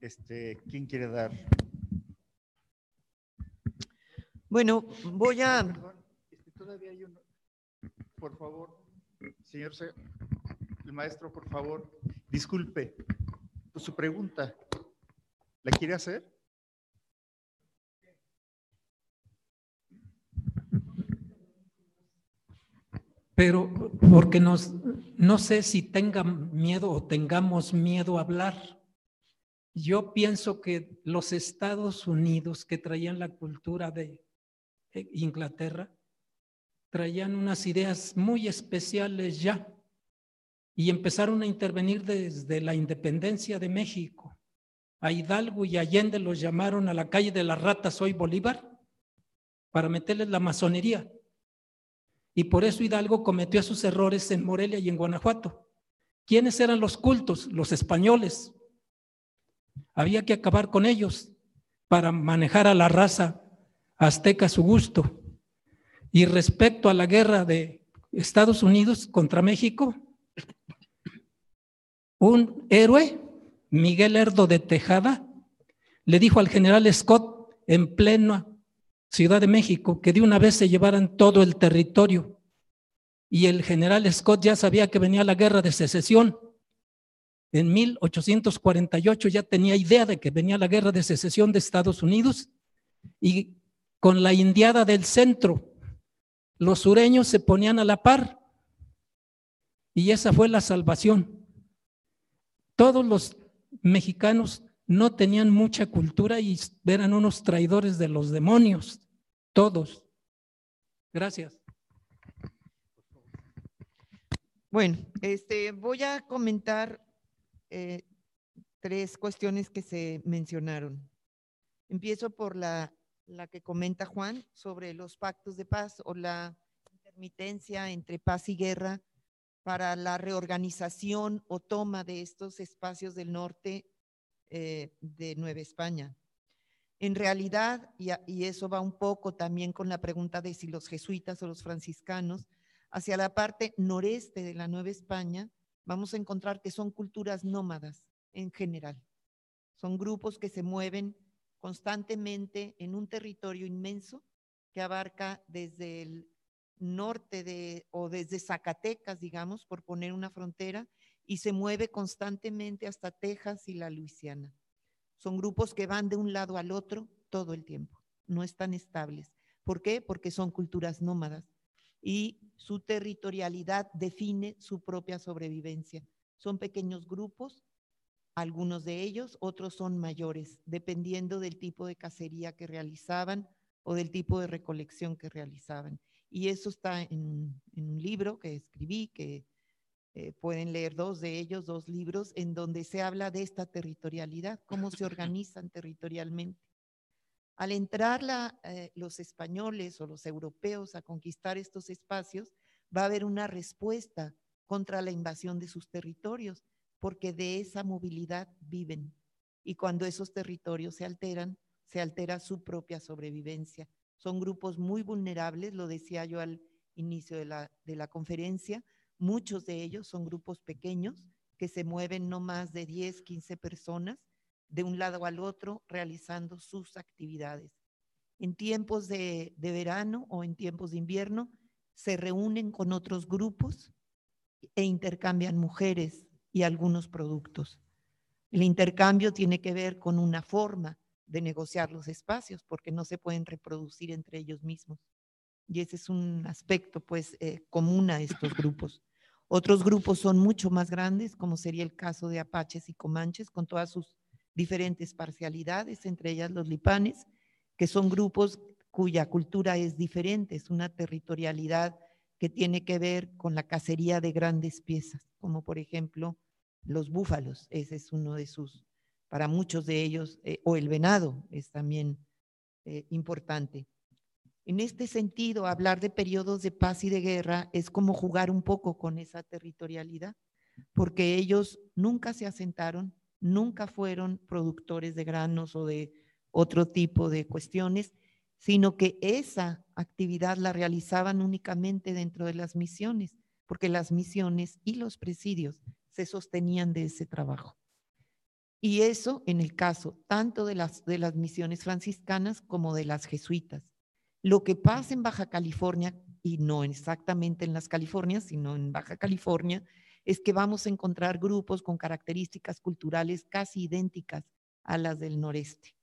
Este, ¿quién quiere dar? Bueno, voy a, Perdón, este, todavía hay uno. Por favor, señor, se- el maestro, por favor, disculpe, su pregunta, ¿la quiere hacer? pero porque nos, no sé si tengan miedo o tengamos miedo a hablar. Yo pienso que los Estados Unidos que traían la cultura de eh, Inglaterra, traían unas ideas muy especiales ya y empezaron a intervenir desde la independencia de México. A Hidalgo y Allende los llamaron a la calle de las ratas, hoy Bolívar, para meterles la masonería. Y por eso Hidalgo cometió sus errores en Morelia y en Guanajuato. ¿Quiénes eran los cultos? Los españoles. Había que acabar con ellos para manejar a la raza azteca a su gusto. Y respecto a la guerra de Estados Unidos contra México, un héroe, Miguel Herdo de Tejada, le dijo al general Scott en plena Ciudad de México que de una vez se llevaran todo el territorio. Y el general Scott ya sabía que venía la guerra de secesión. En 1848 ya tenía idea de que venía la guerra de secesión de Estados Unidos y con la indiada del centro, los sureños se ponían a la par y esa fue la salvación. Todos los mexicanos no tenían mucha cultura y eran unos traidores de los demonios, todos. Gracias. Bueno, este, voy a comentar eh, tres cuestiones que se mencionaron. Empiezo por la, la que comenta Juan sobre los pactos de paz o la intermitencia entre paz y guerra para la reorganización o toma de estos espacios del norte eh, de Nueva España. En realidad, y, y, eso va un poco también con la pregunta de si los jesuitas o los franciscanos, hacia la parte noreste de la Nueva España, vamos a encontrar que son culturas nómadas en general. Son grupos que se mueven constantemente en un territorio inmenso que abarca desde el norte de, o desde Zacatecas, digamos, por poner una frontera, y se mueve constantemente hasta Texas y la Luisiana. Son grupos que van de un lado al otro todo el tiempo, no están estables. ¿Por qué? Porque son culturas nómadas y su territorialidad define su propia sobrevivencia. Son pequeños grupos, algunos de ellos, otros son mayores, dependiendo del tipo de cacería que realizaban o del tipo de recolección que realizaban. Y eso está en, un libro que escribí, que eh, pueden leer dos de ellos, dos libros, en donde se habla de esta territorialidad, cómo se organizan territorialmente. Al entrar eh, los españoles o los europeos a conquistar estos espacios, va a haber una respuesta contra la invasión de sus territorios, porque de esa movilidad viven. Y cuando esos territorios se alteran, se altera su propia sobrevivencia. Son grupos muy vulnerables, lo decía yo al inicio de la, conferencia. Muchos de ellos son grupos pequeños que se mueven no más de 10, 15 personas de un lado al otro realizando sus actividades. En tiempos de, de verano o en tiempos de invierno se reúnen con otros grupos e intercambian mujeres y algunos productos. El intercambio tiene que ver con una forma de negociar los espacios porque no se pueden reproducir entre ellos mismos. Y ese es un aspecto pues eh, común a estos grupos. Otros grupos son mucho más grandes, como sería el caso de apaches y comanches, con todas sus diferentes parcialidades, entre ellas los lipanes, que son grupos cuya cultura es diferente, es una territorialidad que tiene que ver con la cacería de grandes piezas, como por ejemplo los búfalos, ese es uno de sus para muchos de ellos, eh, o el venado es también eh, importante. En este sentido, hablar de periodos de paz y de guerra es como jugar un poco con esa territorialidad, porque ellos nunca se asentaron, nunca fueron productores de granos o de otro tipo de cuestiones, sino que esa actividad la realizaban únicamente dentro de las misiones, porque las misiones y los presidios se sostenían de ese trabajo. Y eso en el caso tanto de las, de las misiones franciscanas como de las jesuitas. Lo que pasa en Baja California, y no exactamente en las Californias, sino en Baja California, es que vamos a encontrar grupos con características culturales casi idénticas a las del noreste.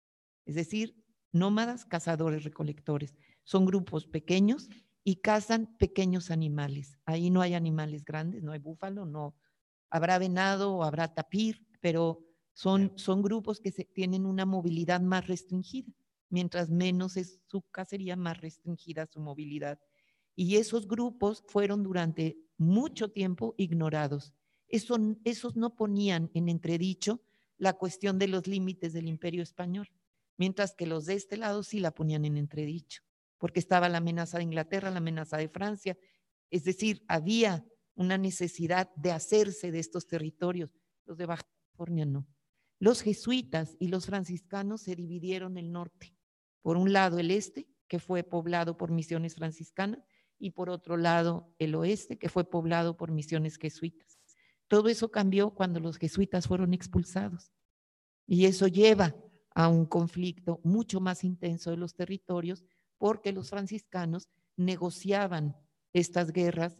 Es decir, nómadas, cazadores, recolectores. Son grupos pequeños y cazan pequeños animales. Ahí no hay animales grandes, no hay búfalo, no habrá venado o habrá tapir, pero son, son grupos que se, tienen una movilidad más restringida. Mientras menos es su cacería, más restringida su movilidad. Y esos grupos fueron durante mucho tiempo ignorados. Eso, esos no ponían en entredicho la cuestión de los límites del imperio español, mientras que los de este lado sí la ponían en entredicho, porque estaba la amenaza de Inglaterra, la amenaza de Francia Es decir, había una necesidad de hacerse de estos territorios. Los de Baja California no. Los jesuitas y los franciscanos se dividieron el norte. Por un lado el este, que fue poblado por misiones franciscanas, y por otro lado el oeste, que fue poblado por misiones jesuitas. Todo eso cambió cuando los jesuitas fueron expulsados. Y eso lleva a un conflicto mucho más intenso de los territorios porque los franciscanos negociaban estas guerras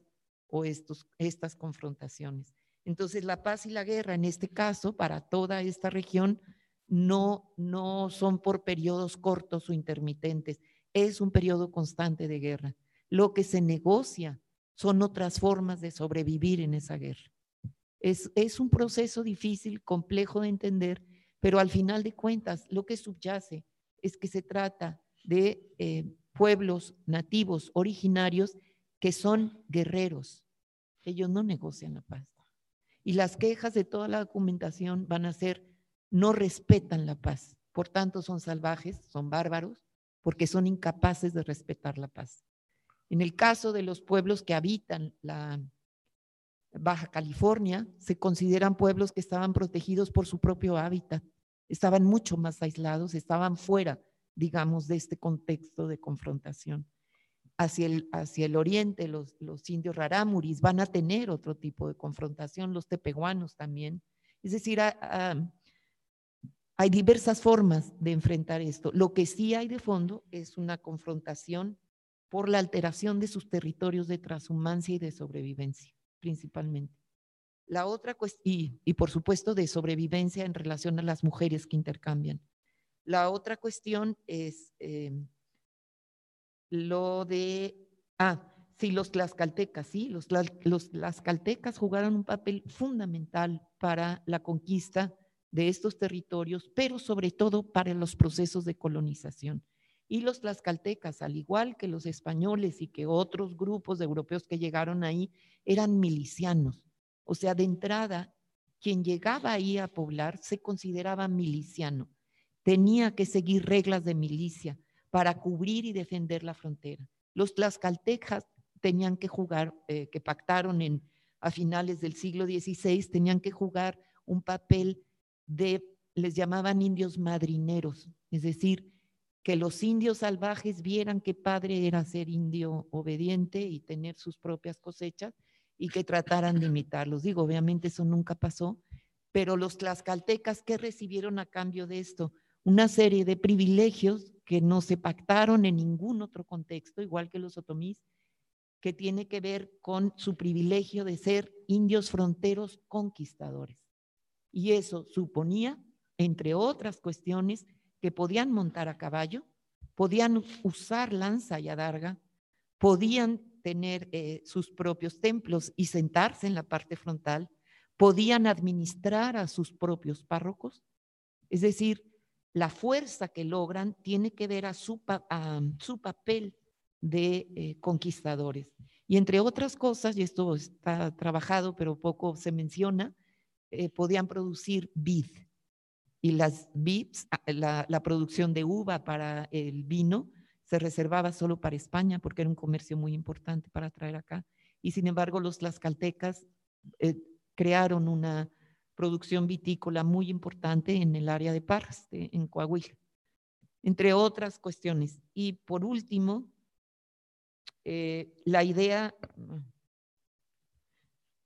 o estos, estas confrontaciones. Entonces, la paz y la guerra, en este caso, para toda esta región, no, no son por periodos cortos o intermitentes, es un periodo constante de guerra. Lo que se negocia son otras formas de sobrevivir en esa guerra. Es, un proceso difícil, complejo de entender, pero al final de cuentas, lo que subyace es que se trata de eh, pueblos nativos originarios que son guerreros. Ellos no negocian la paz. Y las quejas de toda la documentación van a ser, no respetan la paz. Por tanto, son salvajes, son bárbaros, porque son incapaces de respetar la paz. En el caso de los pueblos que habitan la Baja California, se consideran pueblos que estaban protegidos por su propio hábitat estaban mucho más aislados, estaban fuera, digamos, de este contexto de confrontación. Hacia el, hacia el oriente, los, los indios rarámuris van a tener otro tipo de confrontación, los tepehuanos también. Es decir, hay diversas formas de enfrentar esto. Lo que sí hay de fondo es una confrontación por la alteración de sus territorios de transhumancia y de sobrevivencia, principalmente. La otra y, por supuesto de sobrevivencia en relación a las mujeres que intercambian. La otra cuestión es em, lo de, ah, sí, los tlaxcaltecas, sí, los, los tlaxcaltecas jugaron un papel fundamental para la conquista de estos territorios, pero sobre todo para los procesos de colonización. Y los tlaxcaltecas, al igual que los españoles y que otros grupos de europeos que llegaron ahí, eran milicianos. O sea, de entrada, quien llegaba ahí a poblar se consideraba miliciano. Tenía que seguir reglas de milicia para cubrir y defender la frontera. Los tlaxcaltecas tenían que jugar, eh, que pactaron en, a finales del siglo XVI, tenían que jugar un papel de, les llamaban indios madrineros, es decir, que los indios salvajes vieran que padre era ser indio obediente y tener sus propias cosechas y que trataran de imitarlos. Digo, obviamente eso nunca pasó, pero los tlaxcaltecas, ¿qué recibieron a cambio de esto? Una serie de privilegios que no se pactaron en ningún otro contexto, igual que los otomís, que tiene que ver con su privilegio de ser indios fronteros conquistadores. Y eso suponía, entre otras cuestiones, que podían montar a caballo, podían usar lanza y adarga, podían tener eh, sus propios templos y sentarse en la parte frontal, podían administrar a sus propios párrocos. Es decir, la fuerza que logran tiene que ver a su, papel de eh, conquistadores. Y entre otras cosas, y esto está trabajado pero poco se menciona, eh, podían producir vid. Y las vids, ah, la, producción de uva para el vino, se reservaba solo para España porque era un comercio muy importante para traer acá. Y sin embargo, los tlaxcaltecas eh, crearon una producción vitícola muy importante en el área de Parras, en Coahuila, entre otras cuestiones. Y por último, eh, la idea,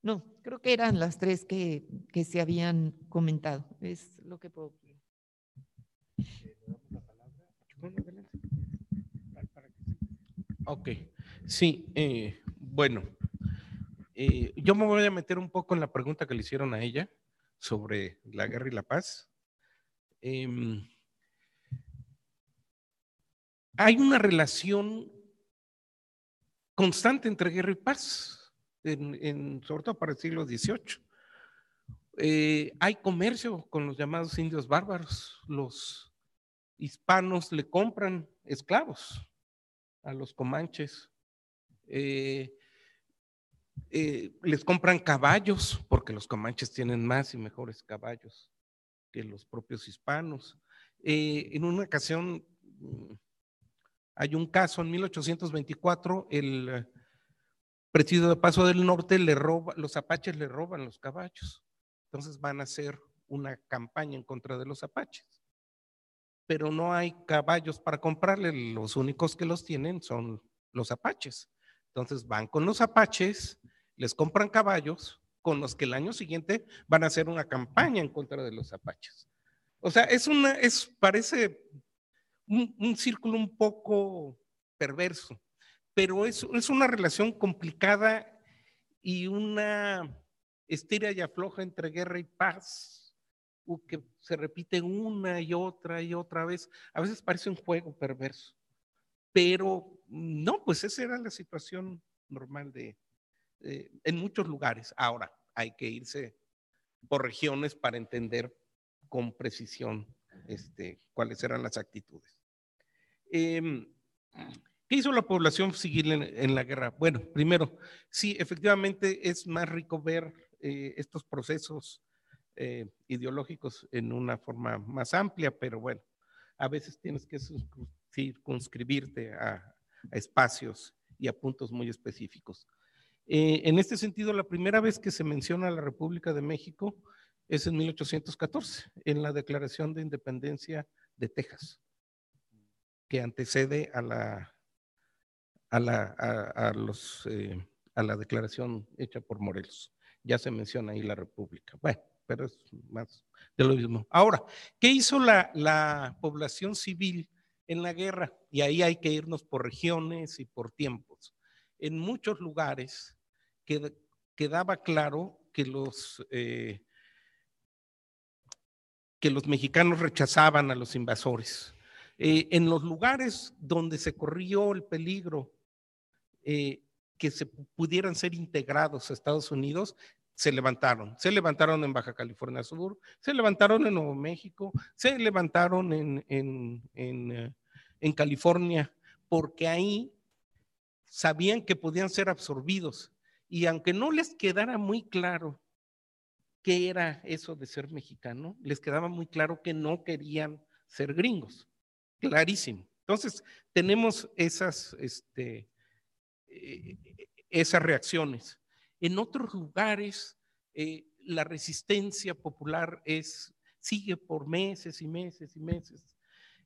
no, creo que eran las tres que, que se habían comentado. Es lo que puedo. Ok, sí, eh, bueno, eh, yo me voy a meter un poco en la pregunta que le hicieron a ella sobre la guerra y la paz. Em, hay una relación constante entre guerra y paz, en, sobre todo para el siglo XVIII. Eh, hay comercio con los llamados indios bárbaros. Los hispanos le compran esclavos a los comanches. Eh, eh, les compran caballos, porque los comanches tienen más y mejores caballos que los propios hispanos. En una ocasión, mm, hay un caso en 1824, el Presidio de Paso del Norte le roba, los apaches le roban los caballos. Entonces van a hacer una campaña en contra de los apaches. Pero no hay caballos para comprarle, los únicos que los tienen son los apaches. Entonces van con los apaches, les compran caballos con los que el año siguiente van a hacer una campaña en contra de los apaches. O sea, es una, es, parece un, un círculo un poco perverso, pero es, es una relación complicada y una estira y afloja entre guerra y paz, que se repite una y otra y otra vez. A veces parece un juego perverso, pero no, pues esa era la situación normal de, en muchos lugares. Ahora, hay que irse por regiones para entender con precisión este, cuáles eran las actitudes. Em, ¿Qué hizo la población civil en, la guerra? Bueno, primero, sí, efectivamente es más rico ver eh, estos procesos eh, ideológicos en una forma más amplia, pero bueno, a veces tienes que circunscribirte a, a espacios y a puntos muy específicos. Eh, en este sentido, la primera vez que se menciona la República de México es en 1814, en la Declaración de Independencia de Texas, que antecede a la a la, los, eh, a la declaración hecha por Morelos. Ya se menciona ahí la República. Bueno, pero es más de lo mismo. Ahora, ¿qué hizo la, la población civil en la guerra? Y ahí hay que irnos por regiones y por tiempos. En muchos lugares quedaba claro que los, eh, que los mexicanos rechazaban a los invasores. Eh, en los lugares donde se corrió el peligro eh, que se pudieran ser integrados a Estados Unidos, se levantaron. Se levantaron en Baja California Sur, se levantaron en Nuevo México, se levantaron en, en, eh, en California, porque ahí sabían que podían ser absorbidos. Y aunque no les quedara muy claro qué era eso de ser mexicano, les quedaba muy claro que no querían ser gringos. Clarísimo. Entonces, tenemos esas, este, eh, esas reacciones. En otros lugares, eh, la resistencia popular es, sigue por meses y meses y meses,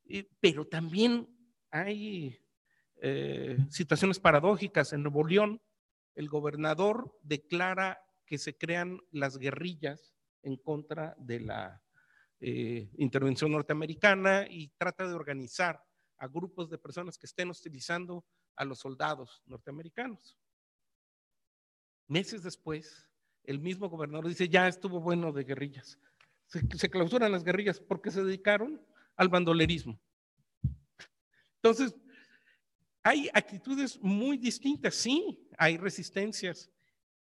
eh, pero también hay situaciones paradójicas. En Nuevo León, el gobernador declara que se crean las guerrillas en contra de la intervención norteamericana y trata de organizar a grupos de personas que estén hostilizando a los soldados norteamericanos. Meses después, el mismo gobernador dice, ya estuvo bueno de guerrillas. Se, clausuran las guerrillas porque se dedicaron al bandolerismo. Entonces, hay actitudes muy distintas, sí, hay resistencias,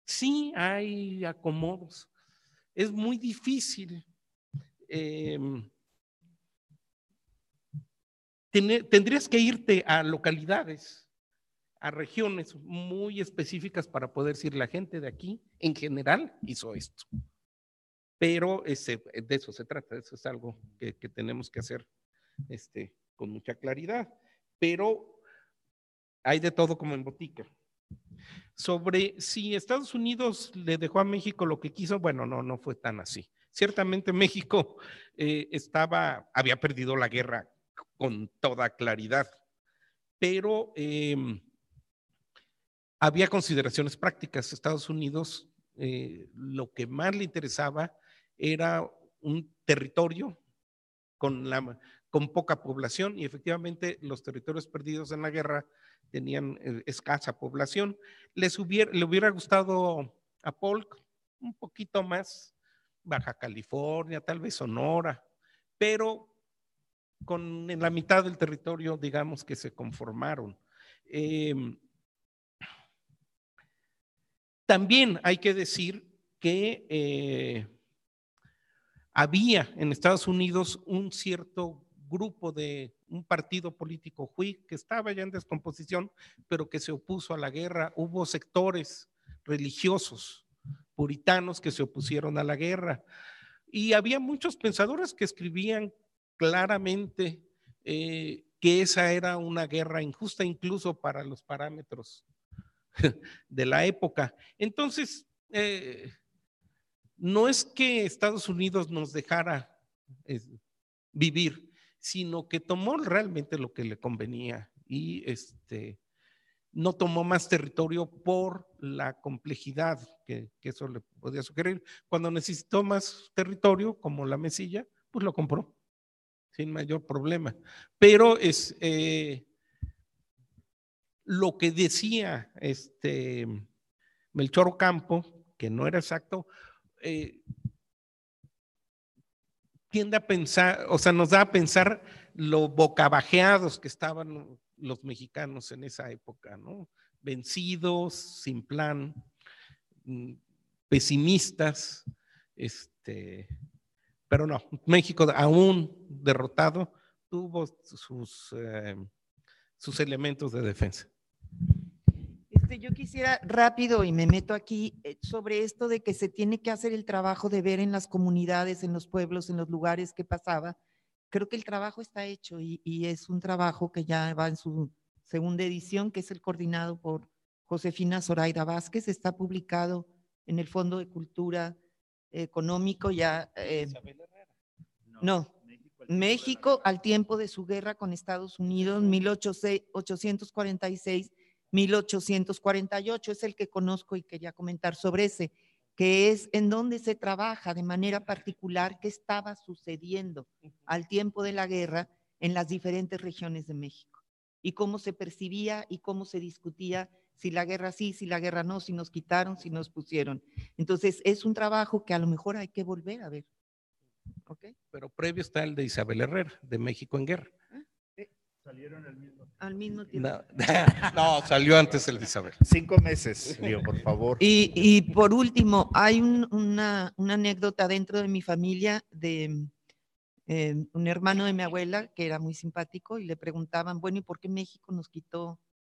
sí hay acomodos. Es muy difícil em, tendrías que irte a localidades, a regiones muy específicas para poder decir la gente de aquí en general hizo esto. Pero ese, de eso se trata, eso es algo que, tenemos que hacer este, con mucha claridad. Pero hay de todo como en botica. Sobre si Estados Unidos le dejó a México lo que quiso, bueno, no, no fue tan así. Ciertamente México eh, estaba, había perdido la guerra con toda claridad. Pero em, había consideraciones prácticas. Estados Unidos eh, lo que más le interesaba era un territorio con, poca población y efectivamente los territorios perdidos en la guerra tenían eh, escasa población. Le hubiera gustado a Polk un poquito más Baja California, tal vez Sonora, pero con en la mitad del territorio, digamos, que se conformaron. Em, también hay que decir que eh, había en Estados Unidos un cierto grupo de un partido político Hui que estaba ya en descomposición, pero que se opuso a la guerra. Hubo sectores religiosos puritanos que se opusieron a la guerra. Y había muchos pensadores que escribían claramente eh, que esa era una guerra injusta incluso para los parámetros de la época. Entonces, eh, no es que Estados Unidos nos dejara vivir, sino que tomó realmente lo que le convenía y este, no tomó más territorio por la complejidad que, eso le podía sugerir. Cuando necesitó más territorio, como la mesilla, pues lo compró sin mayor problema. Pero es eh, lo que decía este Melchor Ocampo, que no era exacto, eh, tiende a pensar, o sea, nos da a pensar lo bocabajeados que estaban los mexicanos en esa época, ¿no? Vencidos, sin plan, pesimistas, este, pero no, México aún derrotado tuvo sus, eh, sus elementos de defensa. Este, yo quisiera rápido y me meto aquí eh, sobre esto de que se tiene que hacer el trabajo de ver en las comunidades, en los pueblos, en los lugares que pasaba, creo que el trabajo está hecho y, es un trabajo que ya va en su segunda edición, que es el coordinado por Josefina Zoraida Vázquez, está publicado en el Fondo de Cultura Económico ya. Eh, no, México, al tiempo de su guerra con Estados Unidos, 1846-1848, es el que conozco y quería comentar sobre ese, que es en donde se trabaja de manera particular qué estaba sucediendo al tiempo de la guerra en las diferentes regiones de México y cómo se percibía y cómo se discutía si la guerra sí, si la guerra no, si nos quitaron, si nos pusieron. Entonces, es un trabajo que a lo mejor hay que volver a ver. Pero previo está el de Isabel Herrera, de México en Guerra. Salieron al mismo, al mismo tiempo. No, salió antes el de Isabel. Cinco meses, Lío, por favor. Y, y por último, hay una, una, anécdota dentro de mi familia de eh, un hermano de mi abuela que era muy simpático y le preguntaban, bueno, ¿y por qué México nos quitó,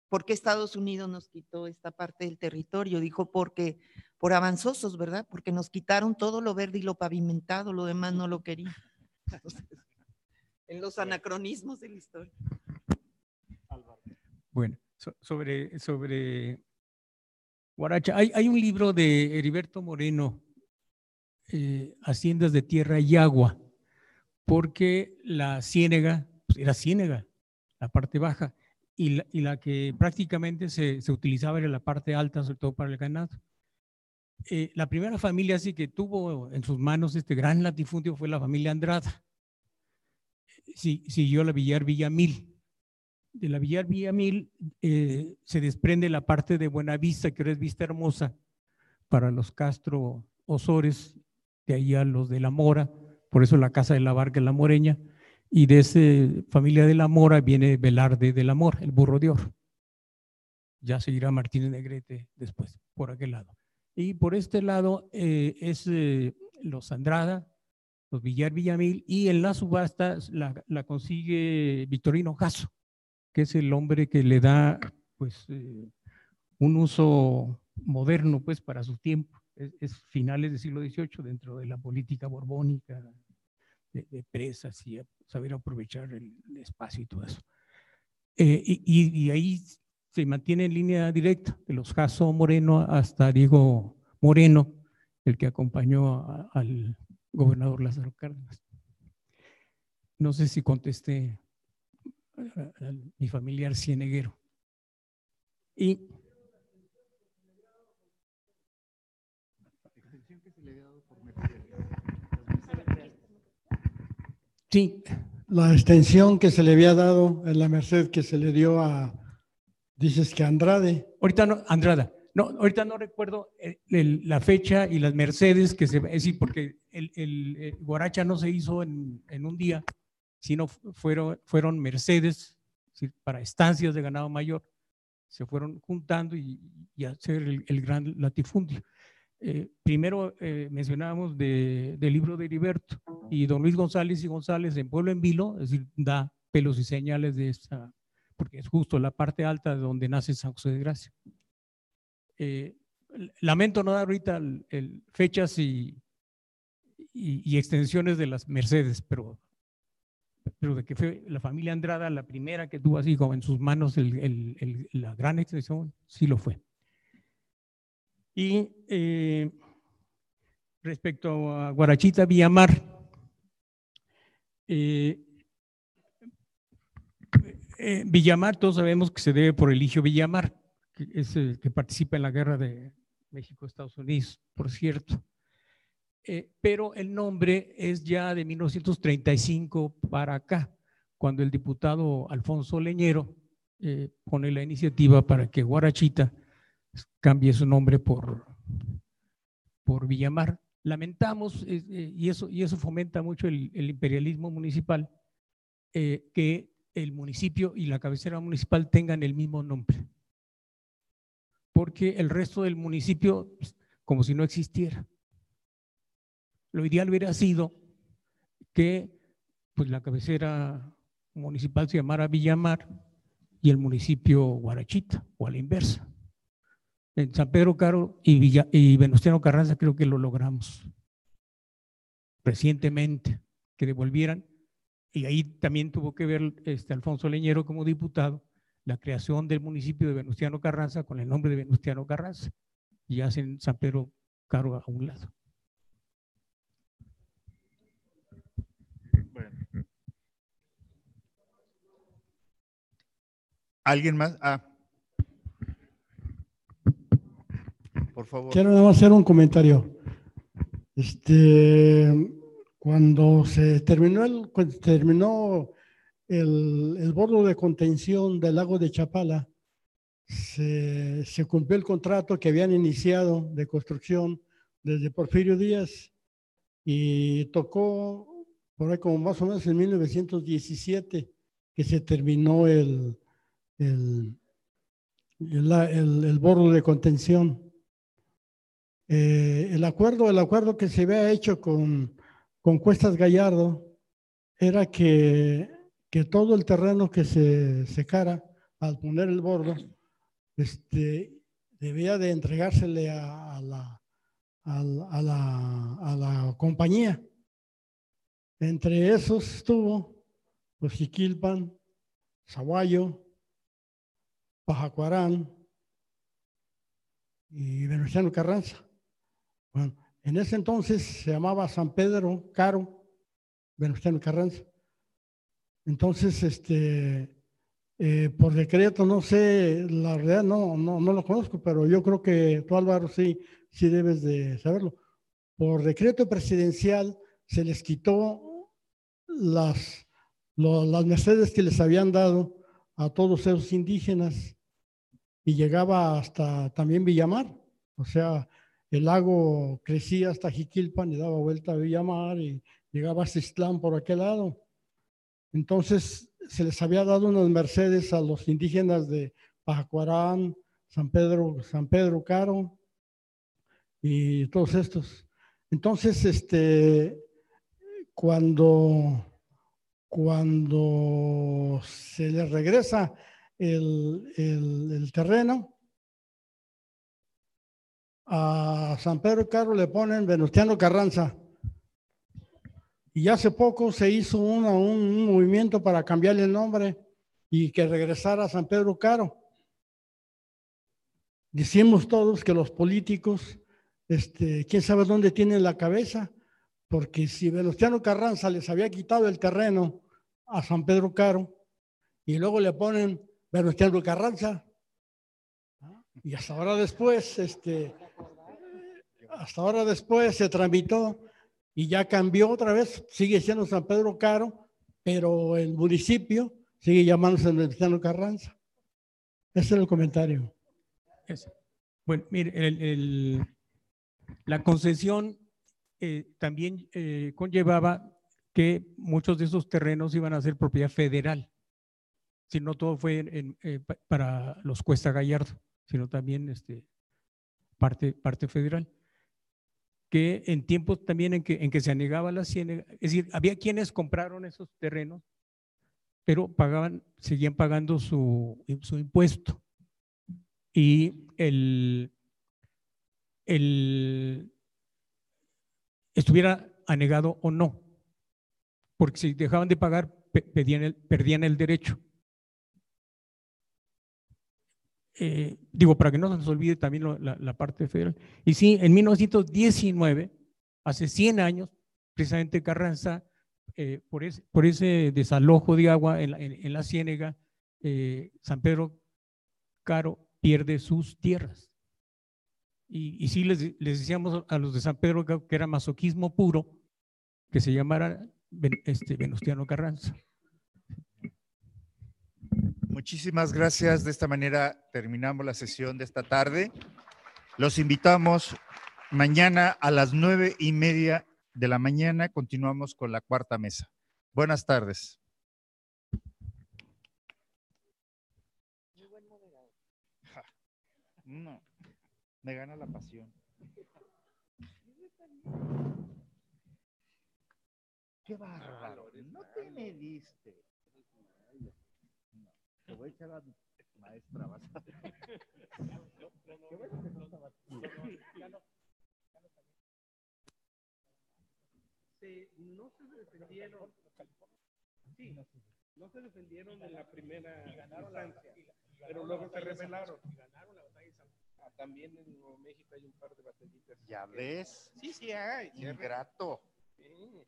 por qué Estados Unidos nos quitó esta parte del territorio? Dijo, porque por avanzosos, ¿verdad? Porque nos quitaron todo lo verde y lo pavimentado, lo demás no lo querían. en los anacronismos de la historia. Bueno, sobre, sobre Guaracha, hay, hay, un libro de Heriberto Moreno, eh, Haciendas de Tierra y Agua, porque la ciénega, pues, era ciénega, la parte baja, y la, que prácticamente se, utilizaba era la parte alta, sobre todo para el ganado. Eh, la primera familia así que tuvo en sus manos este gran latifundio fue la familia Andrada. Siguió la Villar Villamil. De la Villar Villamil eh, se desprende la parte de Buenavista, que ahora es Vista Hermosa, para los Castro Osores, de ahí a los de la Mora, por eso la Casa de la Barca la Moreña, y de esa familia de la Mora viene Velarde de la Mora, el burro de oro. Ya seguirá Martínez Negrete después, por aquel lado. Y por este lado eh, es eh, los Andrada, los Villar Villamil, y en la subasta la, consigue Victorino Caso, que es el hombre que le da pues eh, un uso moderno pues para su tiempo. Es, finales del siglo XVIII dentro de la política borbónica de, presas y saber aprovechar el, espacio y todo eso. y, y, ahí se mantiene en línea directa de los Jaso Moreno hasta Diego Moreno, el que acompañó al gobernador Lázaro Cárdenas. No sé si contesté mi familiar cieneguero. Y Sí. La extensión que se le había dado en la merced que se le dio a Dices que Andrade. Ahorita no, Andrada. No, ahorita no recuerdo la fecha y las Mercedes que se, es decir, porque el, el, Guaracha no se hizo en, en, un día, sino fueron, fueron Mercedes para estancias de ganado mayor. Se fueron juntando y, y hacer el, gran latifundio. Eh, primero eh, mencionábamos de, del libro de Heriberto y don Luis González y González en Pueblo en Vilo, es decir, da pelos y señales de esta porque es justo la parte alta de donde nace San José de Gracia. Eh, lamento no dar ahorita fechas y, y, extensiones de las Mercedes, pero, pero de que fue la familia Andrada la primera que tuvo así como en sus manos el, la gran extensión, sí lo fue. Y eh, respecto a Guarachita Villamar, eh, eh, Villamar, todos sabemos que se debe por Eligio Villamar, que es el que participa en la guerra de México-Estados Unidos, por cierto. Pero el nombre es ya de 1935 para acá, cuando el diputado Alfonso Leñero pone la iniciativa para que Guarachita cambie su nombre por, por Villamar. Lamentamos, eh, eh, y, eso, y eso fomenta mucho el, imperialismo municipal, eh, que el municipio y la cabecera municipal tengan el mismo nombre. Porque el resto del municipio, pues, como si no existiera. Lo ideal hubiera sido que pues, la cabecera municipal se llamara Villamar y el municipio Guarachita, o a la inversa. En San Pedro Caro y, Villa, y Venustiano Carranza creo que lo logramos recientemente, que devolvieran, y ahí también tuvo que ver este Alfonso Leñero como diputado, la creación del municipio de Venustiano Carranza con el nombre de Venustiano Carranza, y hacen San Pedro Caro a un lado. ¿Alguien más? Ah, Quiero nada más hacer un comentario. Este, cuando se terminó el, terminó el, el bordo de contención del lago de Chapala, se, se, cumplió el contrato que habían iniciado de construcción desde Porfirio Díaz y tocó por ahí como más o menos en 1917 que se terminó el, el, el, el, bordo de contención. Eh, el, acuerdo, el acuerdo que se había hecho con, con Cuestas Gallardo era que, que, todo el terreno que se secara al poner el bordo este, debía de entregársele a, la, a, a, la, compañía. Entre esos estuvo pues Jiquilpan, Zaguayo, Pajacuarán y Venustiano Carranza. Bueno, en ese entonces se llamaba San Pedro Caro, Venustiano Carranza. Entonces, este, eh, por decreto, no sé, la verdad no, no, no lo conozco, pero yo creo que tú Álvaro sí, sí debes de saberlo. Por decreto presidencial se les quitó las, las mercedes que les habían dado a todos esos indígenas y llegaba hasta también Villamar. O sea, el lago crecía hasta Jiquilpan y daba vuelta a Villamar y llegaba a Cistlán por aquel lado. Entonces se les había dado unas mercedes a los indígenas de Pajacuarán, San Pedro, San Pedro Caro y todos estos. Entonces, este, cuando, cuando se les regresa el, el terreno, a San Pedro Carro le ponen Venustiano Carranza. Y hace poco se hizo un, movimiento para cambiarle el nombre y que regresara a San Pedro Caro. Decimos todos que los políticos, este, quién sabe dónde tienen la cabeza, porque si Venustiano Carranza les había quitado el terreno a San Pedro Caro y luego le ponen Venustiano Carranza, y hasta ahora después, este, hasta ahora después se tramitó y ya cambió otra vez, sigue siendo San Pedro Caro, pero el municipio sigue llamándose Venustiano Carranza. Ese es el comentario. Bueno, mire, la concesión eh, también eh, conllevaba que muchos de esos terrenos iban a ser propiedad federal. Si no todo fue eh, para los Cuesta Gallardo, sino también este, parte, federal que en tiempos también en que, en que se anegaba la ciénaga, es decir, había quienes compraron esos terrenos, pero pagaban, seguían pagando su, impuesto. Y el, el estuviera anegado o no, porque si dejaban de pagar, perdían el derecho. Eh, digo, para que no se nos olvide también la, parte federal. Y sí, en 1919, hace 100 años, precisamente Carranza, eh, por, ese, por ese desalojo de agua en la, en- la ciénega, eh, San Pedro Caro pierde sus tierras. Y, y sí les, les decíamos a los de San Pedro que era masoquismo puro, que se llamara este, Venustiano Carranza. Muchísimas gracias. De esta manera terminamos la sesión de esta tarde. Los invitamos mañana a las nueve y media de la mañana. Continuamos con la cuarta mesa. Buenas tardes. Ja, No, me gana la pasión. Qué bárbaro. No te mediste. Voy a echar a maestra, vas a ver. Qué bueno que no estaba aquí. no se defendieron. Sí, no se defendieron en la primera instancia, pero luego se rebelaron. Ah, también en Nuevo México hay un par de batallitas. Ya ves. Sí, sí hay. sí hay. Ingrato. Sí.